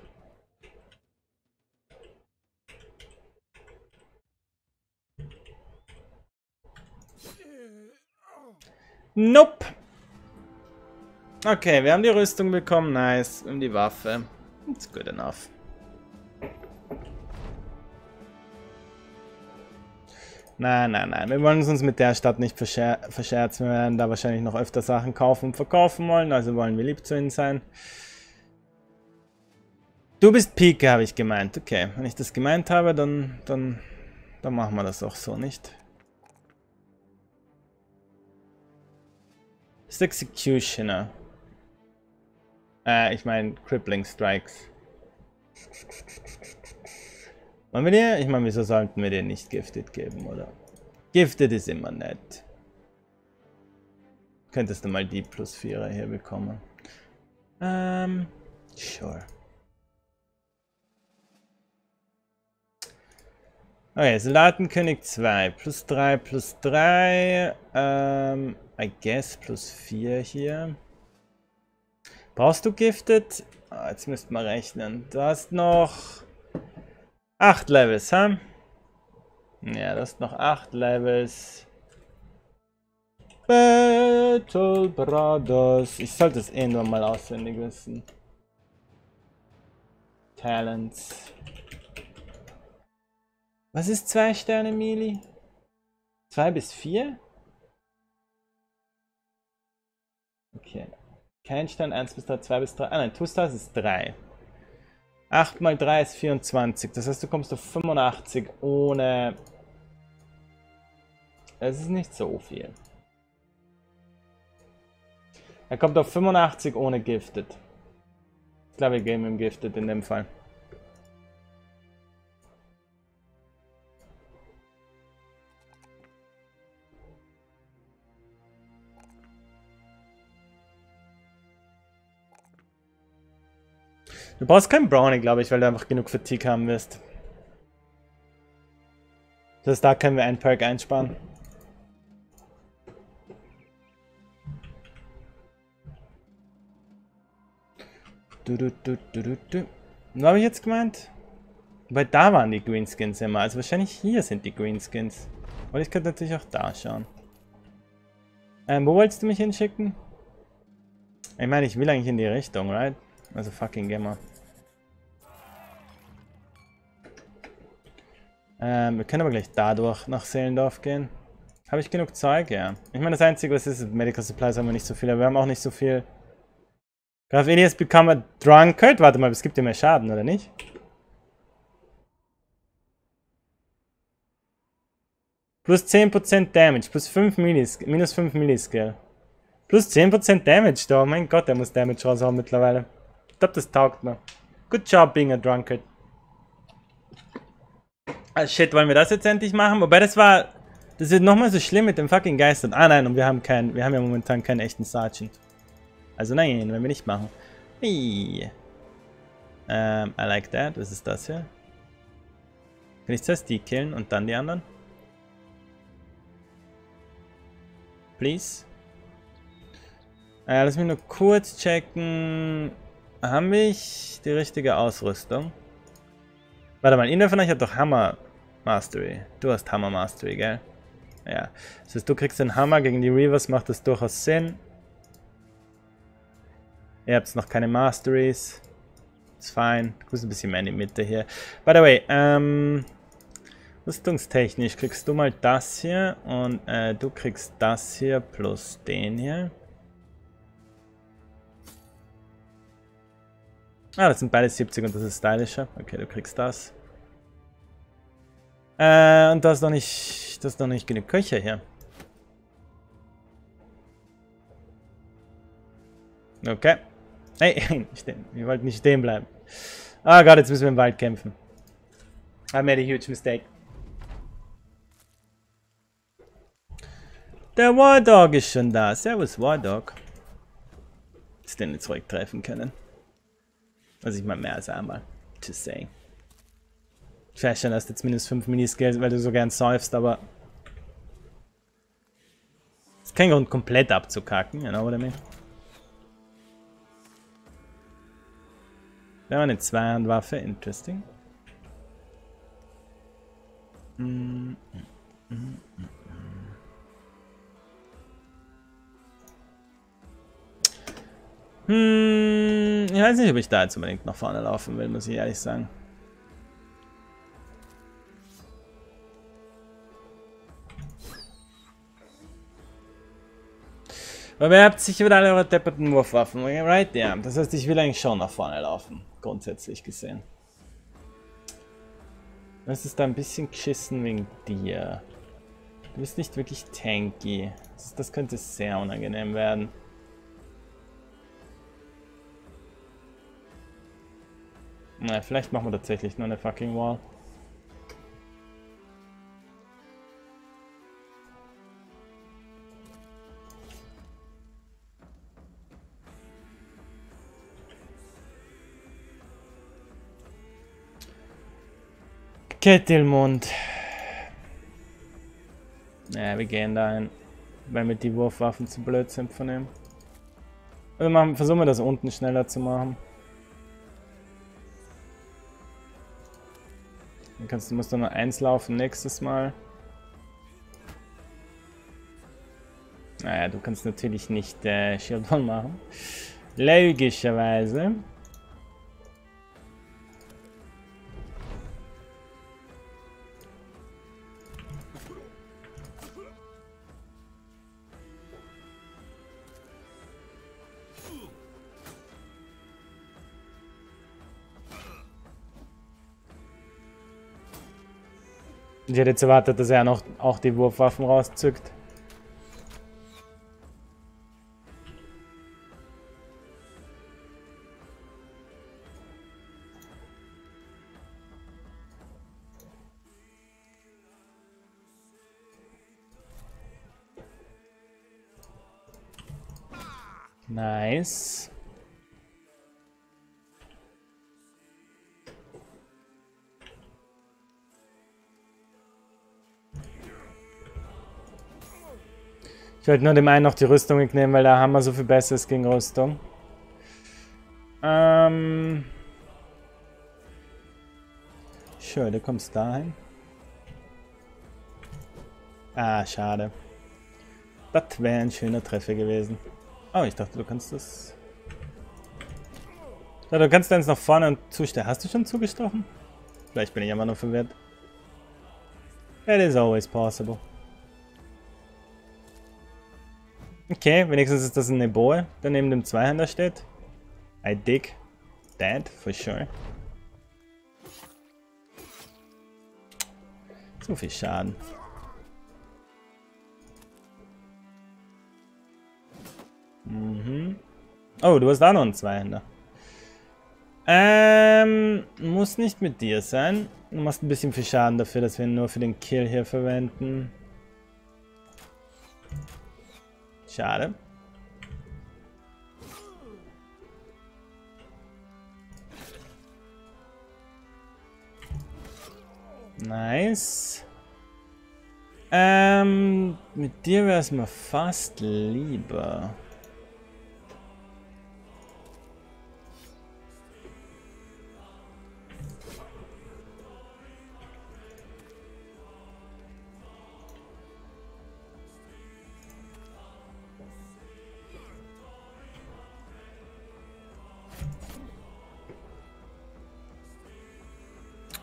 Nope. Okay, wir haben die Rüstung bekommen. Nice. Und die Waffe. It's good enough. Nein, nein, nein. Wir wollen uns mit der Stadt nicht verscher verscherzen. Wir werden da wahrscheinlich noch öfter Sachen kaufen und verkaufen wollen. Also wollen wir lieb zu ihnen sein. Du bist Pike, habe ich gemeint. Okay, wenn ich das gemeint habe, dann, dann, dann machen wir das auch so, nicht? Ist Executioner. Äh, ich meine Crippling Strikes. Wollen wir dir? Ich meine, wieso sollten wir dir nicht Gifted geben, oder? Gifted ist immer nett. Könntest du mal die plus 4 hier bekommen. Ähm, sure. Okay, Soldatenkönig 2. Plus 3, plus 3. Ähm, I guess plus 4 hier. Brauchst du Gifted? Ah, jetzt müsst wir rechnen. Du hast noch 8 Levels, hä? Ja, das ist noch 8 Levels. Battle Brothers. Ich sollte es irgendwann mal auswendig wissen. Talents. Was ist 2 Sterne, Mili? 2 bis 4? Okay. Kein Stern, 1 bis 3, 2 bis 3. Ah nein, Two-Stars ist 3. 8 mal 3 ist 24. Das heißt, du kommst auf 85 ohne... Es ist nicht so viel. Er kommt auf 85 ohne Gifted. Ich glaube, wir gehen mit dem Gifted in dem Fall. Du brauchst keinen Brownie, glaube ich, weil du einfach genug Fatigue haben wirst. Das heißt, da können wir einen Perk einsparen. Du, du, du, du, du, du. Was habe ich jetzt gemeint? Weil da waren die Greenskins immer. Also wahrscheinlich hier sind die Greenskins. Und ich könnte natürlich auch da schauen. Ähm, wo wolltest du mich hinschicken? Ich meine, ich will eigentlich in die Richtung, right? Also fucking Gamer. Ähm, wir können aber gleich dadurch nach Seelendorf gehen. Habe ich genug Zeug? Ja. Ich meine, das Einzige, was ist, Medical Supplies haben wir nicht so viel, aber wir haben auch nicht so viel. Graf Elias become a drunkard? Warte mal, es gibt ja mehr Schaden, oder nicht? Plus 10% Damage, plus 5 Millis, minus 5 Milliscale. Plus 10% Damage da, oh mein Gott, der muss Damage raushauen mittlerweile. Ich glaube, das taugt mir. Good job being a drunkard. Ah, shit, wollen wir das jetzt endlich machen? Wobei das war... Das wird nochmal so schlimm mit dem fucking Geistern. Ah nein, und wir haben keinen... Wir haben ja momentan keinen echten Sergeant. Also nein, werden wir nicht machen. Hey. Ähm, I like that. Was ist das hier? Kann ich zuerst die killen und dann die anderen? Please? Äh, lass mich nur kurz checken. Haben wir die richtige Ausrüstung? Warte mal, einer von euch hat doch Hammer Mastery. Du hast Hammer Mastery, gell? Ja. Das heißt, du kriegst den Hammer gegen die Reavers, macht das durchaus Sinn. Ihr habt noch keine Masteries. Ist fein. Du bist ein bisschen mehr in die Mitte hier. By the way, ähm... Rüstungstechnisch kriegst du mal das hier und äh, du kriegst das hier plus den hier. Ah, das sind beide 70 und das ist stylischer. Okay, du kriegst das. Äh, und das ist noch nicht, das ist noch nicht genug Köcher hier. Okay. Hey, <laughs> wir wollten nicht stehen bleiben. Ah Gott, jetzt müssen wir im Wald kämpfen. I made a huge mistake. Der War Dog ist schon da. Servus, War Dog. Ist den zurücktreffen können. Also ich meine mehr als einmal. Just saying. Ich weiß schon, dass du jetzt minus 5 Miniscales, weil du so gern säufst, aber... Ist kein Grund, komplett abzukacken, you know what I mean? Wir haben eine Zweihandwaffe, interesting. Mm, mm, Hm, ich weiß nicht, ob ich da jetzt unbedingt nach vorne laufen will, muss ich ehrlich sagen. Aber ihr habt sicher wieder alle eure depperten Wurfwaffen, right? Ja, das heißt, ich will eigentlich schon nach vorne laufen, grundsätzlich gesehen. Das ist da ein bisschen geschissen wegen dir. Du bist nicht wirklich tanky. Das könnte sehr unangenehm werden. Na, vielleicht machen wir tatsächlich nur eine fucking Wall. Kettelmund. Ja, wir gehen da ein, weil wir die Wurfwaffen zu blöd sind von ihm. Also machen, versuchen wir das unten schneller zu machen. Dann kannst du musst du nur eins laufen nächstes Mal. Naja, du kannst natürlich nicht äh, Shield <laughs> machen. Logischerweise. Ich hätte jetzt erwartet, dass er noch auch die Wurfwaffen rauszückt. Nice. Ich wollte nur dem einen noch die Rüstung wegnehmen, weil da haben wir so viel Besseres gegen Rüstung. Ähm. Sure, du kommst dahin. Ah, schade. Das wäre ein schöner Treffer gewesen. Oh, ich dachte, du kannst das... Ja, du kannst eins nach vorne und zustellen. Hast du schon zugestochen? Vielleicht bin ich immer noch verwirrt. It is always possible. Okay, wenigstens ist das ein Neboe, der neben dem Zweihänder steht. I dig that, for sure. Zu viel Schaden. Mhm. Oh, du hast auch noch einen Zweihänder. Ähm, muss nicht mit dir sein. Du machst ein bisschen viel Schaden dafür, dass wir ihn nur für den Kill hier verwenden. Schade. Nice. Ähm, mit dir wäre es mir fast lieber.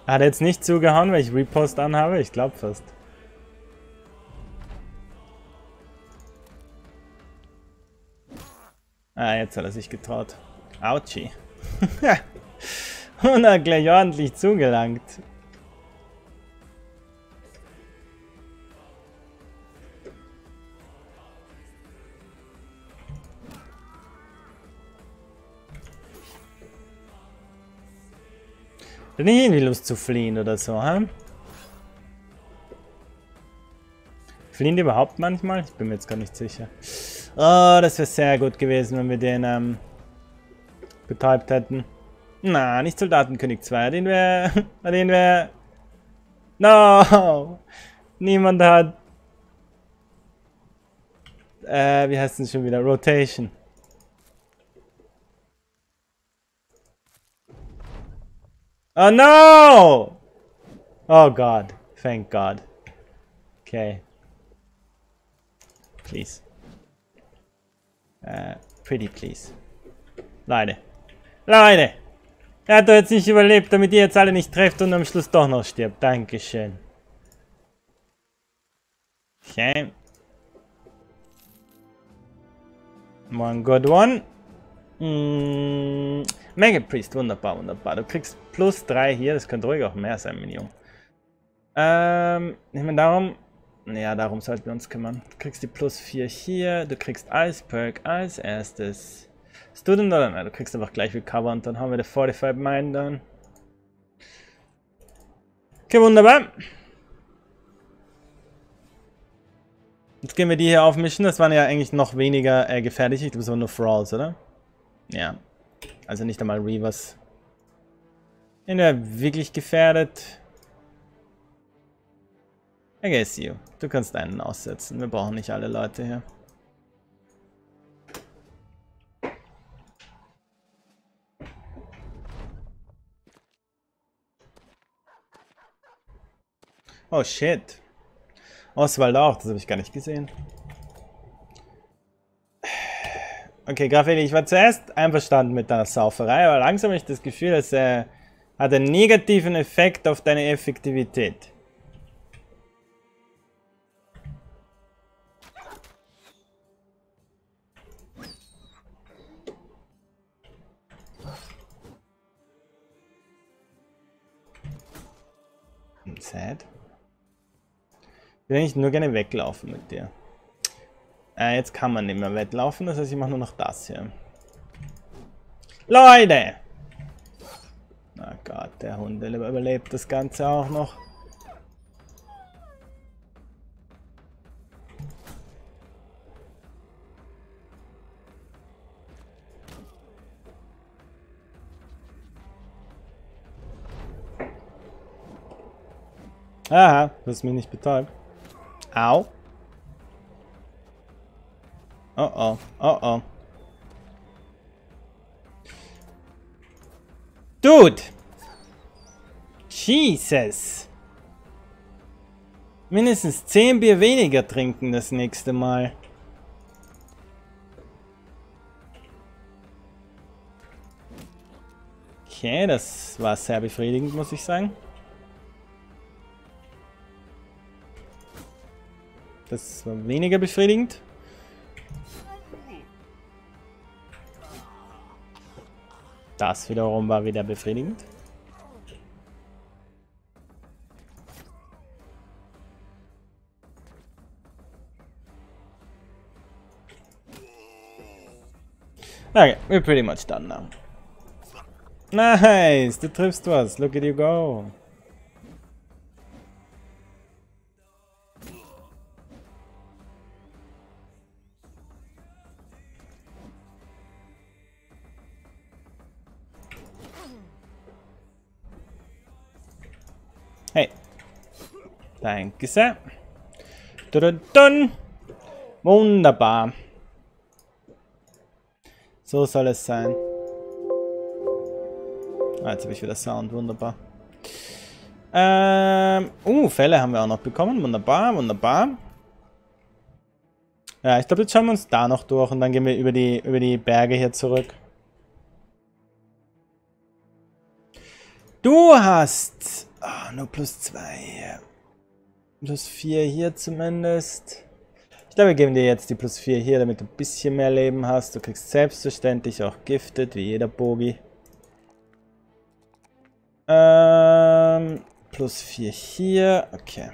Hat er jetzt nicht zugehauen, weil ich Repost anhabe? Ich glaube fast. Ah, jetzt hat er sich getraut. Autschi. <laughs> Und hat gleich ordentlich zugelangt. Hat nicht irgendwie Lust zu fliehen oder so, hä? Fliehen die überhaupt manchmal? Ich bin mir jetzt gar nicht sicher. Oh, das wäre sehr gut gewesen, wenn wir den ähm, betäubt hätten. Na, nicht Soldatenkönig 2, den wäre... <laughs> Den wäre... No! Niemand hat... Äh, wie heißt denn schon wieder? Rotation. Oh no! Oh god. Thank god. Okay. Please. Uh, pretty please. Leute. Leute! Er hat doch jetzt nicht überlebt, damit ihr jetzt alle nicht trefft und am Schluss doch noch stirbt. Dankeschön. Okay. One good one. Mm, Mega Priest, wunderbar, wunderbar. Du kriegst plus 3 hier, das könnte ruhig auch mehr sein, Minion. Ähm, ich meine, darum... Ja, darum sollten wir uns kümmern. Du kriegst die plus 4 hier, du kriegst Ice Perk als erstes. Student oder nein, du kriegst einfach gleich wie Cover und dann haben wir die 45 Mine dann. Okay, wunderbar. Jetzt gehen wir die hier aufmischen. Das waren ja eigentlich noch weniger äh, gefährlich. Ich glaube, es waren nur Thralls, oder? Ja. Also nicht einmal Reavers. Wenn er wirklich gefährdet. I guess you. Du kannst einen aussetzen. Wir brauchen nicht alle Leute hier. Oh shit. Oswald auch, das habe ich gar nicht gesehen. Okay, Graffiti, ich war zuerst einverstanden mit deiner Sauferei, aber langsam habe ich das Gefühl, es äh, hat einen negativen Effekt auf deine Effektivität. Sad. Ich will eigentlich nur gerne weglaufen mit dir. Äh, jetzt kann man nicht mehr wettlaufen, das heißt, ich mache nur noch das hier. Leute! Na Gott, der Hund überlebt das Ganze auch noch. Aha, du hast mich nicht betäubt. Au. Oh oh, oh oh. Dude! Jesus! Mindestens 10 Bier weniger trinken das nächste Mal. Okay, das war sehr befriedigend, muss ich sagen. Das war weniger befriedigend. Das wiederum war wieder befriedigend. Okay, we're pretty much done now. Nice, du triffst was. Look at you go. Sehr. Dun, dun. Wunderbar. So soll es sein. Ah, jetzt habe ich wieder Sound. Wunderbar. Ähm, uh, Fälle haben wir auch noch bekommen. Wunderbar, wunderbar. Ja, ich glaube, jetzt schauen wir uns da noch durch und dann gehen wir über die, über die Berge hier zurück. Du hast oh, nur plus zwei. Plus vier hier zumindest. Ich glaube, wir geben dir jetzt die plus vier hier, damit du ein bisschen mehr Leben hast. Du kriegst selbstverständlich auch Gifted, wie jeder Bogi. Ähm, plus 4 hier. Okay.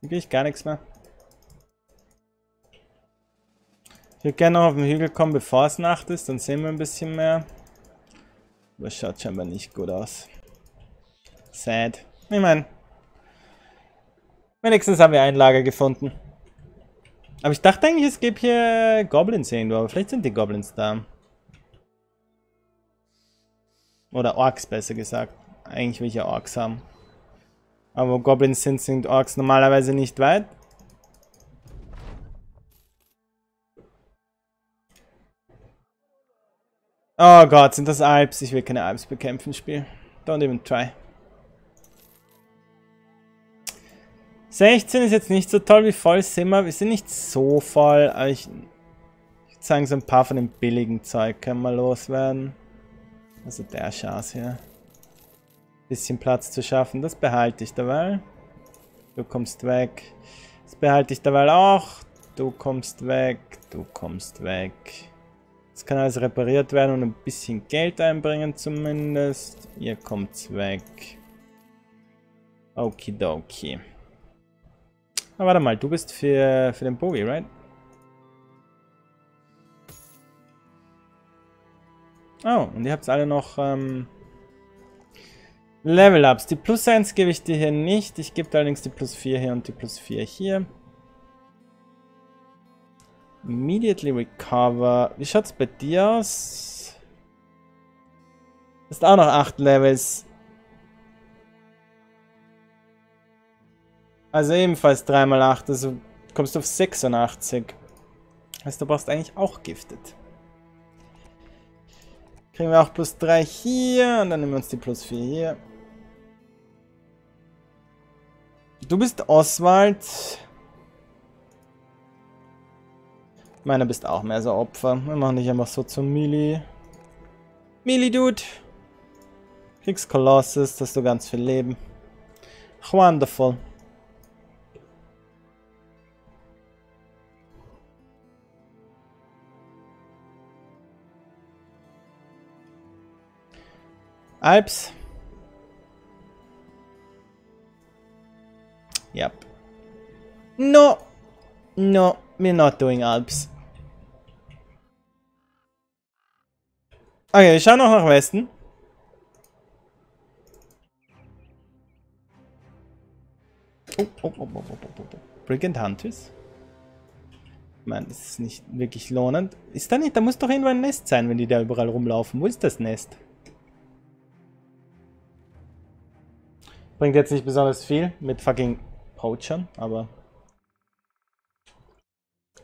Hier kriege ich gar nichts mehr. Würde gerne noch auf den Hügel kommen, bevor es Nacht ist. Dann sehen wir ein bisschen mehr. Aber schaut scheinbar nicht gut aus. Sad. Ich meine, wenigstens haben wir ein Lager gefunden. Aber ich dachte eigentlich, es gäbe hier Goblins irgendwo, aber vielleicht sind die Goblins da. Oder Orks, besser gesagt. Eigentlich will ich ja Orks haben. Aber wo Goblins sind, sind Orks normalerweise nicht weit. Oh Gott, sind das Alps? Ich will keine Alps bekämpfen, Spiel. Don't even try. 16 ist jetzt nicht so toll, wie voll sind wir. Wir sind nicht so voll, aber ich, ich sagen, so ein paar von dem billigen Zeug können wir loswerden. Also der Chance hier. Bisschen Platz zu schaffen, das behalte ich dabei. Du kommst weg. Das behalte ich dabei auch. Du kommst weg. Du kommst weg. Das kann alles repariert werden und ein bisschen Geld einbringen zumindest. Ihr kommt weg. Okidoki. Ah, warte mal, du bist für, für den Bogi, right? Oh, und ihr habt alle noch ähm, Level-Ups. Die Plus 1 gebe ich dir hier nicht. Ich gebe allerdings die Plus 4 hier und die Plus 4 hier. Immediately recover. Wie schaut's bei dir aus? Ist auch noch 8 Levels. Also ebenfalls 3x8, also kommst du auf 86. Heißt, du brauchst eigentlich auch giftet. Kriegen wir auch plus 3 hier und dann nehmen wir uns die plus 4 hier. Du bist Oswald. Meiner bist auch mehr so Opfer. Wir machen dich einfach so zum Mili. Mili, Dude. Kriegst Colossus, hast du ganz viel Leben. Wonderful. Alps. Yep. No. No, we're not doing Alps. Okay, wir schauen noch nach Westen. Oh, oh, oh, oh, oh, oh, oh. Brigand Hunters? Meine, das ist nicht wirklich lohnend. Ist da nicht, da muss doch irgendwo ein Nest sein, wenn die da überall rumlaufen. Wo ist das Nest? Bringt jetzt nicht besonders viel mit fucking Poachern, aber...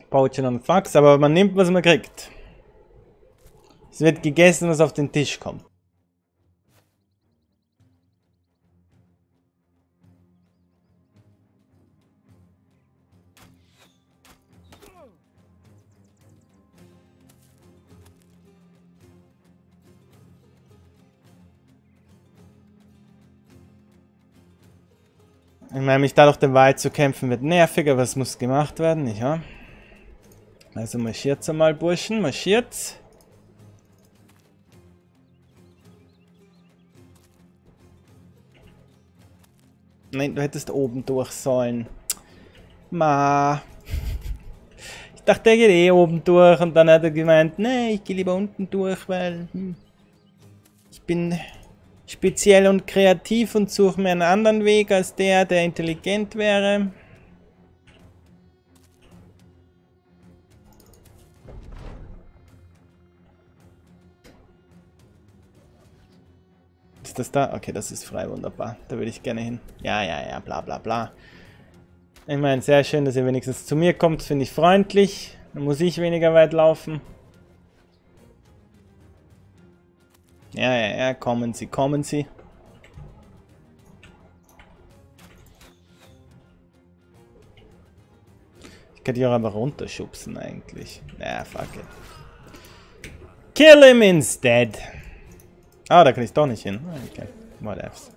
Poachern und Fax, aber man nimmt, was man kriegt. Es wird gegessen, was auf den Tisch kommt. Ich meine, mich dadurch den Wald zu kämpfen wird nervig, aber es muss gemacht werden, nicht wahr? Also marschiert's einmal, Burschen, marschiert's. Nein, du hättest oben durch sollen. Ma. Ich dachte, er geht eh oben durch und dann hat er gemeint, nee, ich gehe lieber unten durch, weil hm, ich bin speziell und kreativ und suche mir einen anderen Weg als der, der intelligent wäre. Ist das da? Okay, das ist frei, wunderbar. Da würde ich gerne hin. Ja, ja, ja, bla bla bla. Ich meine, sehr schön, dass ihr wenigstens zu mir kommt, finde ich freundlich. Dann muss ich weniger weit laufen. Ja, ja, ja, kommen Sie, kommen Sie. Ich könnte die auch einfach runterschubsen eigentlich. Ja, fuck it. Kill him instead. Ah, da kann ich doch nicht hin. Ah, okay, whatevs.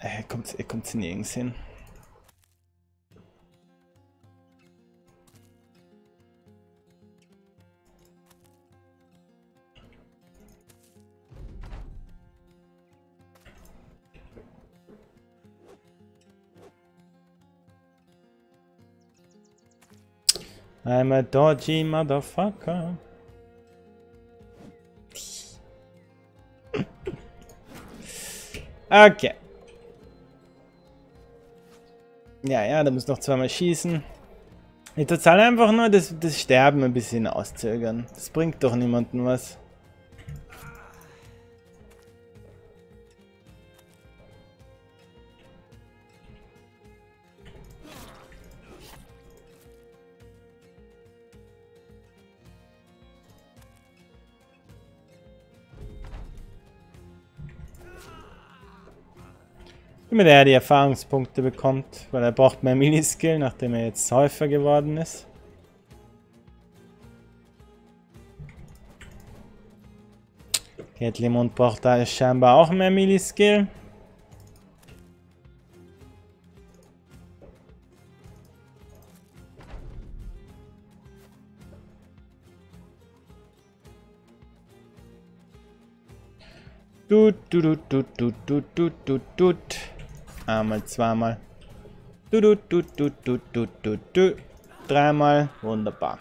Er kommt, er kommt nirgends hin. I'm a dodgy motherfucker. <laughs> Okay. Ja, ja, da muss noch zweimal schießen. Ich total einfach nur das, das Sterben ein bisschen auszögern. Das bringt doch niemandem was. Damit er die Erfahrungspunkte bekommt, weil er braucht mehr Miniskill, nachdem er jetzt Häufer geworden ist. Gatlimund braucht da scheinbar auch mehr Milliskill. Tut, tut, tut, tut, tut, tut, tut, tut. Einmal, zweimal. Du, du, du, du, du, du, du, du. Dreimal. Wunderbar.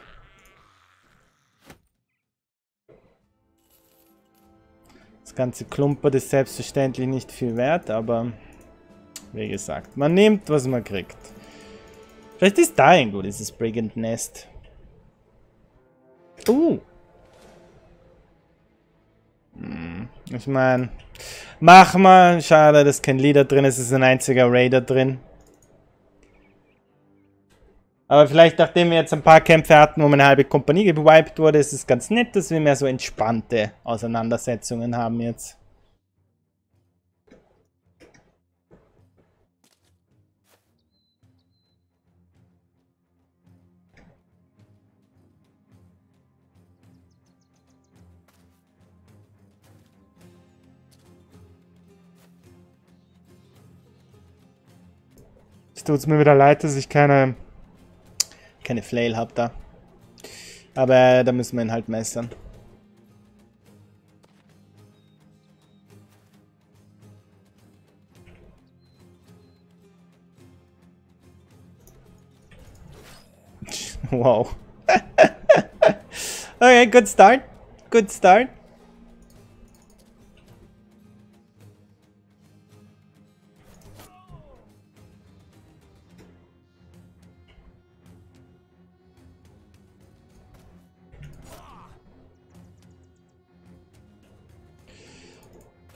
Das ganze Klumpert ist selbstverständlich nicht viel wert, aber wie gesagt, man nimmt, was man kriegt. Vielleicht ist da irgendwo dieses Brigand Nest. Uh. Hm, ich meine, Mach mal. Schade, dass kein Leader drin ist. Es ist ein einziger Raider drin. Aber vielleicht, nachdem wir jetzt ein paar Kämpfe hatten, wo meine halbe Kompanie gewiped wurde, ist es ganz nett, dass wir mehr so entspannte Auseinandersetzungen haben jetzt. Tut es mir wieder leid, dass ich keine, keine Flail habe da. Aber da müssen wir ihn halt meistern. <laughs> wow. <laughs> okay, good start. Good start.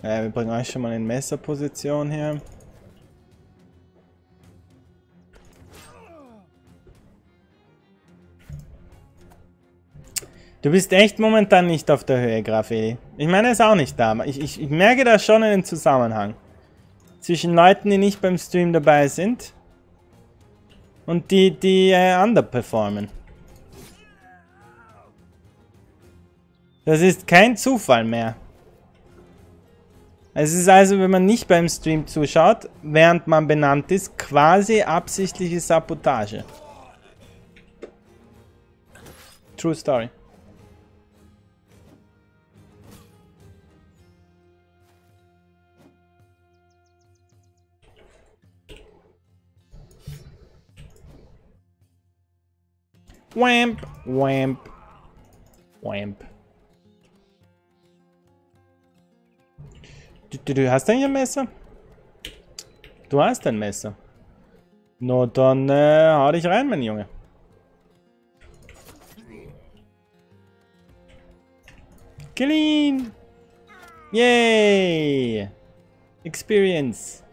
Ja, wir bringen euch schon mal in Messerposition hier. Du bist echt momentan nicht auf der Höhe, Grafeli. Ich meine, er ist auch nicht da. Ich, ich, ich merke da schon einen Zusammenhang. Zwischen Leuten, die nicht beim Stream dabei sind Und die, die äh, underperformen. Das ist kein Zufall mehr. Es ist also, wenn man nicht beim Stream zuschaut, während man benannt ist, quasi absichtliche Sabotage. True Story. Wamp, wamp, wamp. Du, du, du hast ein Messer? Du hast ein Messer. Na dann äh, hau dich rein, mein Junge. Clean! Yay! Experience!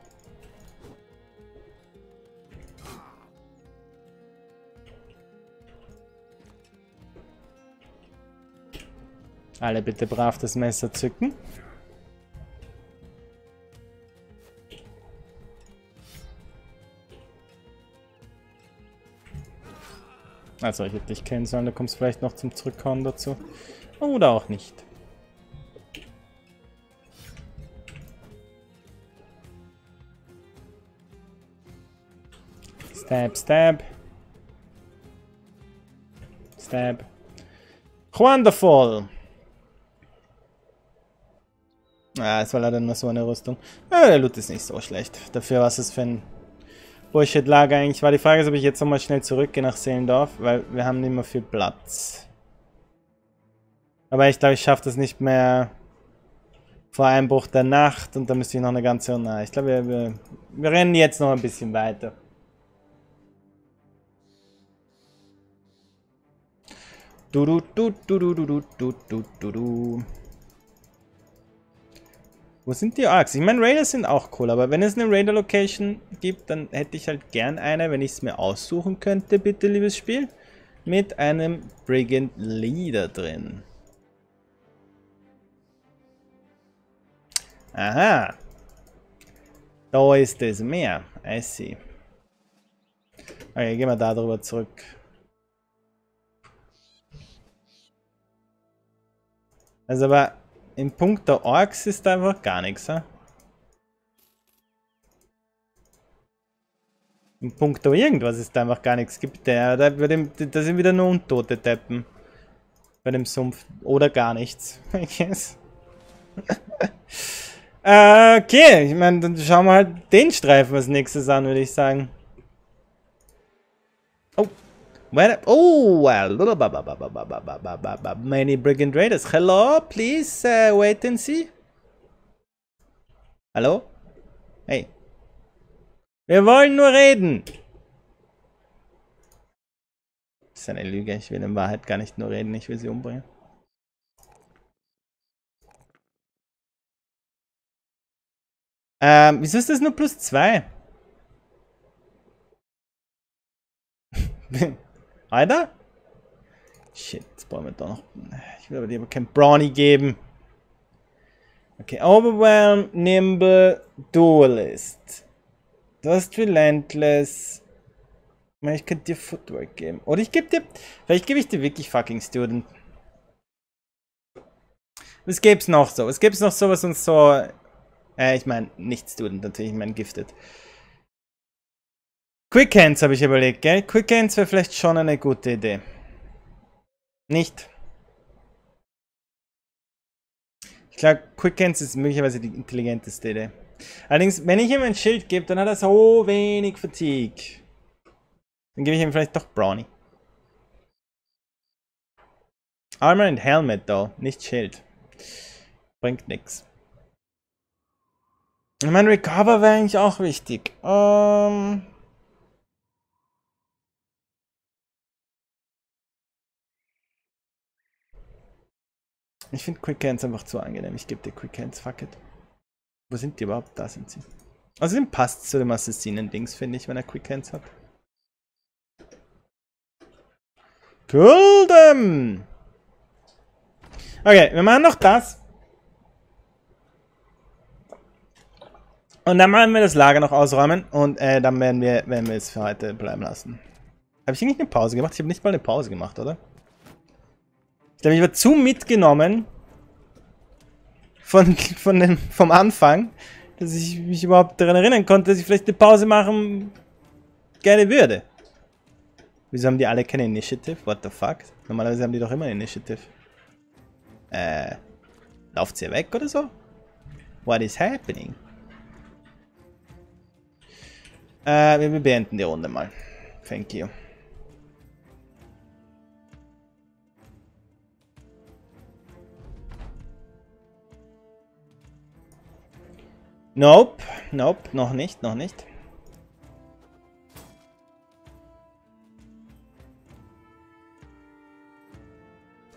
Alle bitte brav das Messer zücken. Also ich hätte dich kennen sollen, da kommst du vielleicht noch zum Zurückhauen dazu. Oder auch nicht. Stab, stab. Stab. Wonderful! Ah, es war leider nur so eine Rüstung. Ja, der Loot ist nicht so schlecht. Dafür, was es für ein Bullshit-Lager eigentlich war. Die Frage ist, ob ich jetzt nochmal schnell zurückgehe nach Seelendorf, weil wir haben nicht mehr viel Platz. Aber ich glaube, ich schaffe das nicht mehr vor Einbruch der Nacht und da müsste ich noch eine ganze... Na, ich glaube, wir, wir, wir rennen jetzt noch ein bisschen weiter. Du du du du du du du du du du. Wo sind die Arcs? Ich meine, Raiders sind auch cool, aber wenn es eine Raider-Location gibt, dann hätte ich halt gern eine, wenn ich es mir aussuchen könnte, bitte, liebes Spiel, mit einem Brigand Leader drin. Aha. Da ist das Meer. I see. Okay, gehen wir da drüber zurück. Also aber im Punkt der Orks ist da einfach gar nichts, he? Im Punkt der irgendwas ist da einfach gar nichts. Gibt der, da, bei dem, da sind wieder nur untote Deppen. Bei dem Sumpf. Oder gar nichts. <laughs> I guess. <laughs> äh, okay, ich meine, dann schauen wir halt den Streifen als nächstes an, würde ich sagen. Where? Oh, well, many brigand raiders. Hello, please uh, wait and see. Hallo? Hey. Wir wollen nur reden. Das ist eine Lüge. Ich will in Wahrheit gar nicht nur reden. Ich will sie umbringen. Ähm, wieso ist das nur plus 2? <laughs> Einer? Shit, jetzt brauchen wir doch noch... Ich will aber dir aber kein Brawny geben. Okay, Overwhelm, Nimble, Duelist. Du hast Relentless. Ich könnte dir Footwork geben. Oder ich gebe dir... Vielleicht gebe ich dir wirklich fucking Student. Was gibt's noch so? Was gibt's noch so, was uns so... Äh, ich meine, nicht Student natürlich, ich meine Gifted. Quick Hands habe ich überlegt, gell? Quick Hands wäre vielleicht schon eine gute Idee. Nicht? Ich glaube, Quick Hands ist möglicherweise die intelligenteste Idee. Allerdings, wenn ich ihm ein Schild gebe, dann hat er so wenig Fatigue. Dann gebe ich ihm vielleicht doch Brownie. Armor and Helmet, though, nicht Schild. Bringt nix. Ich meine, Recover wäre eigentlich auch wichtig. Ähm... Um Ich finde Quick Hands einfach zu angenehm. Ich gebe dir Quick Hands, fuck it. Wo sind die überhaupt? Da sind sie. Außerdem passt zu dem Assassinen-Dings, finde ich, wenn er Quick Hands hat. Them! Okay, wir machen noch das. Und dann werden wir das Lager noch ausräumen und äh, dann werden wir, werden wir es für heute bleiben lassen. Habe ich eigentlich eine Pause gemacht? Ich habe nicht mal eine Pause gemacht, oder? Ich glaube, ich war zu mitgenommen von, von dem, vom Anfang, dass ich mich überhaupt daran erinnern konnte, dass ich vielleicht eine Pause machen gerne würde. Wieso haben die alle keine Initiative? What the fuck? Normalerweise haben die doch immer Initiative. Äh, lauft sie weg oder so? What is happening? Äh, wir beenden die Runde mal. Thank you. Nope, nope, noch nicht, noch nicht.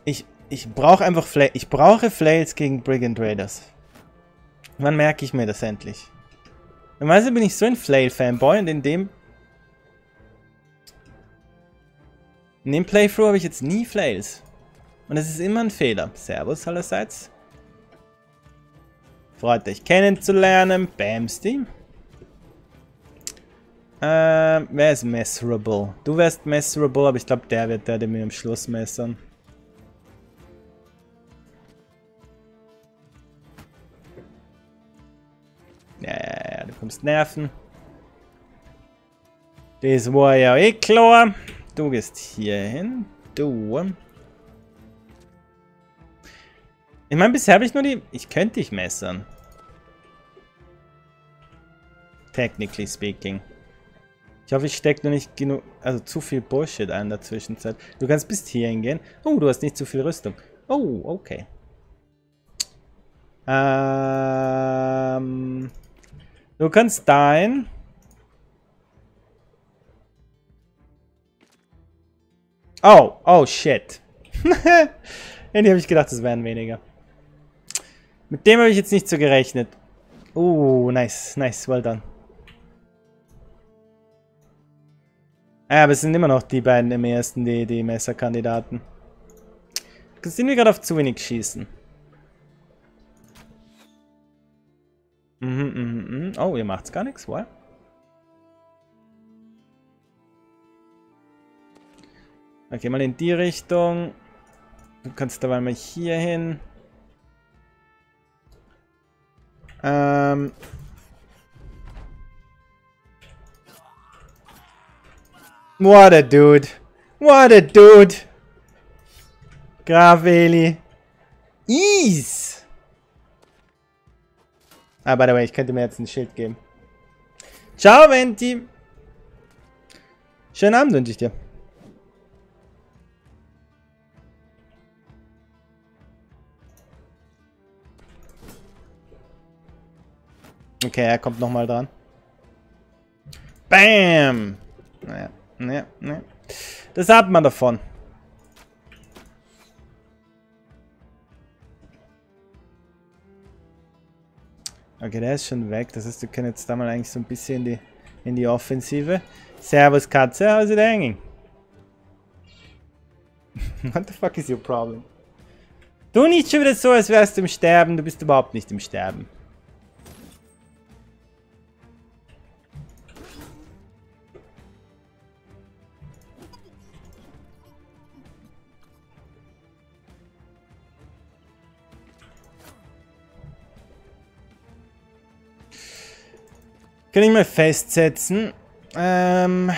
Ich, ich brauche einfach Flails. Ich brauche Flails gegen Brigand Raiders. Wann merke ich mir das endlich? Normalerweise bin ich so ein Flail-Fanboy und in dem... In dem Playthrough habe ich jetzt nie Flails. Und das ist immer ein Fehler. Servus allerseits. Freut euch kennenzulernen. Bamsti. Ähm, wer ist Messerable? Du wärst Messerable, aber ich glaube, der wird der, der mir am Schluss messern. Ja, ja, ja, du kommst nerven. Das war ja eh klar. Du gehst hier hin. Du. Ich meine, bisher habe ich nur die... Ich könnte dich messern. Technically speaking. Ich hoffe, ich stecke nur nicht genug... Also zu viel Bullshit ein in der Zwischenzeit. Du kannst bis hierhin gehen. Oh, du hast nicht zu viel Rüstung. Oh, okay. Ähm... Du kannst dahin. Oh, oh shit. <laughs> Irgendwie habe ich gedacht, es wären weniger. Mit dem habe ich jetzt nicht so gerechnet. Oh, nice, nice, well done. Ja, aber es sind immer noch die beiden im ersten, die, die Messerkandidaten. Sind wir gerade auf zu wenig schießen? Mhm, mhm, mhm. Oh, ihr macht's gar nichts, what? Okay, mal in die Richtung. Du kannst dabei mal hier hin. Ähm. What a dude. What a dude. Graf Eli. Ease. Ah, by the way, ich könnte mir jetzt ein Schild geben. Ciao, Venti. Schönen Abend wünsche ich dir. Okay, er kommt nochmal dran. Bam! Naja, naja, naja. Das hat man davon. Okay, der ist schon weg. Das heißt, wir können jetzt da mal eigentlich so ein bisschen in die, in die Offensive. Servus, Katze. How's it hanging? <laughs> What the fuck is your problem? Du nicht schon wieder so, als wärst du im Sterben. Du bist überhaupt nicht im Sterben. Kann ich mal festsetzen. Ähm.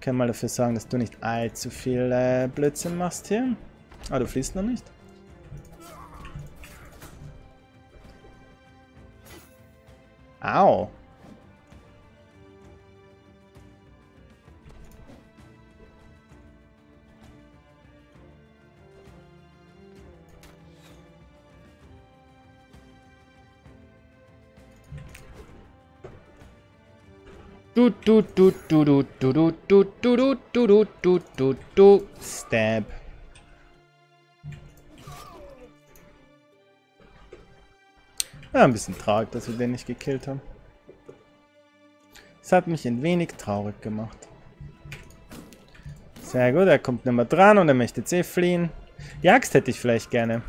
Kann mal dafür sagen, dass du nicht allzu viel äh, Blödsinn machst hier. Ah, du fließt noch nicht. Au. Du, du, du, du, du, du, du, du, du, du, du, du, du, du, Stab. Ja, ein bisschen traurig, dass wir den nicht gekillt haben. Das hat mich ein wenig traurig gemacht. Sehr gut, er kommt nicht mehr dran und er möchte jetzt eh fliehen. Die Axt hätte ich vielleicht gerne.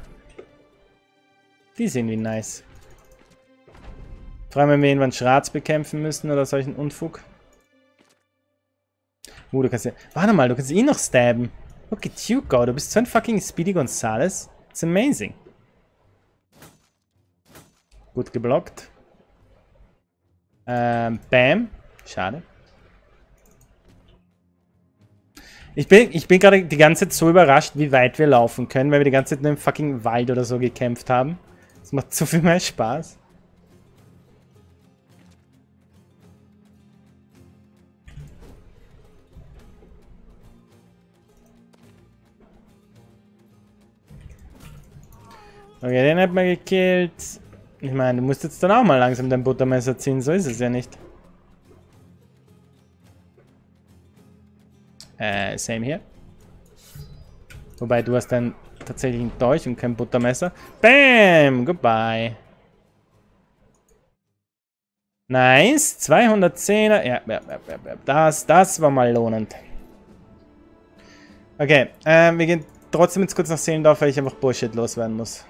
Die sind wie nice. Vor allem, wenn wir irgendwann Schratz bekämpfen müssen oder solchen Unfug. Uh, du kannst ja... Warte mal, du kannst ihn noch stabben. Look at you go. Du bist so ein fucking Speedy Gonzales. It's amazing. Gut geblockt. Ähm, bam. Schade. Ich bin, ich bin gerade die ganze Zeit so überrascht, wie weit wir laufen können, weil wir die ganze Zeit nur im fucking Wald oder so gekämpft haben. Das macht so viel mehr Spaß. Okay, den hat man gekillt. Ich meine, du musst jetzt dann auch mal langsam dein Buttermesser ziehen, so ist es ja nicht. Äh, same hier. Wobei, du hast dann tatsächlich ein Dolch und kein Buttermesser. Bam! Goodbye. Nice. 210er. Ja, ja, ja, ja, Das, das war mal lohnend. Okay, ähm, wir gehen trotzdem jetzt kurz nach Seelendorf, weil ich einfach Bullshit loswerden muss.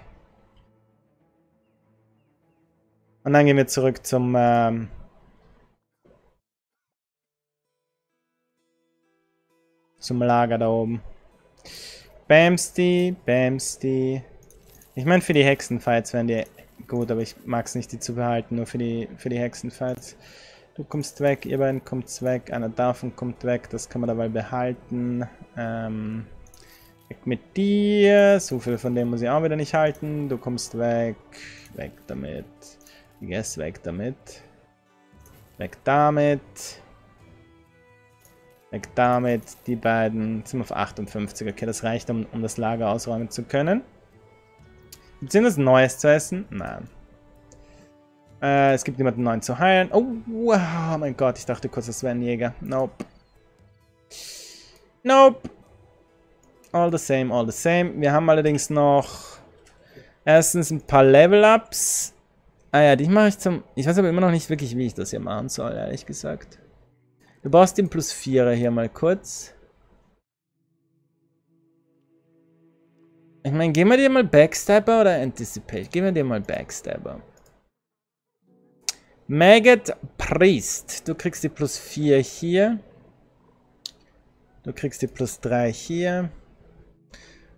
Und dann gehen wir zurück zum... Ähm, zum Lager da oben. Bamsti, Bamsti. Ich meine, für die Hexenfights wären die gut, aber ich mag es nicht, die zu behalten, nur für die, für die Hexenfights. Du kommst weg, ihr beiden kommt weg, einer davon kommt weg, das kann man dabei behalten. Ähm, weg mit dir, so viel von dem muss ich auch wieder nicht halten. Du kommst weg, weg damit. Yes, weg damit. Weg damit. Weg damit. Die beiden sind auf 58. Okay, das reicht, um, um das Lager ausräumen zu können. Gibt es Neues zu essen? Nein. Äh, es gibt niemanden neuen zu heilen. Oh, wow, oh mein Gott, ich dachte kurz, das wäre ein Jäger. Nope. Nope. All the same, all the same. Wir haben allerdings noch erstens ein paar Level-Ups. Ah ja, die mache ich zum... Ich weiß aber immer noch nicht wirklich, wie ich das hier machen soll, ehrlich gesagt. Du brauchst den plus 4er hier mal kurz. Ich meine, gehen wir dir mal Backstabber oder Anticipate? Gehen wir dir mal Backstabber. Maggot Priest. Du kriegst die plus 4 hier. Du kriegst die plus 3 hier.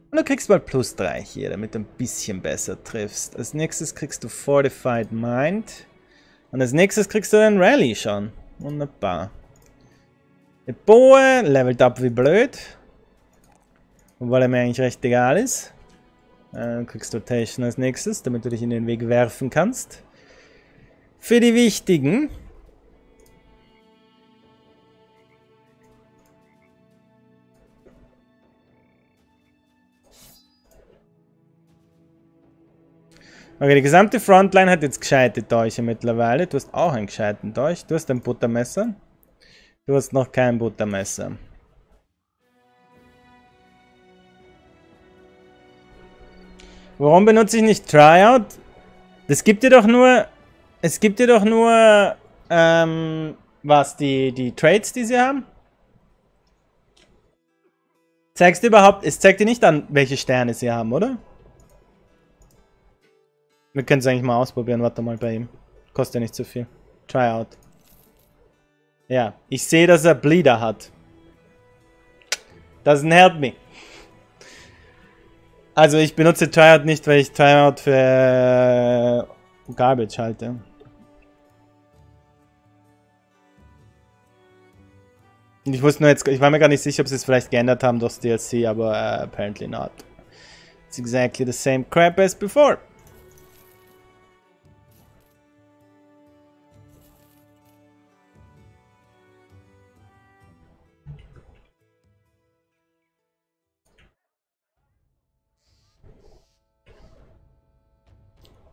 Und du kriegst mal plus 3 hier, damit du ein bisschen besser triffst. Als nächstes kriegst du Fortified Mind. Und als nächstes kriegst du den Rally schon. Wunderbar. Der Boe levelt up wie blöd. Obwohl er mir eigentlich recht egal ist. Äh, du kriegst Rotation als nächstes, damit du dich in den Weg werfen kannst. Für die wichtigen Okay, die gesamte Frontline hat jetzt gescheite Dolche mittlerweile. Du hast auch einen gescheiten Dolch. Du hast ein Buttermesser. Du hast noch kein Buttermesser. Warum benutze ich nicht Tryout? Das gibt dir doch nur... Es gibt dir doch nur... Ähm, was, die, die Trades, die sie haben? Zeigst du überhaupt... Es zeigt dir nicht an, welche Sterne sie haben, oder? Wir können es eigentlich mal ausprobieren. Warte mal bei ihm. Kostet ja nicht zu viel. Try out. Ja, ich sehe, dass er Bleeder hat. Doesn't help me. Also ich benutze Tryout nicht, weil ich Tryout für äh, Garbage halte. Ich wusste nur jetzt, ich war mir gar nicht sicher, ob sie es vielleicht geändert haben durchs DLC, aber uh, apparently not. It's exactly the same crap as before.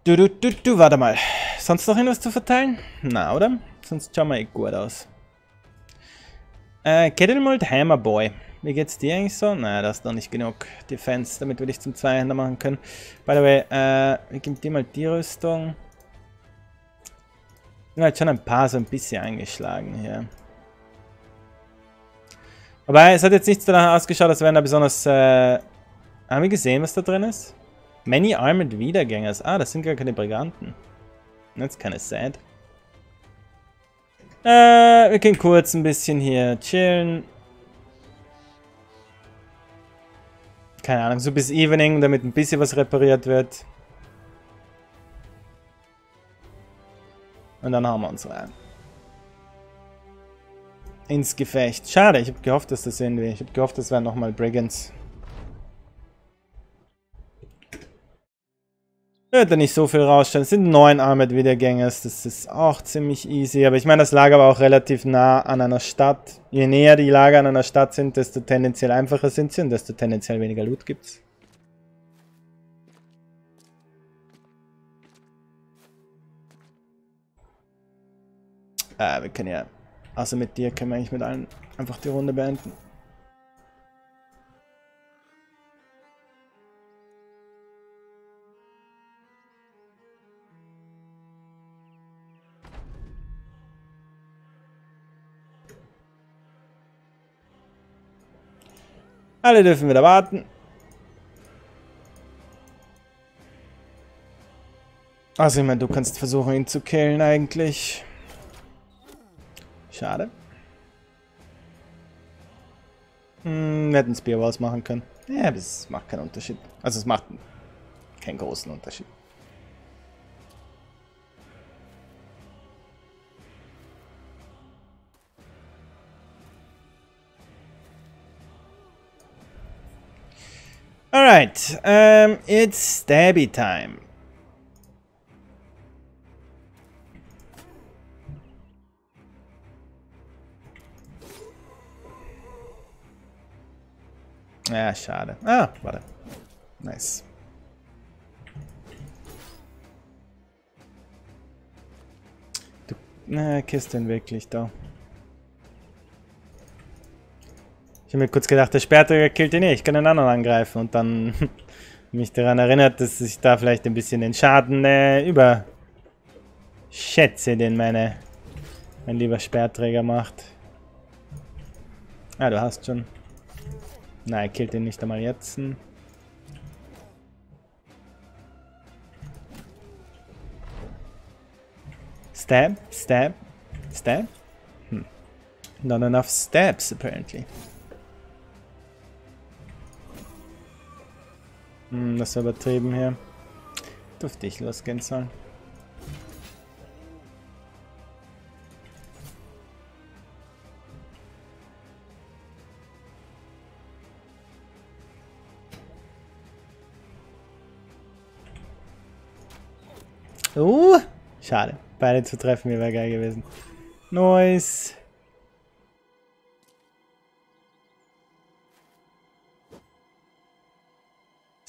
Du, du, du, du, warte mal. Sonst noch irgendwas zu verteilen? Na, oder? Sonst schauen wir eh gut aus. Äh, Kettelmold Hammerboy. Wie geht's dir eigentlich so? Na, das ist noch nicht genug Defense, damit wir dich zum Zweihänder machen können. By the way, äh, wir geben dir mal die Rüstung. Ich bin halt schon ein paar so ein bisschen eingeschlagen hier. Wobei, es hat jetzt nichts danach ausgeschaut, als wären da besonders... Äh, haben wir gesehen, was da drin ist? Many Armored Wiedergängers. Ah, das sind gar keine Briganten. That's kinda sad. Äh, wir können kurz ein bisschen hier chillen. Keine Ahnung, so bis Evening, damit ein bisschen was repariert wird. Und dann haben wir uns rein. Ins Gefecht. Schade, ich habe gehofft, dass das irgendwie... Ich habe gehofft, das wären nochmal Brigands. Wird da nicht so viel rausstellen. Es sind neun Armored Wiedergängers. Das ist auch ziemlich easy. Aber ich meine, das Lager war auch relativ nah an einer Stadt. Je näher die Lager an einer Stadt sind, desto tendenziell einfacher sind sie und desto tendenziell weniger Loot gibt's. Äh, wir können ja... Also mit dir können wir eigentlich mit allen einfach die Runde beenden. Alle dürfen wieder warten. Also ich meine, du kannst versuchen, ihn zu killen eigentlich. Schade. Hm, wir hätten Spearballs machen können. Ja, das macht keinen Unterschied. Also es macht keinen großen Unterschied. Alright, um, it's stabby time. Ja, schade. Ah, warte. Nice. Du, na, Kiste wirklich da. Habe mir kurz gedacht, der Sperrträger killt ihn nicht, ich kann den anderen angreifen und dann <laughs> mich daran erinnert, dass ich da vielleicht ein bisschen den Schaden äh, überschätze, den meine, mein lieber Sperrträger macht. Ah, du hast schon. Nein, killt ihn nicht einmal jetzt. Stab, stab, stab. Hm. Not enough stabs, apparently. Hm, das ist übertrieben hier. Dürfte ich losgehen sollen. Uh, schade. Beide zu treffen, wäre geil gewesen. Nice.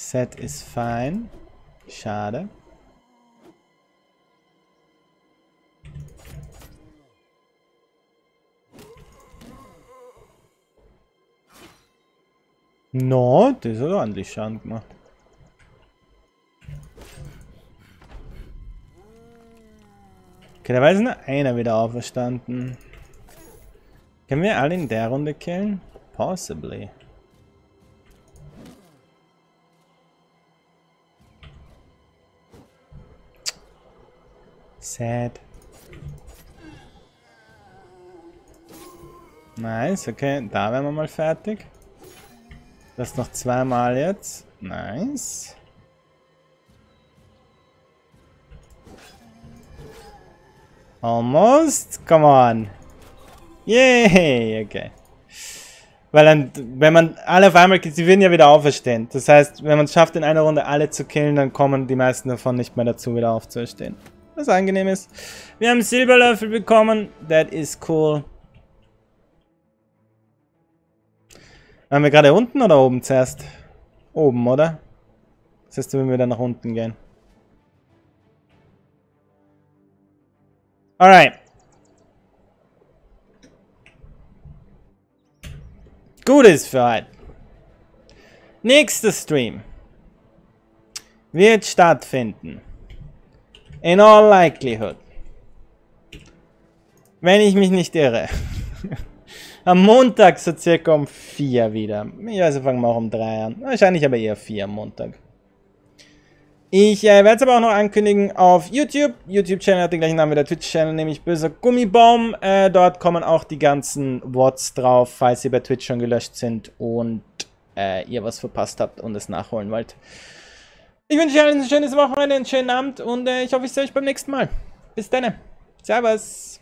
Set ist fein. Schade. No, das hat ordentlich Schaden gemacht. Okay, da war jetzt nur einer wieder auferstanden. Können wir alle in der Runde killen? Possibly. Sad. Nice, okay, da wären wir mal fertig. Das noch zweimal jetzt. Nice. Almost. Come on. Yay. Okay. Weil dann, wenn man alle auf einmal killt, sie werden ja wieder auferstehen. Das heißt, wenn man es schafft, in einer Runde alle zu killen, dann kommen die meisten davon nicht mehr dazu, wieder aufzuerstehen. Was angenehm ist. Wir haben Silberlöffel bekommen. That is cool. Waren wir gerade unten oder oben zuerst? Oben, oder? Das heißt, wenn wir dann nach unten gehen. Alright. Gutes für heute. Nächster Stream wird stattfinden. In all likelihood. Wenn ich mich nicht irre. <laughs> am Montag so circa um 4 wieder. Ich weiß, fangen wir auch um 3 an. Wahrscheinlich aber eher 4 am Montag. Ich äh, werde es aber auch noch ankündigen auf YouTube. YouTube-Channel hat den gleichen Namen wie der Twitch-Channel, nämlich Böser Gummibaum. Äh, dort kommen auch die ganzen Worts drauf, falls sie bei Twitch schon gelöscht sind und äh, ihr was verpasst habt und es nachholen wollt. Ich wünsche euch ein schönes Wochenende, einen schönen Abend und äh, ich hoffe, ich sehe euch beim nächsten Mal. Bis dann. Servus.